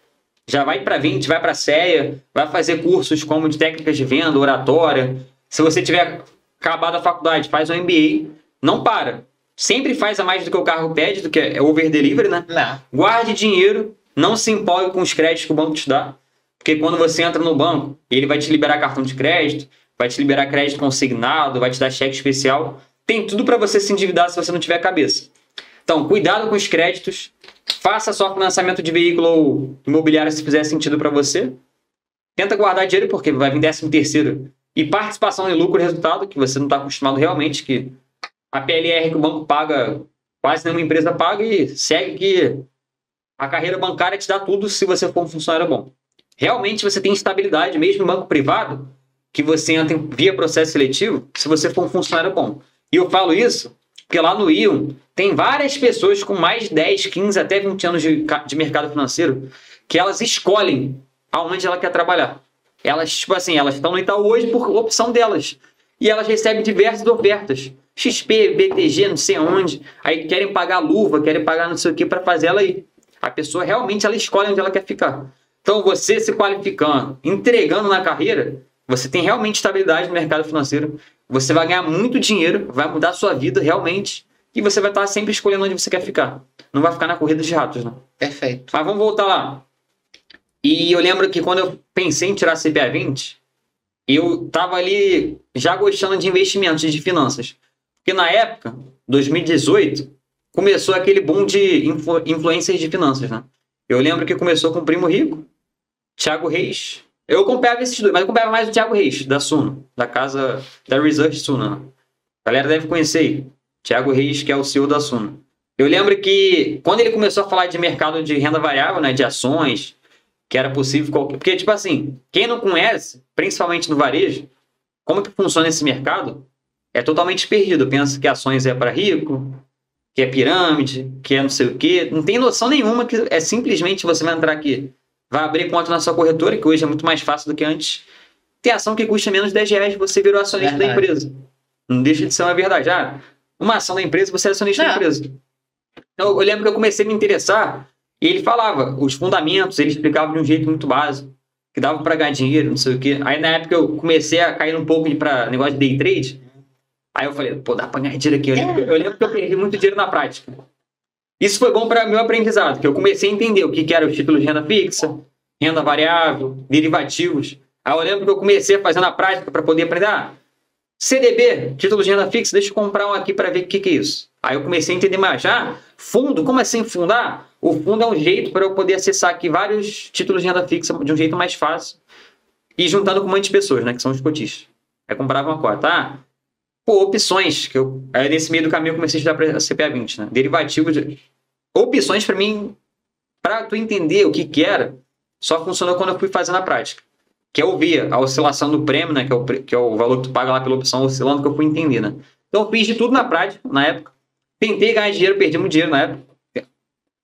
Já vai para 20, vai para CEA, vai fazer cursos como de técnicas de venda, oratória. Se você tiver acabado a faculdade, faz um MBA. Não para. Sempre faz a mais do que o carro pede, do que é over delivery, né? Não. Guarde dinheiro, não se empolgue com os créditos que o banco te dá. Porque quando você entra no banco, ele vai te liberar cartão de crédito, vai te liberar crédito consignado, vai te dar cheque especial. Tem tudo para você se endividar se você não tiver cabeça. Então, cuidado com os créditos. Faça só financiamento de veículo ou imobiliário se fizer sentido para você. Tenta guardar dinheiro porque vai vir 13 terceiro e participação em lucro e resultado que você não está acostumado realmente que a PLR que o banco paga quase nenhuma empresa paga e segue que a carreira bancária te dá tudo se você for um funcionário bom. realmente você tem estabilidade, mesmo em banco privado, que você entra via processo seletivo, se você for um funcionário bom. E eu falo isso porque lá no Ion tem várias pessoas com mais de 10, 15, até 20 anos de, de mercado financeiro que elas escolhem aonde ela quer trabalhar. Elas, tipo assim, elas estão no Itaú hoje por opção delas. E elas recebem diversas ofertas. XP, BTG, não sei onde. Aí querem pagar luva, querem pagar não sei o que para fazer ela ir. A pessoa realmente ela escolhe onde ela quer ficar. Então você se qualificando, entregando na carreira, você tem realmente estabilidade no mercado financeiro. Você vai ganhar muito dinheiro, vai mudar a sua vida realmente. E você vai estar sempre escolhendo onde você quer ficar. Não vai ficar na corrida de ratos, né? Perfeito. Mas vamos voltar lá. E eu lembro que quando eu pensei em tirar CPA 20, eu tava ali já gostando de investimentos, de finanças. Porque na época, 2018, começou aquele boom de influ influencers de finanças, né? Eu lembro que começou com o Primo Rico, Thiago Reis, eu comprava esses dois, mas eu comprava mais o Thiago Reis, da Suno, da casa da Research Suno. A galera deve conhecer. Thiago Reis, que é o CEO da Suno. Eu lembro que quando ele começou a falar de mercado de renda variável, né, de ações, que era possível qualquer. Porque, tipo assim, quem não conhece, principalmente no varejo, como que funciona esse mercado, é totalmente perdido. Pensa que ações é para rico, que é pirâmide, que é não sei o quê. Não tem noção nenhuma que é simplesmente você vai entrar aqui vai abrir conta na sua corretora, que hoje é muito mais fácil do que antes. Tem ação que custa menos de 10 reais, você virou acionista verdade. da empresa. Não deixa de ser uma verdade. Ah, uma ação da empresa, você é acionista da empresa. Então, eu lembro que eu comecei a me interessar e ele falava os fundamentos, ele explicava de um jeito muito básico, que dava para ganhar dinheiro, não sei o quê. Aí na época eu comecei a cair um pouco para negócio de day trade. Aí eu falei, pô, dá para ganhar dinheiro aqui. Eu lembro, eu lembro que eu perdi muito dinheiro na prática. Isso foi bom para meu aprendizado, que eu comecei a entender o que, que era o título de renda fixa, renda variável, derivativos. Aí eu lembro que eu comecei a fazer na prática para poder aprender. Ah, CDB, título de renda fixa, deixa eu comprar um aqui para ver o que, que é isso. Aí eu comecei a entender mais. Ah, fundo, como assim fundar? O fundo é um jeito para eu poder acessar aqui vários títulos de renda fixa de um jeito mais fácil e juntando com muitas pessoas, né, que são os cotistas. Aí comprava uma cota. Ah, pô, opções, que eu, aí nesse meio do caminho eu comecei a estudar para CPA 20, né? Derivativos, de, opções para mim, para tu entender o que que era, só funcionou quando eu fui fazer na prática. Que eu via a oscilação do prêmio, né? Que é o, que é o valor que tu paga lá pela opção oscilando, que eu fui entender, né? Então eu fiz de tudo na prática, na época. Tentei ganhar dinheiro, perdi muito dinheiro na época.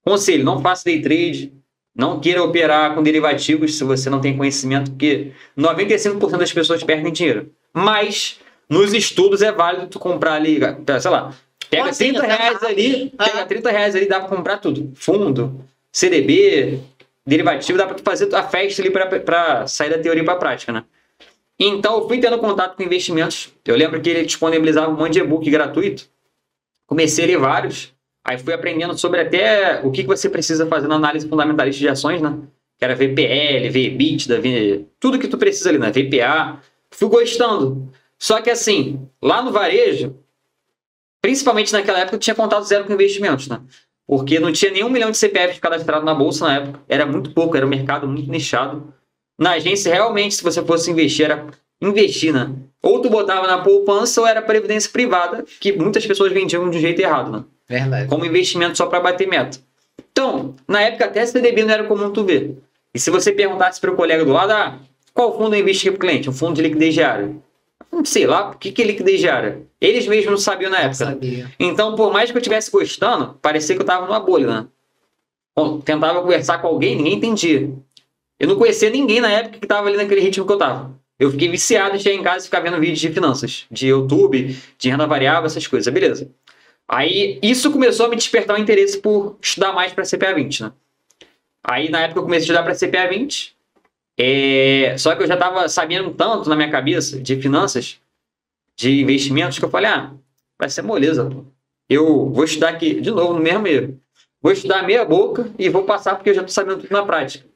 Conselho, não faça day trade, não queira operar com derivativos se você não tem conhecimento, porque 95% das pessoas perdem dinheiro. Mas nos estudos é válido tu comprar ali, sei lá, pega 30 reais ali, pega 30 reais ali, dá pra comprar tudo. Fundo, CDB, derivativo, dá pra tu fazer a festa ali pra, pra sair da teoria pra prática, né? Então, eu fui tendo contato com investimentos. Eu lembro que ele disponibilizava um monte de e-book gratuito. Comecei a ler vários. Aí fui aprendendo sobre até o que, que você precisa fazer na análise fundamentalista de ações, né? Que era VPL, VEBITDA, v... tudo que tu precisa ali, né? VPA. Fui gostando. Só que assim, lá no varejo, principalmente naquela época, tinha contato zero com investimentos, né? Porque não tinha nenhum milhão de CPFs cadastrado na bolsa na época. Era muito pouco, era um mercado muito nichado. Na agência, realmente, se você fosse investir, era investir, né? Ou tu botava na poupança ou era previdência privada, que muitas pessoas vendiam de um jeito errado, né? Verdade. Como investimento só para bater meta. Então, na época até CDB não era comum tu ver. E se você perguntasse para o colega do lado, ah, qual fundo eu investi para o cliente? Um fundo de liquidez diária. Não sei lá, o que, que é liquidez diária? Eles mesmos não sabiam na época. Sabia. Então, por mais que eu estivesse gostando, parecia que eu estava numa bolha, né? Tentava conversar com alguém, ninguém entendia. Eu não conhecia ninguém na época que estava ali naquele ritmo que eu estava. Eu fiquei viciado em chegar em casa e ficar vendo vídeos de finanças, de YouTube, de renda variável, essas coisas, beleza. Aí isso começou a me despertar o interesse por estudar mais para CPA 20, né? Aí na época eu comecei a estudar para CPA 20 é, só que eu já estava sabendo tanto na minha cabeça de finanças, de investimentos, que eu falei, ah, vai ser moleza. Pô. Eu vou estudar aqui, de novo, no mesmo erro. Vou estudar meia boca e vou passar porque eu já estou sabendo tudo na prática.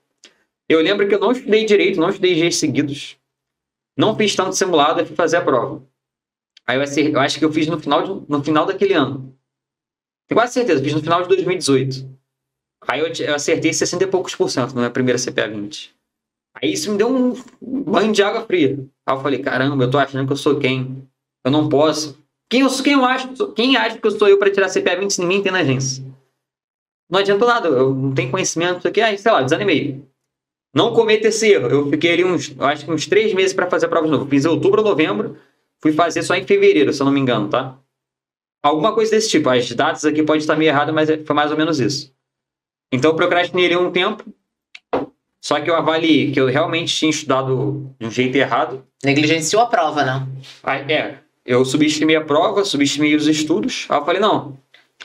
Eu lembro que eu não estudei direito, não estudei dias seguidos. Não fiz tanto simulado e fui fazer a prova. Aí eu, eu acho que eu fiz no final, de, no final daquele ano. Tenho quase certeza, fiz no final de 2018. Aí eu, eu acertei 60 e poucos por cento na minha primeira CPA 20. Aí isso me deu um banho de água fria. Aí eu falei, caramba, eu tô achando que eu sou quem? Eu não posso. Quem eu, quem eu acho, quem acha que eu sou eu para tirar CPA 20 se ninguém tem na agência? Não adiantou nada, eu não tenho conhecimento aqui, aí, sei lá, desanimei. não cometa esse erro. Eu fiquei ali uns, acho que uns três meses para fazer a prova de novo. Fiz outubro, novembro, fui fazer só em fevereiro, se eu não me engano, tá? Alguma coisa desse tipo. As datas aqui podem estar meio erradas, mas é, foi mais ou menos isso. Então eu procrastinei um tempo, só que eu avaliei que eu realmente tinha estudado de um jeito errado. Negligenciou a prova, né? Aí, é, eu subestimei a prova, subestimei os estudos. Aí eu falei, não,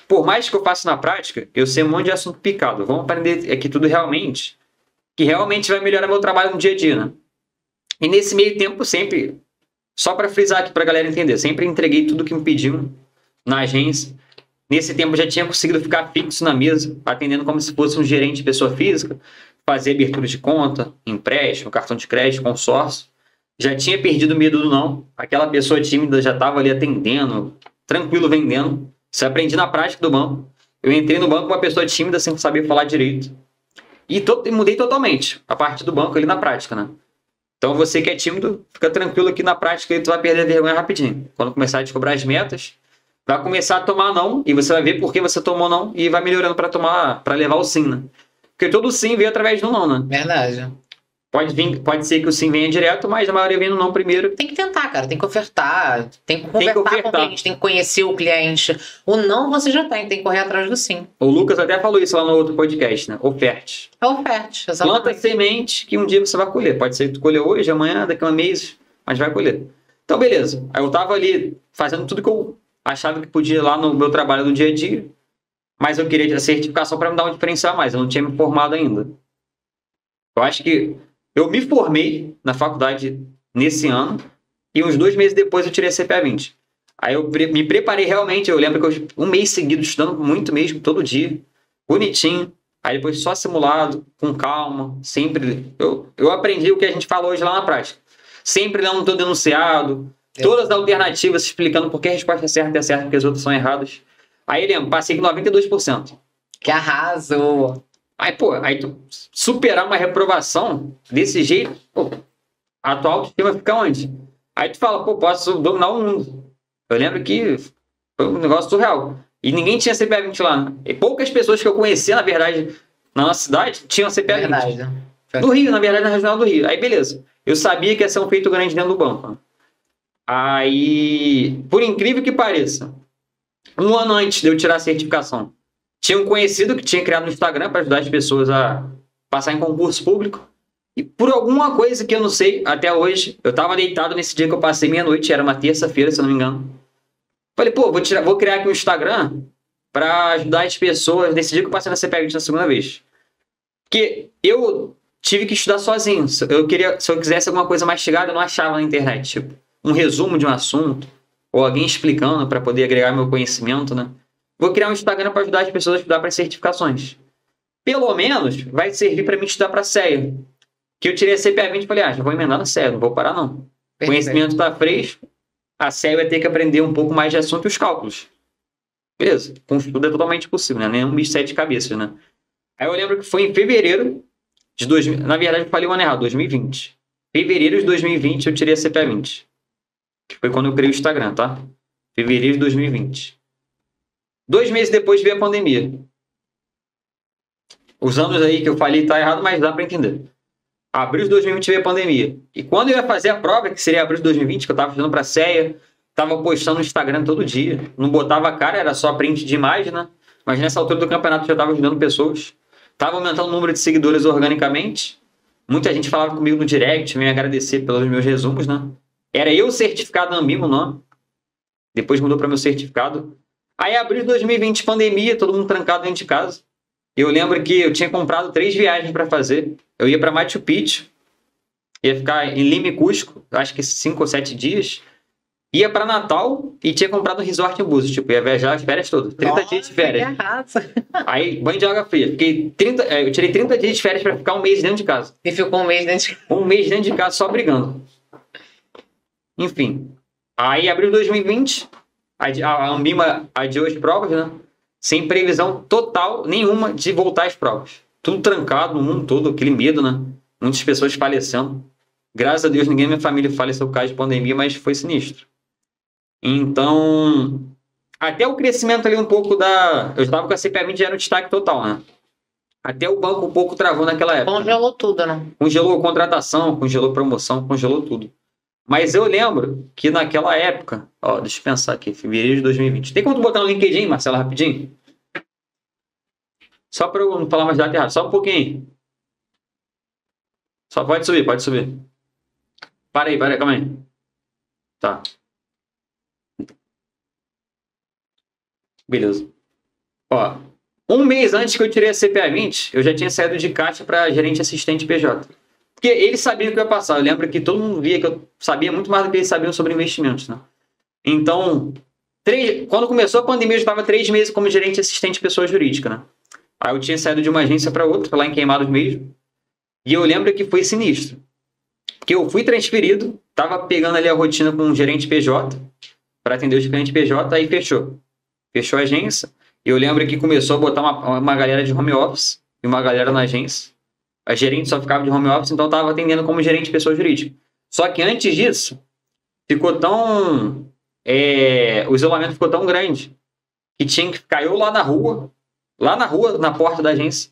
por mais que eu faça na prática, eu sei um monte de assunto picado. Vamos aprender aqui tudo realmente, que realmente vai melhorar meu trabalho no dia a dia, né? E nesse meio tempo, sempre, só para frisar aqui para a galera entender, sempre entreguei tudo que me pediam na agência. Nesse tempo já tinha conseguido ficar fixo na mesa, atendendo como se fosse um gerente de pessoa física, fazer abertura de conta, empréstimo, cartão de crédito, consórcio. Já tinha perdido o medo do não. Aquela pessoa tímida já estava ali atendendo, tranquilo vendendo. Isso eu aprendi na prática do banco. Eu entrei no banco com uma pessoa tímida sem saber falar direito. E to mudei totalmente a parte do banco ali na prática, né? Então você que é tímido, fica tranquilo aqui na prática tu vai perder a vergonha rapidinho. Quando começar a descobrir as metas, vai começar a tomar não e você vai ver por que você tomou não e vai melhorando para tomar, para levar o sim, né? Porque todo sim veio através do não, né? Verdade. Pode, vir, pode ser que o sim venha direto, mas a maioria vem no não primeiro. Tem que tentar, cara. Tem que ofertar. Tem que conversar tem que com o cliente, tem que conhecer o cliente. O não você já tem, tem que correr atrás do sim. O Lucas até falou isso lá no outro podcast, né? Oferte. É oferte, exatamente. Planta semente que um dia você vai colher. Pode ser que tu colher hoje, amanhã, daqui a um mês, mas vai colher. Então, beleza. Aí eu tava ali fazendo tudo que eu achava que podia lá no meu trabalho do dia a dia, mas eu queria a certificação para me dar um diferencial mais. Eu não tinha me formado ainda. Eu acho que eu me formei na faculdade nesse ano e uns dois meses depois eu tirei a CPA 20. Aí eu me preparei realmente. Eu lembro que eu um mês seguido estudando muito mesmo, todo dia, bonitinho. Aí depois só simulado, com calma, sempre. Eu, eu aprendi o que a gente falou hoje lá na prática. Sempre não todo denunciado, Todas as alternativas explicando por que a resposta certa é certa e porque as outras são erradas. Aí, lembro, passei com 92%. Que arrasou! Aí, pô, aí tu superar uma reprovação desse jeito, pô, a tua autoestima fica onde? Aí tu fala, pô, posso dominar o mundo. Eu lembro que foi um negócio surreal. E ninguém tinha CPA 20 lá. E poucas pessoas que eu conhecia, na verdade, na nossa cidade, tinham CPA 20. Verdade. Do Rio, na verdade, na regional do Rio. Aí, beleza. Eu sabia que ia ser um feito grande dentro do banco. Aí, por incrível que pareça, um ano antes de eu tirar a certificação, tinha um conhecido que tinha criado um Instagram para ajudar as pessoas a passar em concurso público. E por alguma coisa que eu não sei até hoje, eu estava deitado nesse dia que eu passei meia-noite, era uma terça-feira, se eu não me engano. Falei, pô, vou, tirar, vou criar aqui um Instagram para ajudar as pessoas nesse dia que eu passei na CPA na segunda vez. Porque eu tive que estudar sozinho. Eu queria, se eu quisesse alguma coisa mais chegada, eu não achava na internet. Tipo, um resumo de um assunto, ou alguém explicando para poder agregar meu conhecimento, né? Vou criar um Instagram para ajudar as pessoas a estudar para certificações. Pelo menos vai servir para mim estudar para CEA. Que eu tirei a CPA 20 e falei, ah, já vou emendar na CEA, não vou parar não. O conhecimento está fresco, a CEA vai ter que aprender um pouco mais de assunto e os cálculos. Beleza, com estudo é totalmente possível, né? Nem um bicho sete cabeças, né? Aí eu lembro que foi em fevereiro de 2000, na verdade eu falei o ano errado, 2020. Fevereiro de 2020 eu tirei a CPA 20 que foi quando eu criei o Instagram, tá? Fevereiro de 2020. Dois meses depois veio a pandemia. Os anos aí que eu falei tá errado, mas dá para entender. Abril de 2020 veio a pandemia. E quando eu ia fazer a prova, que seria abril de 2020, que eu tava fazendo pra CEA, tava postando no Instagram todo dia. Não botava cara, era só print de imagem, né? Mas nessa altura do campeonato já tava ajudando pessoas. Tava aumentando o número de seguidores organicamente. Muita gente falava comigo no direct, me agradecer pelos meus resumos, né? Era eu certificado Ambimo o nome. Depois mudou para meu certificado. Aí abril de 2020, pandemia, todo mundo trancado dentro de casa. Eu lembro que eu tinha comprado três viagens para fazer. Eu ia para Machu Picchu, ia ficar em Lima e Cusco, acho que cinco ou sete dias. Ia para Natal e tinha comprado um resort em Búzios, tipo, ia viajar as férias todas. 30 Nossa, dias de férias. Aí, banho de água fria. Fiquei 30, é, eu tirei 30 dias de férias para ficar um mês dentro de casa. E ficou um mês dentro de casa? Um mês dentro de casa só brigando. Enfim. Aí abril de 2020, a Ambima adiou as provas, né? Sem previsão total nenhuma de voltar às provas. Tudo trancado no mundo todo, aquele medo, né? Muitas pessoas falecendo. Graças a Deus, ninguém da minha família faleceu por causa de pandemia, mas foi sinistro. Então, até o crescimento ali um pouco da. Eu estava com a CPA já era um destaque total, né? Até o banco um pouco travou naquela época. Congelou tudo, né? Congelou contratação, congelou promoção, congelou tudo. Mas eu lembro que naquela época, ó, deixa eu pensar aqui, fevereiro de 2020. Tem como tu botar no LinkedIn, Marcelo, rapidinho? Só para eu não falar mais data errada, só um pouquinho. Só pode subir, pode subir. Para aí, para aí, calma aí. Tá. Beleza. Ó, um mês antes que eu tirei a CPA 20, eu já tinha saído de caixa para gerente assistente PJ. Porque ele sabia o que ia passar. Eu lembro que todo mundo via que eu sabia muito mais do que eles sabiam sobre investimentos, né? Então, três, quando começou a pandemia, eu estava três meses como gerente assistente pessoa jurídica, né? Aí eu tinha saído de uma agência para outra, lá em Queimados mesmo. E eu lembro que foi sinistro. Porque eu fui transferido, tava pegando ali a rotina com um gerente PJ, para atender os clientes PJ, aí fechou. Fechou a agência. Eu lembro que começou a botar uma, uma galera de home office e uma galera na agência. A gerente só ficava de home office, então estava atendendo como gerente de pessoa jurídica. Só que antes disso, ficou tão. É, o isolamento ficou tão grande que tinha que ficar eu lá na rua, lá na rua, na porta da agência,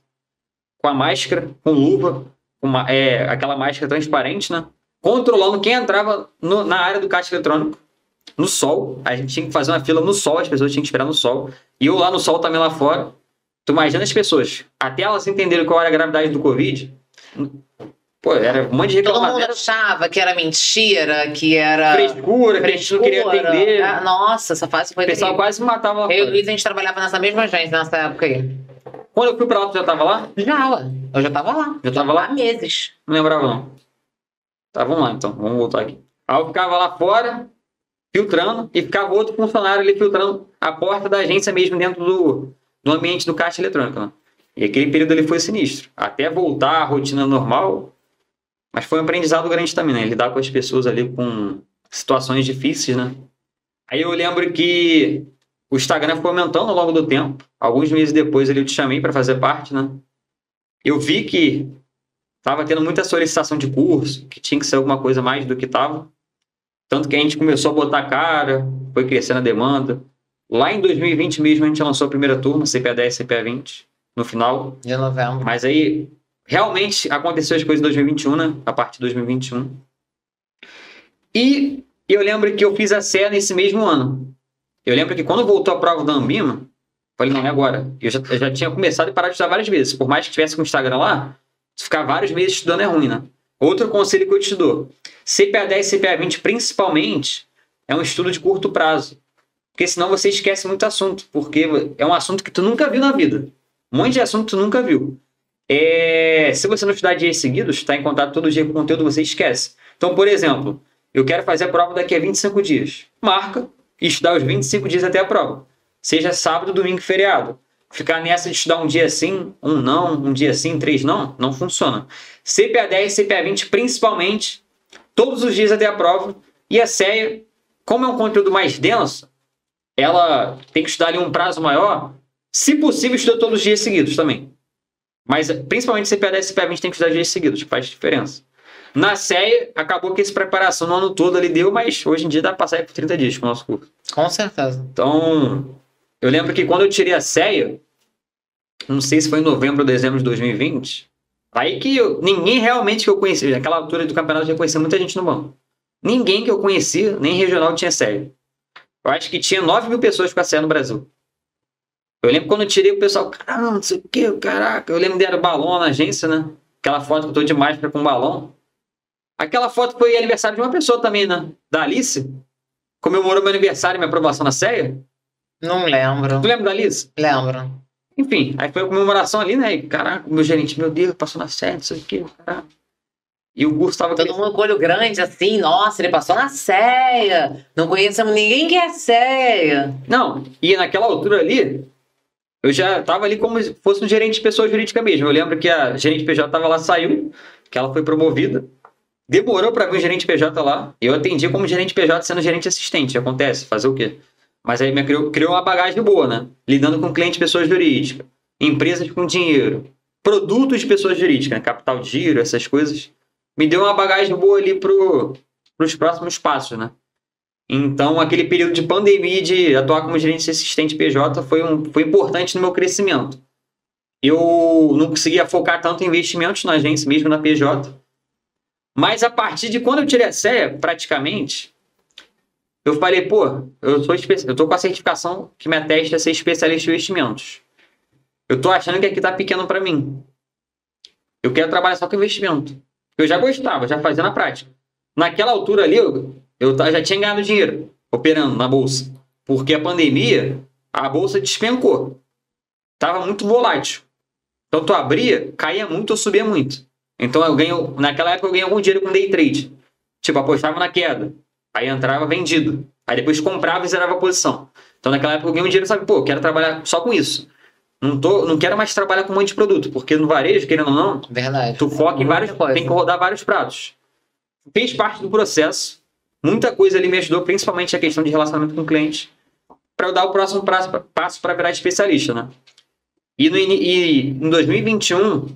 com a máscara, com luva, uma, é, aquela máscara transparente, né? Controlando quem entrava no, na área do caixa eletrônico no sol. A gente tinha que fazer uma fila no sol, as pessoas tinham que esperar no sol. E eu lá no sol também lá fora. Tu imagina as pessoas, até elas entenderem qual era a gravidade do Covid. Pô, era um monte de Todo mundo reclamação. achava que era mentira, que era. Frescura, que a gente não queria atender. Ah, Nossa, essa fase foi O pessoal terrível. quase matava lá Eu e o. Luiz, a gente trabalhava nessa mesma agência nessa época aí. Quando eu fui pra lá, tu já tava lá? Já, ué. Eu já tava lá. Já tava lá? Há meses. Não lembrava, não. Tá, vamos lá então. Vamos voltar aqui. Aí eu ficava lá fora, filtrando, e ficava outro funcionário ali filtrando a porta da agência mesmo dentro do, do ambiente do caixa eletrônico. Né? E aquele período ali foi sinistro. Até voltar à rotina normal. Mas foi um aprendizado grande também, né? Lidar com as pessoas ali com situações difíceis, né? Aí eu lembro que o Instagram foi aumentando ao longo do tempo. Alguns meses depois eu te chamei para fazer parte, né? Eu vi que tava tendo muita solicitação de curso, que tinha que ser alguma coisa mais do que tava. Tanto que a gente começou a botar cara, foi crescendo a demanda. Lá em 2020 mesmo a gente lançou a primeira turma, CPA 10 e CPA 20, no final. De novembro. Mas aí realmente aconteceu as coisas em 2021, né? A partir de 2021. E eu lembro que eu fiz a CE nesse mesmo ano. Eu lembro que quando voltou a prova da Ambima, falei, não, é agora. Eu já, eu já tinha começado e parado de estudar várias vezes. Por mais que tivesse com o Instagram lá, ficar vários meses estudando é ruim, né? Outro conselho que eu te dou. CPA 10 e CPA 20, principalmente, é um estudo de curto prazo. Porque senão você esquece muito assunto. Porque é um assunto que tu nunca viu na vida. Um monte de assunto que tu nunca viu. É, se você não estudar dias seguidos, está em contato todo dia com o conteúdo, você esquece. Então, por exemplo, eu quero fazer a prova daqui a 25 dias. Marca e estudar os 25 dias até a prova. Seja sábado, domingo, feriado. Ficar nessa de estudar um dia sim, um não, um dia sim, três não, não funciona. CPA 10, CPA 20, principalmente, todos os dias até a prova. E a CEA, como é um conteúdo mais denso, ela tem que estudar ali um prazo maior. Se possível, estuda todos os dias seguidos também. Mas principalmente CPA 10 e CPA 20 tem que estudar dias seguidos, que faz diferença. Na CEA, acabou que essa preparação no ano todo ali deu, mas hoje em dia dá pra passar aí por 30 dias com o nosso curso. Com certeza. Então, eu lembro que quando eu tirei a CEA, não sei se foi em novembro ou dezembro de 2020, aí que eu- ninguém realmente que eu conhecia, naquela altura do campeonato eu já conhecia muita gente no banco. Ninguém que eu conhecia, nem regional, tinha CEA. Eu acho que tinha 9 mil pessoas com a CEA no Brasil. Eu lembro quando eu tirei o pessoal, caramba, não sei o que, caraca. Eu lembro de era balão na agência, né? Aquela foto que eu tô de máscara com balão. Aquela foto foi aniversário de uma pessoa também, né? Da Alice. Comemorou meu aniversário e minha aprovação na CEA. Não lembro. Tu lembra da Alice? Lembro. Enfim, aí foi a comemoração ali, né? E, caraca, meu gerente, meu Deus, passou na CEA, não sei o que, caraca. E o curso tava Todo mundo com olho grande, assim, nossa, ele passou na ceia. Não conhecemos ninguém que é ceia. Não, e naquela altura ali, eu já tava ali como se fosse um gerente de pessoa jurídica mesmo. Eu lembro que a gerente PJ tava lá, saiu, que ela foi promovida. Demorou para vir o gerente PJ lá. Eu atendi como gerente PJ sendo gerente assistente. Acontece, fazer o quê? Mas aí me criou, criou uma bagagem boa, né? Lidando com cliente de pessoa jurídica, empresas com dinheiro, produtos de pessoa jurídica, né? capital de giro, essas coisas. Me deu uma bagagem boa ali pro, pros próximos passos, né? Então, aquele período de pandemia de atuar como gerente assistente PJ foi, um, foi importante no meu crescimento. eu não conseguia focar tanto em investimentos na agência, mesmo na PJ. Mas a partir de quando eu tirei a CEA, praticamente, eu falei, pô, eu, sou eu tô com a certificação que me atesta a ser especialista em investimentos. Eu tô achando que aqui tá pequeno para mim. Eu quero trabalhar só com investimento. Eu já gostava, já fazia na prática. Naquela altura ali, eu, eu já tinha ganhado dinheiro operando na bolsa. Porque a pandemia, a bolsa despencou. Tava muito volátil. Então tu abria, caía muito ou subia muito. Então eu ganho, naquela época eu ganhei algum dinheiro com day trade. Tipo, apostava na queda. Aí entrava vendido. Aí depois comprava e zerava a posição. Então naquela época eu ganhei um dinheiro, sabe, pô, quero trabalhar só com isso. Não, tô, não quero mais trabalhar com um monte de produto, porque no varejo, querendo ou não, Verdade. tu foca em vários. Coisa. Tem que rodar vários pratos. Fez parte do processo. Muita coisa ali me ajudou, principalmente a questão de relacionamento com o cliente, para eu dar o próximo passo para virar especialista, né? E, no, e em 2021,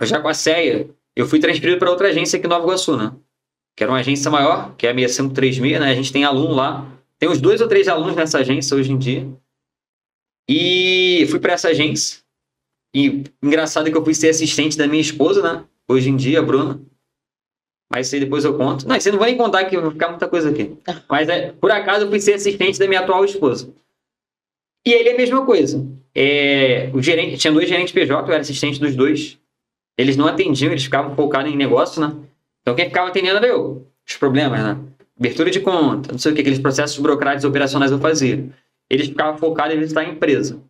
eu já com a CEA, eu fui transferido para outra agência aqui em Nova Iguaçu, né? Que era uma agência maior, que é a 6536, né? A gente tem aluno lá. Tem uns dois ou três alunos nessa agência hoje em dia. E fui para essa agência. E engraçado que eu fui ser assistente da minha esposa, né? Hoje em dia, Bruna. Mas isso aí depois eu conto. Não, você não vai nem contar que vai ficar muita coisa aqui. Mas é, por acaso eu fui ser assistente da minha atual esposa. E ele é a mesma coisa. É, o gerente, tinha dois gerentes PJ, eu era assistente dos dois. Eles não atendiam, eles ficavam focados em negócio, né? Então quem ficava atendendo era eu. Os problemas, né? Abertura de conta, não sei o que, aqueles processos burocráticos operacionais eu fazia. Eles ficavam focados em visitar a empresa.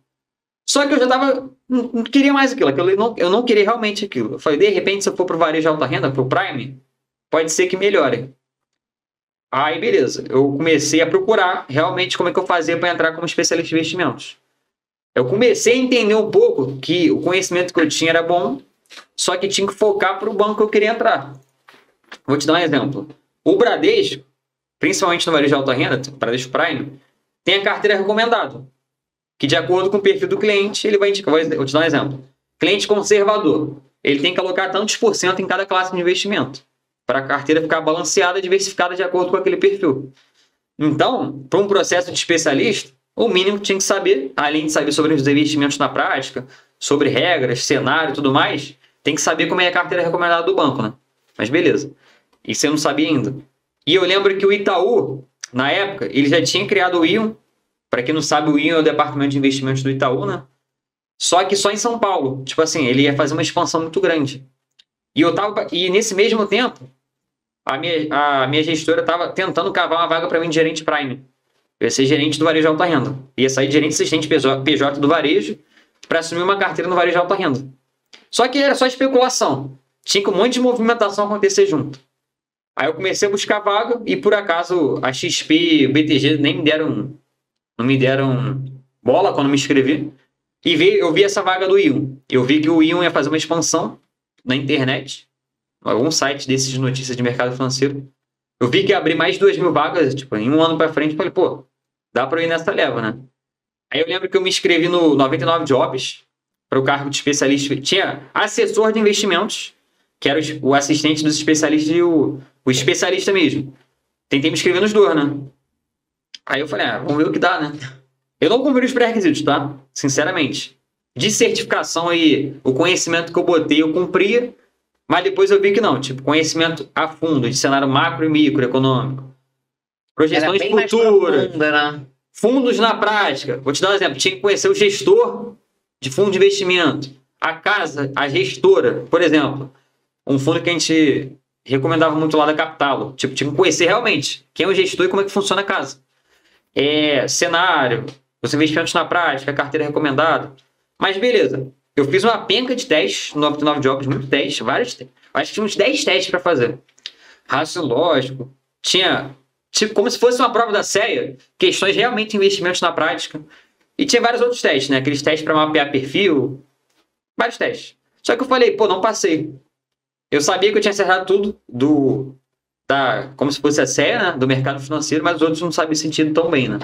Só que eu já tava. Não, queria mais aquilo. aquilo eu, não, eu não queria realmente aquilo. Eu falei, de repente, se eu for pro varejo alta renda, pro Prime, pode ser que melhore. Aí, beleza. Eu comecei a procurar realmente como é que eu fazia para entrar como especialista em investimentos. Eu comecei a entender um pouco que o conhecimento que eu tinha era bom, só que tinha que focar para o banco que eu queria entrar. Vou te dar um exemplo. O Bradesco, principalmente no varejo de alta renda, Bradesco Prime, tem a carteira recomendada, que de acordo com o perfil do cliente, ele vai indicar. Vou te dar um exemplo. Cliente conservador, ele tem que alocar tantos por cento em cada classe de investimento, para a carteira ficar balanceada, diversificada de acordo com aquele perfil. Então, para um processo de especialista, o mínimo que tinha que saber, além de saber sobre os investimentos na prática, sobre regras, cenário e tudo mais, tem que saber como é a carteira recomendada do banco, né? Mas beleza. Isso eu não sabia ainda. E eu lembro que o Itaú, na época, ele já tinha criado o Ion. Para quem não sabe, o Ion é o departamento de investimentos do Itaú, né? Só que só em São Paulo. Tipo assim, ele ia fazer uma expansão muito grande. E eu tava. E nesse mesmo tempo, a minha, a minha gestora estava tentando cavar uma vaga para mim de gerente Prime. Eu ia ser gerente do varejo de alta renda. Ia sair de gerente assistente PJ do varejo para assumir uma carteira no varejo de alta renda. Só que era só especulação. Tinha que um monte de movimentação acontecer junto. Aí eu comecei a buscar vaga e por acaso a XP e o BTG nem me deram não me deram bola quando me inscrevi. E vi, eu vi essa vaga do Ion. Eu vi que o Ion ia fazer uma expansão na internet, algum site desses de notícias de mercado financeiro. Eu vi que ia abrir mais de 2 mil vagas, tipo, em um ano para frente. Falei, pô, dá para ir nessa leva, né? Aí eu lembro que eu me inscrevi no 99 Jobs para o cargo de especialista. Tinha assessor de investimentos, que era o assistente dos especialistas e o, o especialista mesmo. Tentei me inscrever nos dois, né? Aí eu falei, ah, vamos ver o que dá, né? Eu não cumpri os pré-requisitos, tá? Sinceramente. De certificação aí, o conhecimento que eu botei, eu cumpria, mas depois eu vi que não. Tipo, conhecimento a fundo, de cenário macro e microeconômico. Projeções futuras. Né? Fundos na prática. Vou te dar um exemplo. Tinha que conhecer o gestor de fundo de investimento. A casa, a gestora, por exemplo. Um fundo que a gente recomendava muito lá da Capital. Tipo, tinha que conhecer realmente quem é o gestor e como é que funciona a casa. É, cenário, os investimentos na prática, carteira recomendada. Mas beleza. Eu fiz uma penca de testes no 99 Jobs, muitos testes, vários testes. Acho que tinha uns 10 testes para fazer. Raciocínio lógico. Tinha, tipo, como se fosse uma prova da CEA, questões realmente de investimentos na prática. E tinha vários outros testes, né? Aqueles testes para mapear perfil. Vários testes. Só que eu falei, pô, não passei. Eu sabia que eu tinha acertado tudo do. Da, como se fosse a CEA, né? Do mercado financeiro, mas os outros não sabiam sentido tão bem, né?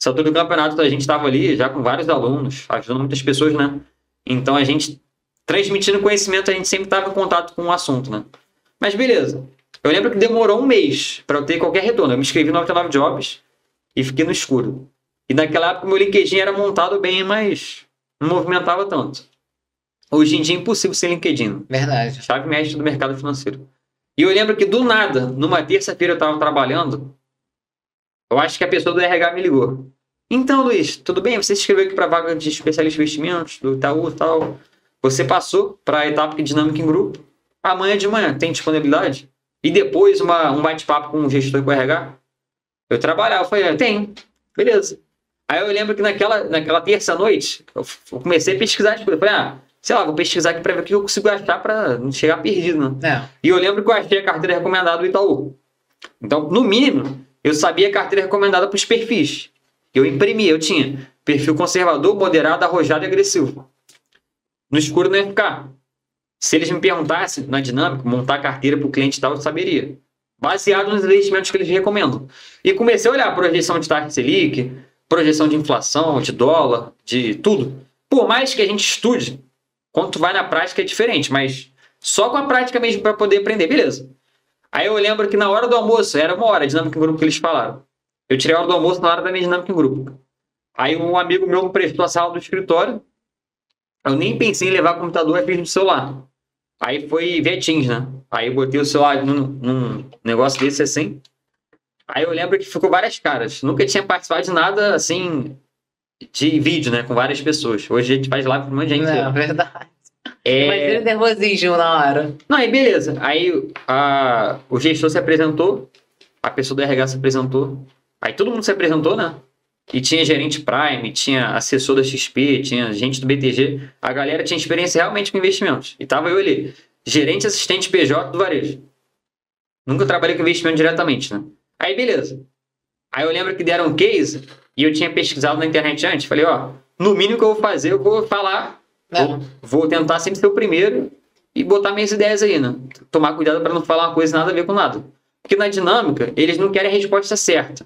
Essa altura do campeonato a gente estava ali já com vários alunos, ajudando muitas pessoas, né? Então a gente, transmitindo conhecimento, a gente sempre estava em contato com o assunto, né? Mas beleza. Eu lembro que demorou um mês para eu ter qualquer retorno. Eu me inscrevi no 99 Jobs e fiquei no escuro. E naquela época meu LinkedIn era montado bem, mas não movimentava tanto. Hoje em dia é impossível sem LinkedIn. Verdade. Chave mestre do mercado financeiro. E eu lembro que do nada, numa terça-feira eu estava trabalhando, eu acho que a pessoa do RH me ligou. Então, Luiz, tudo bem? Você se inscreveu aqui para a vaga de especialista em investimentos do Itaú e tal. Você passou para a etapa dinâmica em grupo. Amanhã de manhã tem disponibilidade? E depois uma, um bate-papo com o gestor com o RH? Eu trabalhava, eu falei, é, tem. Beleza. Aí eu lembro que naquela, naquela terça-noite, eu comecei a pesquisar as coisas. Falei, ah, sei lá, vou pesquisar aqui para ver o que eu consigo achar para não chegar perdido, né? É. E eu lembro que eu achei a carteira recomendada do Itaú. Então, no mínimo, eu sabia a carteira recomendada para os perfis. Eu imprimi, eu tinha perfil conservador, moderado, arrojado e agressivo. No escuro não ia ficar. Se eles me perguntassem na dinâmica, montar a carteira para o cliente tal, eu saberia. Baseado nos investimentos que eles recomendam. E comecei a olhar a projeção de taxa Selic, projeção de inflação, de dólar, de tudo. Por mais que a gente estude, quando tu vai na prática é diferente, mas só com a prática mesmo para poder aprender, beleza. Aí eu lembro que na hora do almoço, era uma hora dinâmica em grupo que eles falaram. Eu tirei a hora do almoço na hora da minha dinâmica em grupo. Aí um amigo meu me prestou a sala do escritório. Eu nem pensei em levar o computador e fiz no celular. Aí foi via Teams, né? Aí eu botei o celular num, num negócio desse assim. Aí eu lembro que ficou várias caras. Nunca tinha participado de nada assim de vídeo, né? Com várias pessoas. Hoje a gente faz live com um monte de gente. É, verdade. É... Mas ele nervosismo na hora. Não, aí beleza. Aí a, o gestor se apresentou, a pessoa do RH se apresentou. Aí todo mundo se apresentou, né? E tinha gerente Prime, tinha assessor da XP, tinha gente do BTG. A galera tinha experiência realmente com investimentos. E tava eu ali, gerente assistente PJ do varejo. Nunca trabalhei com investimento diretamente, né? Aí beleza. Aí eu lembro que deram um case e eu tinha pesquisado na internet antes. Falei, ó, no mínimo que eu vou fazer, eu vou falar. É. Vou, vou tentar sempre ser o primeiro e botar minhas ideias aí, né? Tomar cuidado para não falar uma coisa nada a ver com nada. Porque na dinâmica, eles não querem a resposta certa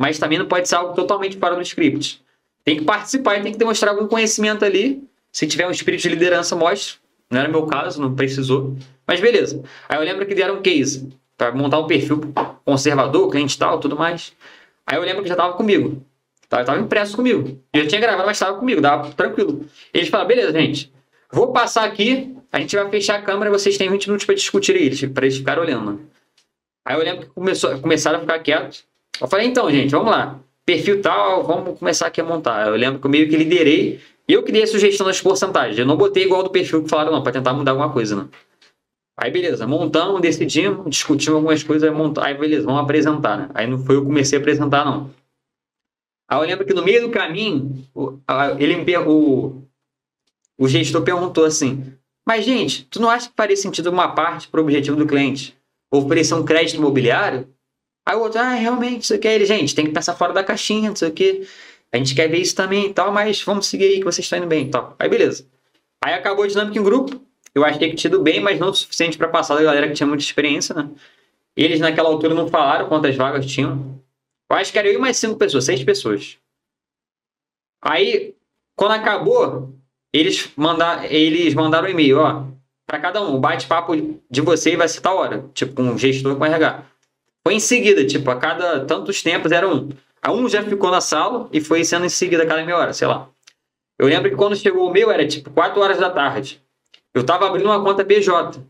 mas também não pode ser algo totalmente fora do script. Tem que participar e tem que demonstrar algum conhecimento ali. Se tiver um espírito de liderança, mostre. Não era meu caso, não precisou. Mas beleza. Aí eu lembro que deram um case para montar um perfil conservador, cliente tal, tudo mais. Aí eu lembro que já estava comigo. Tava, tava impresso comigo. Eu tinha gravado, mas estava comigo, dava tranquilo. Eles falaram, beleza, gente. Vou passar aqui, a gente vai fechar a câmera e vocês têm 20 minutos para discutir eles, para eles ficarem olhando. Aí eu lembro que começou, começaram a ficar quietos. Eu falei, então, gente, vamos lá. Perfil tal, vamos começar aqui a montar. Eu lembro que eu meio que liderei. Eu que dei a sugestão das porcentagens. Eu não botei igual do perfil que falaram, não, para tentar mudar alguma coisa, né? Aí, beleza, montamos, decidimos, discutimos algumas coisas, aí, aí beleza, vamos apresentar, né? Aí não foi eu que comecei a apresentar, não. Aí eu lembro que no meio do caminho, ele me o, o gestor perguntou assim: Mas, gente, tu não acha que faria sentido uma parte para o objetivo do cliente? Oferecer um crédito imobiliário? Aí o outro, ah, realmente, isso aqui é ele, gente, tem que pensar fora da caixinha, não sei o quê. A gente quer ver isso também e tal, mas vamos seguir aí que vocês estão indo bem e tal. Aí beleza. Aí acabou a dinâmica em grupo. Eu achei que tinha ido bem, mas não o suficiente para passar da galera que tinha muita experiência, né? Eles naquela altura não falaram quantas vagas tinham. Eu acho que era eu e mais cinco pessoas, seis pessoas. Aí, quando acabou, eles, mandar, eles mandaram um e-mail, ó. Para cada um, bate-papo de você vai ser tal hora. Tipo, com um gestor com RH. Foi em seguida, tipo, a cada tantos tempos era um. A um já ficou na sala e foi sendo em seguida a cada meia hora, sei lá. Eu lembro que quando chegou o meu era tipo 4 horas da tarde. Eu tava abrindo uma conta BJ.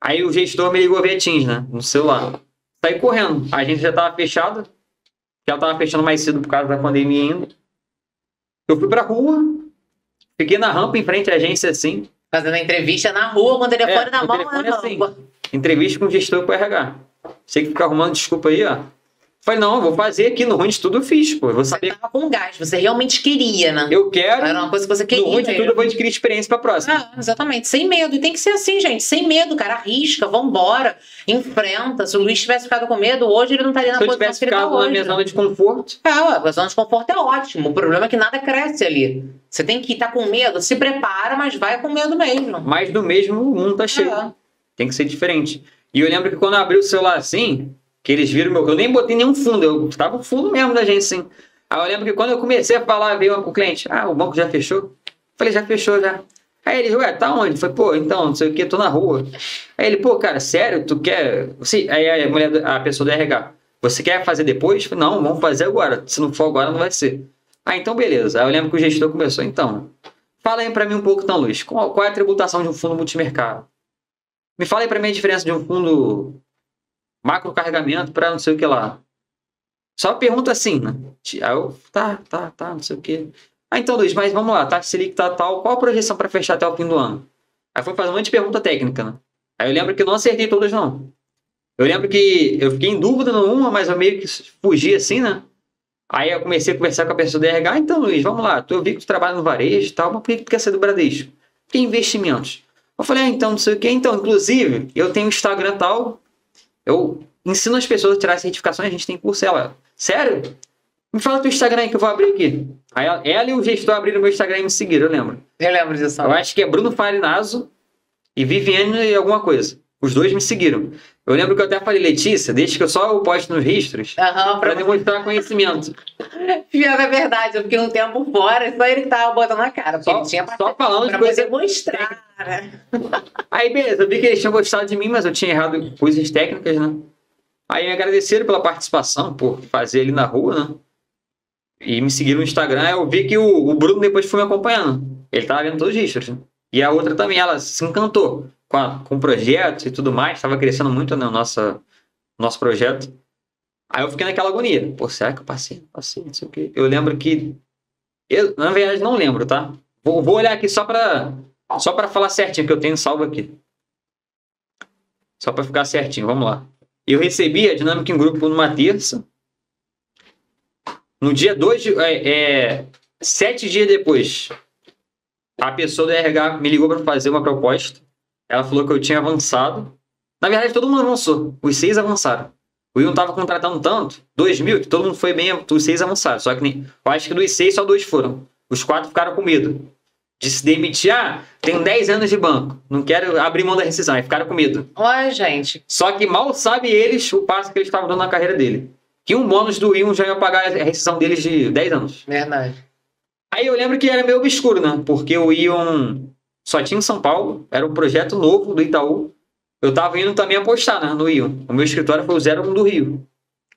Aí o gestor me ligou via Teams, né? No celular. Saí correndo. A gente já tava fechada. Já tava fechando mais cedo por causa da pandemia ainda. Eu fui pra rua. Fiquei na rampa em frente à agência assim. Fazendo entrevista na rua com o telefone É, na mão telefone na assim. rampa. Entrevista com o gestor com o RH. Você que fica arrumando desculpa aí, ó. Falei, não, eu vou fazer aqui. No ruim de tudo eu fiz, pô. Eu vou Você saber. tava com gás, você realmente queria, né? Eu quero. Era uma coisa que você queria. No ruim de tudo eu vou adquirir experiência pra próxima. Ah, exatamente, sem medo. E tem que ser assim, gente. Sem medo, cara. Arrisca, vambora. Enfrenta. Se o Luiz tivesse ficado com medo, hoje ele não estaria na Se eu posição tivesse que ele tá ficado na hoje. minha zona de conforto, É, ué, a zona de conforto é ótimo. O problema é que nada cresce ali. Você tem que estar com medo. Se prepara, mas vai com medo mesmo. mais do mesmo, o mundo tá cheio. É. Tem que ser diferente. E eu lembro que quando eu abri o celular assim, que eles viram meu. Eu nem botei nenhum fundo, eu tava fundo mesmo da gente, assim. Aí eu lembro que quando eu comecei a falar, veio o cliente, ah, o banco já fechou? Falei, já fechou já. Aí ele, ué, tá onde? Foi, pô, então, não sei o que, tô na rua. Aí ele, pô, cara, sério, tu quer. Você... Aí a mulher, a pessoa do RH, você quer fazer depois? Falei, não, vamos fazer agora. Se não for agora, não vai ser. Ah, então beleza. Aí eu lembro que o gestor começou, então. Fala aí pra mim um pouco, então, Luiz. Qual, qual é a tributação de um fundo multimercado? Me fala aí pra mim a diferença de um fundo macro carregamento para não sei o que lá. Só pergunta assim, né? Aí eu, tá, tá, tá, não sei o que. Ah, então, Luiz, mas vamos lá, taxa Selic tá tal, qual a projeção para fechar até o fim do ano? Aí foi fazer um monte de pergunta técnica, né? Aí eu lembro que não acertei todas, não. Eu lembro que eu fiquei em dúvida numa, mas eu meio que fugi assim, né? Aí eu comecei a conversar com a pessoa do RH. Ah, então, Luiz, vamos lá. Eu vi que tu trabalha no varejo e tal, mas por que tu quer ser do Bradesco? Que investimentos? Eu falei, ah, então, não sei o que. Então, inclusive, eu tenho Instagram tal. Eu ensino as pessoas a tirar certificações, a gente tem curso. Ela, sério? Me fala teu Instagram aí que eu vou abrir aqui. Aí ela, ela e o gestor abriram meu Instagram e me seguiram, eu lembro. Eu lembro disso. Eu acho que é Bruno Farinazo e Viviane e alguma coisa. Os dois me seguiram. Eu lembro que eu até falei, Letícia, deixa que eu só posto nos registros Aham, para demonstrar conhecimento. Pior é verdade, eu fiquei um tempo fora, só ele que tava botando na cara. Só, tinha só falando de pra coisa. poder mostrar, né? Aí, beleza, eu vi que eles tinham gostado de mim, mas eu tinha errado coisas técnicas, né? Aí me agradeceram pela participação, por fazer ali na rua, né? E me seguiram no Instagram. Eu vi que o, o Bruno depois foi me acompanhando. Ele tava vendo todos os registros. né? E a outra também, ela se encantou com, a- com o projeto e tudo mais. Tava crescendo muito no nosso, nosso projeto. Aí eu fiquei naquela agonia. Pô, será que eu passei? Passei, não sei o quê. Eu lembro que. Eu, na verdade, não lembro, tá? Vou, vou olhar aqui só pra, só falar certinho que eu tenho salvo aqui. Só pra ficar certinho, vamos lá. Eu recebi a dinâmica em grupo numa terça. No dia 2 de. É, é, sete dias depois, a pessoa do RH me ligou para fazer uma proposta. Ela falou que eu tinha avançado. Na verdade, todo mundo avançou. Os seis avançaram. O Will estava contratando tanto, dois mil, que todo mundo foi bem, os seis avançaram. Só que nem, eu acho que dos seis, só dois foram. Os quatro ficaram com medo de se demitir. Ah, tenho 10 anos de banco, não quero abrir mão da rescisão. Aí ficaram com medo. Ué, gente. Só que mal sabe eles o passo que eles estavam dando na carreira dele. Que um bônus do Will já ia pagar a rescisão deles de 10 anos. Verdade. Aí eu lembro que era meio obscuro, né? Porque o Ion só tinha em São Paulo, era um projeto novo do Itaú. Eu tava indo também apostar, né, no Ion. O meu escritório foi o 01 do Rio.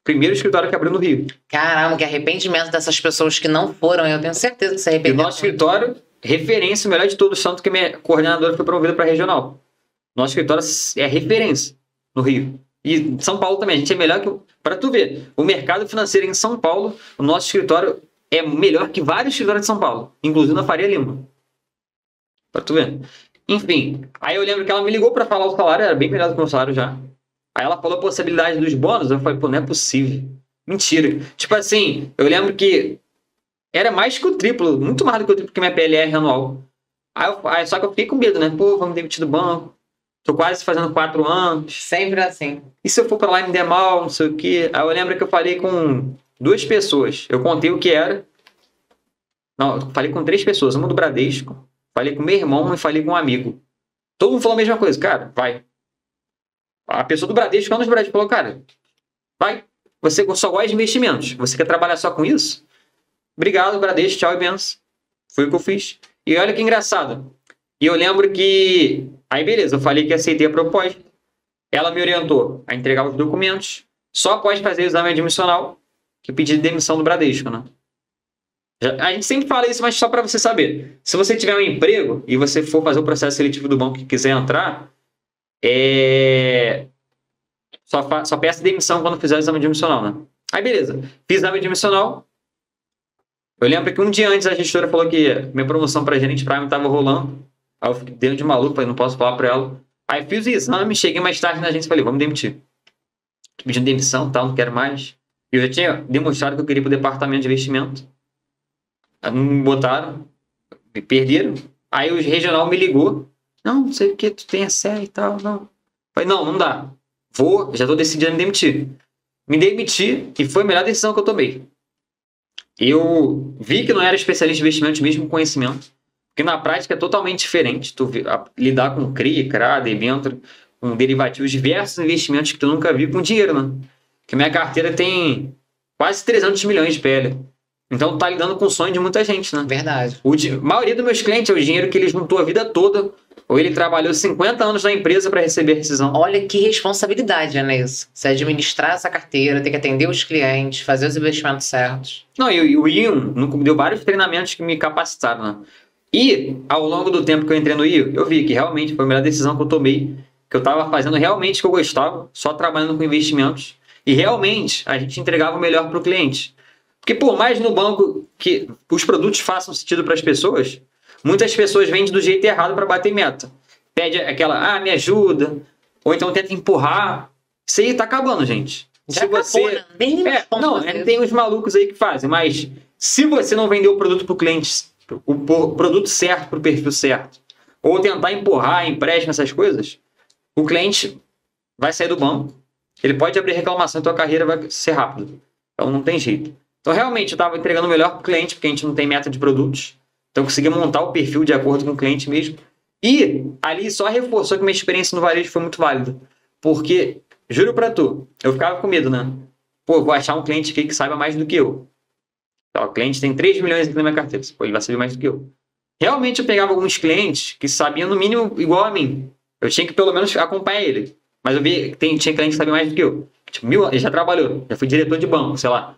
Primeiro escritório que abriu no Rio. Caramba, que arrependimento dessas pessoas que não foram. Eu tenho certeza que se E o nosso escritório, referência, o melhor de todos, tanto que minha coordenadora foi promovida para regional. Nosso escritório é referência no Rio. E em São Paulo também, a gente é melhor que. Para tu ver, o mercado financeiro em São Paulo, o nosso escritório é melhor que vários escritórios de São Paulo, inclusive na Faria Lima. Para tu ver. Enfim, aí eu lembro que ela me ligou para falar o salário, era bem melhor do que o meu salário já. Aí ela falou a possibilidade dos bônus, eu falei, pô, não é possível. Mentira. Tipo assim, eu lembro que era mais que o triplo, muito mais do que o triplo que minha PLR anual. Aí, eu- aí só que eu fiquei com medo, né? Pô, vamos demitir do banco. Tô quase fazendo quatro anos. Sempre assim. E se eu for pra lá e me der mal, não sei o quê? Aí eu lembro que eu falei com duas pessoas. Eu contei o que era. Não, eu falei com três pessoas. Uma do Bradesco. Falei com meu irmão e falei com um amigo. Todo mundo falou a mesma coisa. Cara, vai. A pessoa do Bradesco, um dos Bradesco, falou, cara, vai. Você só gosta de investimentos. Você quer trabalhar só com isso? Obrigado, Bradesco. Tchau e benção. Foi o que eu fiz. E olha que engraçado. E eu lembro que... Aí, beleza. Eu falei que aceitei a proposta. Ela me orientou a entregar os documentos. Só após fazer o exame admissional, que eu pedi demissão do Bradesco, né? Já- A gente sempre fala isso, mas só para você saber. Se você tiver um emprego e você for fazer o processo seletivo do banco e quiser entrar, é... só, só peça demissão quando fizer o exame admissional, né? Aí, beleza. Fiz o exame admissional. Eu lembro que um dia antes a gestora falou que minha promoção para gerente Prime estava rolando. Aí eu fiquei dentro de maluco, falei, não posso falar para ela. Aí fiz o exame, cheguei mais tarde na agência e falei, vamos demitir. Pedindo demissão tal, não quero mais. Eu já tinha demonstrado que eu queria ir pro departamento de investimento. Me botaram, me perderam. Aí o regional me ligou. Não, não sei o que, tu tem a série e tal, não. Falei, não, não dá. Vou, já tô decidindo me demitir. Me demiti e foi a melhor decisão que eu tomei. Eu vi que não era especialista em investimentos, mesmo conhecimento. Porque na prática é totalmente diferente. Tu a- lidar com CRI, CRA, debênture, com derivativos, diversos investimentos que tu nunca viu com dinheiro, né? Que minha carteira tem quase 300 milhões de PL. Então tá lidando com o sonho de muita gente, né? Verdade. O di- a maioria dos meus clientes é o dinheiro que ele juntou a vida toda, ou ele trabalhou 50 anos na empresa para receber a rescisão. Olha que responsabilidade, né, isso? Você administrar essa carteira, ter que atender os clientes, fazer os investimentos certos. Não, e, o no- deu vários treinamentos que me capacitaram, né? E, ao longo do tempo que eu entrei no IO, eu vi que realmente foi a melhor decisão que eu tomei, que eu estava fazendo realmente o que eu gostava, só trabalhando com investimentos. E realmente a gente entregava o melhor para o cliente. Porque por mais no banco que os produtos façam sentido para as pessoas, muitas pessoas vendem do jeito errado para bater meta. Pede aquela, ah, me ajuda, ou então tenta empurrar. Isso aí tá acabando, gente. Já se acabou, você. né? É, não, é, tem uns malucos aí que fazem, mas se você não vender o produto para o cliente, o produto certo para o perfil certo, ou tentar empurrar, empréstimo, essas coisas, o cliente vai sair do banco, ele pode abrir reclamação e tua carreira vai ser rápida. Então não tem jeito. Então realmente eu estava entregando o melhor para o cliente, porque a gente não tem meta de produtos. Então eu consegui montar o perfil de acordo com o cliente mesmo. E ali só reforçou que minha experiência no varejo foi muito válida. Porque, juro pra tu, eu ficava com medo, né? Pô, vou achar um cliente aqui que saiba mais do que eu. Então, o cliente tem 3 milhões aqui na minha carteira. Pô, ele vai saber mais do que eu. Realmente eu pegava alguns clientes que sabiam no mínimo igual a mim. Eu tinha que pelo menos acompanhar ele. Mas eu vi que tem, tinha cliente que sabia mais do que eu. Tipo, mil, ele já trabalhou, já foi diretor de banco, sei lá.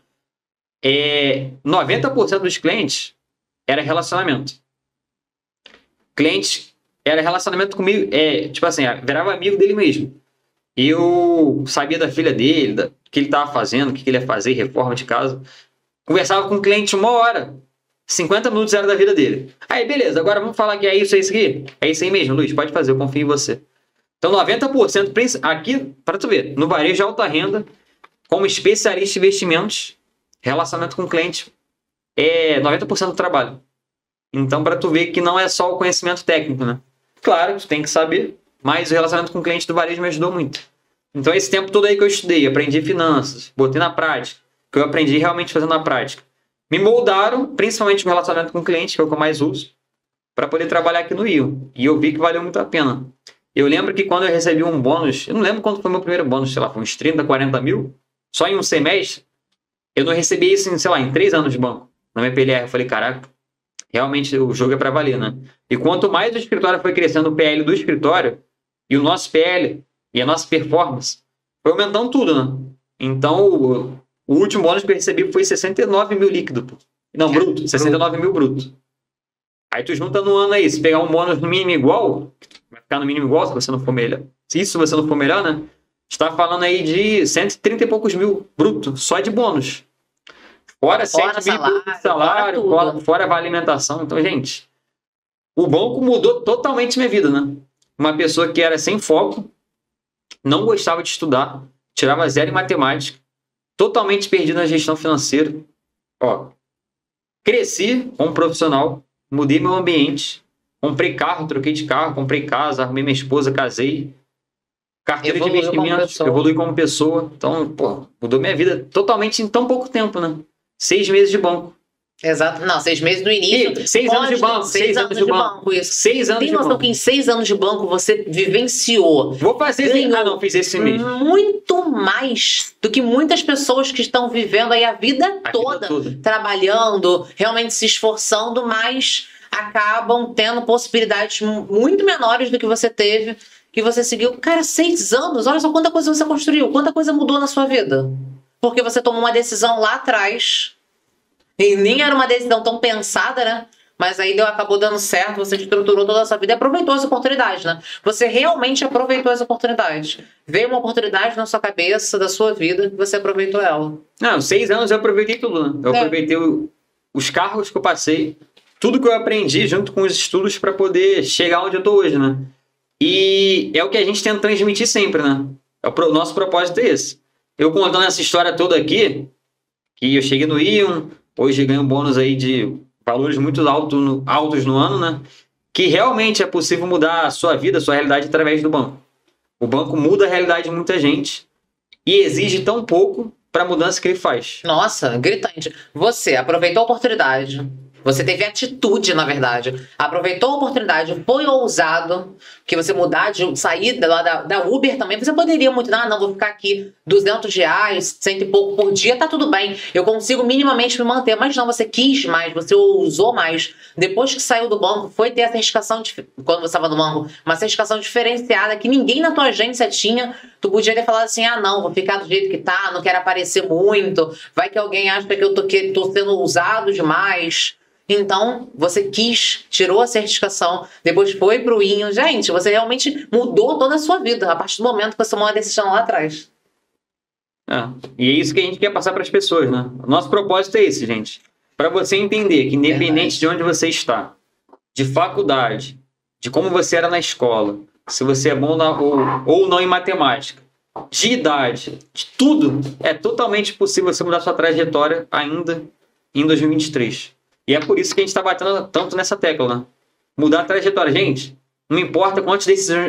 É, 90% dos clientes era relacionamento. Cliente era relacionamento comigo, é, tipo assim, virava amigo dele mesmo. Eu sabia da filha dele, que ele estava fazendo, o que ele ia fazer, reforma de casa. Conversava com o cliente uma hora. 50 minutos era da vida dele. Aí, beleza, agora vamos falar que é isso, é isso aqui? É isso aí mesmo, Luiz, pode fazer, eu confio em você. Então, 90%, princi- aqui, para tu ver, no varejo de alta renda, como especialista em investimentos, relacionamento com o cliente é 90% do trabalho. Então, para tu ver que não é só o conhecimento técnico, né? Claro, tu tem que saber, mas o relacionamento com o cliente do varejo me ajudou muito. Então, esse tempo todo aí que eu estudei, aprendi finanças, botei na prática, que eu aprendi realmente fazendo na prática. Me moldaram, principalmente o relacionamento com o cliente, que é o que eu mais uso, para poder trabalhar aqui no Rio. E eu vi que valeu muito a pena. Eu lembro que quando eu recebi um bônus, eu não lembro quanto foi meu primeiro bônus, sei lá, foi uns 30, 40 mil, só em um semestre, eu não recebi isso em, sei lá, em três anos de banco. Na minha PLR, eu falei, caraca, realmente o jogo é para valer, né? E quanto mais o escritório foi crescendo, o PL do escritório, e o nosso PL, e a nossa performance, foi aumentando tudo, né? Então, o, o último bônus que eu recebi foi 69 mil líquido. pô. Não, bruto, 69 mil bruto. Aí tu junta no ano aí, se pegar um bônus no mínimo igual, vai ficar no mínimo igual se você não for melhor. Se isso você não for melhor, né? está falando aí de 130 e poucos mil bruto, só de bônus. Fora, Fora 7 mil salário, de salário, fora fora, tudo. fora a alimentação. Então, gente, o banco mudou totalmente minha vida, né? Uma pessoa que era sem foco, não gostava de estudar, tirava zero em matemática, totalmente perdido na gestão financeira. Ó, cresci como profissional, mudei meu ambiente, comprei carro, troquei de carro, comprei casa, arrumei minha esposa, casei. Carteira Evoluiu de investimentos, evolui como pessoa. Então, pô, mudou minha vida totalmente em tão pouco tempo, né? Seis meses de banco. Exato. Não, seis meses no início. E seis anos de banco, seis anos de banco. Isso. Seis anos Tem de noção banco. que em seis anos de banco você vivenciou Vou fazer. Ah, não, fiz esse mês. muito mais do que muitas pessoas que estão vivendo aí a vida A vida toda, toda. trabalhando, realmente se esforçando, mas acabam tendo possibilidades mu- muito menores do que você teve, que você seguiu. Cara, seis anos, olha só quanta coisa você construiu, quanta coisa mudou na sua vida. Porque você tomou uma decisão lá atrás, e nem era uma decisão tão pensada, né? Mas aí deu, acabou dando certo, você estruturou toda a sua vida e aproveitou essa oportunidade, né? Você realmente aproveitou essa oportunidade. Veio uma oportunidade na sua cabeça, da sua vida, e você aproveitou ela. Não, seis anos eu aproveitei tudo, né? Eu É. aproveitei o- os cargos que eu passei, tudo que eu aprendi junto com os estudos para poder chegar onde eu tô hoje, né? E é o que a gente tenta transmitir sempre, né? É o nosso propósito é esse. Eu contando essa história toda aqui, que eu cheguei no Ion, hoje ganho bônus aí de valores muito alto no- altos no ano, né? Que realmente é possível mudar a sua vida, a sua realidade através do banco. O banco muda a realidade de muita gente e exige tão pouco para a mudança que ele faz. Nossa, gritante. Você aproveitou a oportunidade. Você teve atitude, na verdade. Aproveitou a oportunidade, foi ousado, que você mudar de sair da, da Uber também. Você poderia muito, ah, não, vou ficar aqui 200 reais, cento e pouco por dia, tá tudo bem. Eu consigo minimamente me manter. Mas não, você quis mais, você ousou mais. Depois que saiu do banco, foi ter essa certificação, quando você estava no banco, uma certificação diferenciada que ninguém na tua agência tinha. Tu podia ter falado assim, ah, não, vou ficar do jeito que tá, não quero aparecer muito. Vai que alguém acha que eu tô, que, tô sendo ousado demais. Então, você quis, tirou a certificação, depois foi pro INHO. Gente, você realmente mudou toda a sua vida a partir do momento que você tomou uma decisão lá atrás. É. E é isso que a gente quer passar para as pessoas, né? O nosso propósito é esse, gente. Para você entender que, independente Verdade. de onde você está, de faculdade, de como você era na escola, se você é bom na, ou, ou não em matemática, de idade, de tudo, é totalmente possível você mudar sua trajetória ainda em 2023. E é por isso que a gente está batendo tanto nessa tecla, né? Mudar a trajetória. Gente, não importa quantas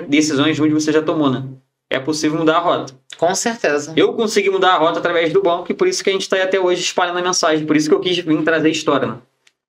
decisões, ruins você já tomou, né? É possível mudar a rota. Com certeza. Eu consegui mudar a rota através do banco e por isso que a gente está aí até hoje espalhando a mensagem. Por isso que eu quis vir trazer a história, né?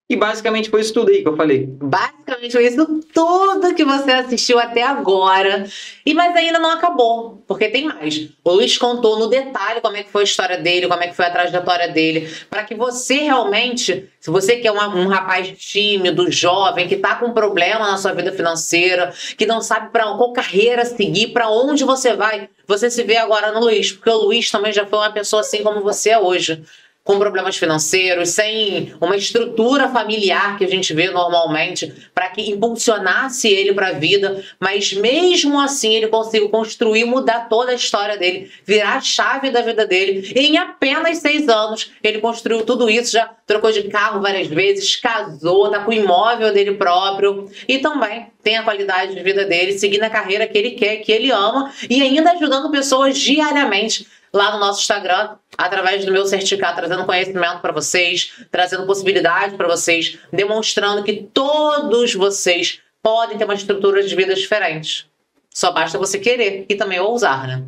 E basicamente foi isso tudo aí que eu falei. Basicamente foi isso tudo que você assistiu até agora. E mas ainda não acabou, porque tem mais. O Luiz contou no detalhe como é que foi a história dele, como é que foi a trajetória dele, para que você realmente, se você que é uma- um rapaz tímido, jovem, que tá com problema na sua vida financeira, que não sabe para qual carreira seguir, para onde você vai, você se vê agora no Luiz, porque o Luiz também já foi uma pessoa assim como você é hoje com problemas financeiros, sem uma estrutura familiar que a gente vê normalmente para que impulsionasse ele para a vida, mas mesmo assim ele conseguiu construir, mudar toda a história dele, virar a chave da vida dele. E em apenas seis anos ele construiu tudo isso, já trocou de carro várias vezes, casou, tá com o imóvel dele próprio e também tem a qualidade de vida dele, seguindo a carreira que ele quer, que ele ama e ainda ajudando pessoas diariamente lá no nosso Instagram, através do meu certificado, trazendo conhecimento para vocês, trazendo possibilidade para vocês, demonstrando que todos vocês podem ter uma estrutura de vida diferente. Só basta você querer e também ousar, né?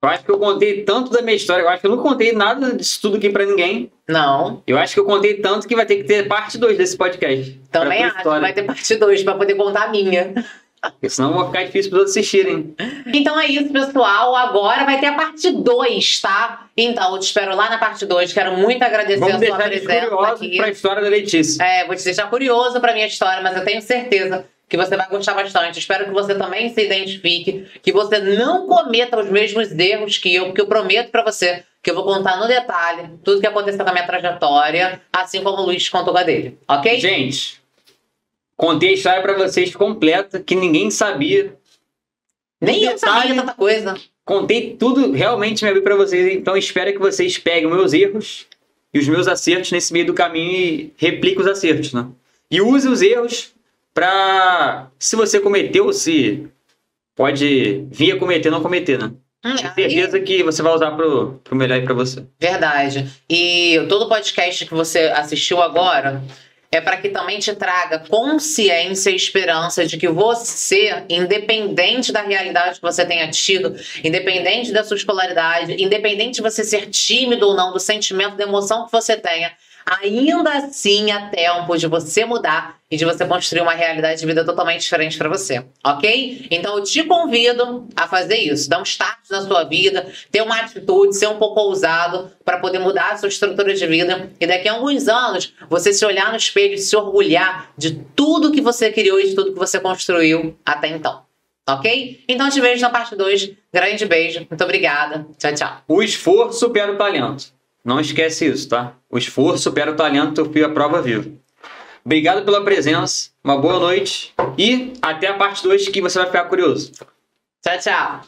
Eu acho que eu contei tanto da minha história, eu acho que eu não contei nada disso tudo aqui pra ninguém. Não, Eu acho que eu contei tanto que vai ter que ter parte 2 desse podcast. também acho que história. vai ter parte 2 para poder contar a minha. Porque senão vai ficar difícil para outros assistirem. Então é isso, pessoal. Agora vai ter a parte 2, tá? Então, eu te espero lá na parte 2. Quero muito agradecer Vamos a sua presença aqui. para a história da Letícia. É, vou te deixar curioso pra minha história, mas eu tenho certeza que você vai gostar bastante. Espero que você também se identifique, que você não cometa os mesmos erros que eu, porque eu prometo pra você que eu vou contar no detalhe tudo que aconteceu com a minha trajetória, assim como o Luiz contou com a dele, ok? Gente, contei a história para vocês completa, que ninguém sabia. Nem eu sabia tanta coisa. Contei tudo, realmente me abri para vocês. Então espero que vocês peguem meus erros e os meus acertos nesse meio do caminho e repliquem os acertos, né? E use os erros para, se você cometeu, se pode vir a cometer, não cometer, né? Hum, Tenho certeza que você vai usar pro, pro melhor e pra você. Verdade. E todo podcast que você assistiu agora é para que também te traga consciência e esperança de que você, independente da realidade que você tenha tido, independente da sua escolaridade, independente de você ser tímido ou não, do sentimento, da emoção que você tenha, ainda assim há tempo de você mudar e de você construir uma realidade de vida totalmente diferente para você, ok? Então eu te convido a fazer isso, dar um start na sua vida, ter uma atitude, ser um pouco ousado para poder mudar a sua estrutura de vida e daqui a alguns anos você se olhar no espelho e se orgulhar de tudo que você criou e de tudo que você construiu até então. Ok? Então te vejo na parte 2. Grande beijo. Muito obrigada. Tchau, tchau. O esforço supera o talento. Não esquece isso, tá? O esforço supera o talento, eu fui a prova viva. Obrigado pela presença, uma boa noite e até a parte 2 que você vai ficar curioso. Tchau, tchau.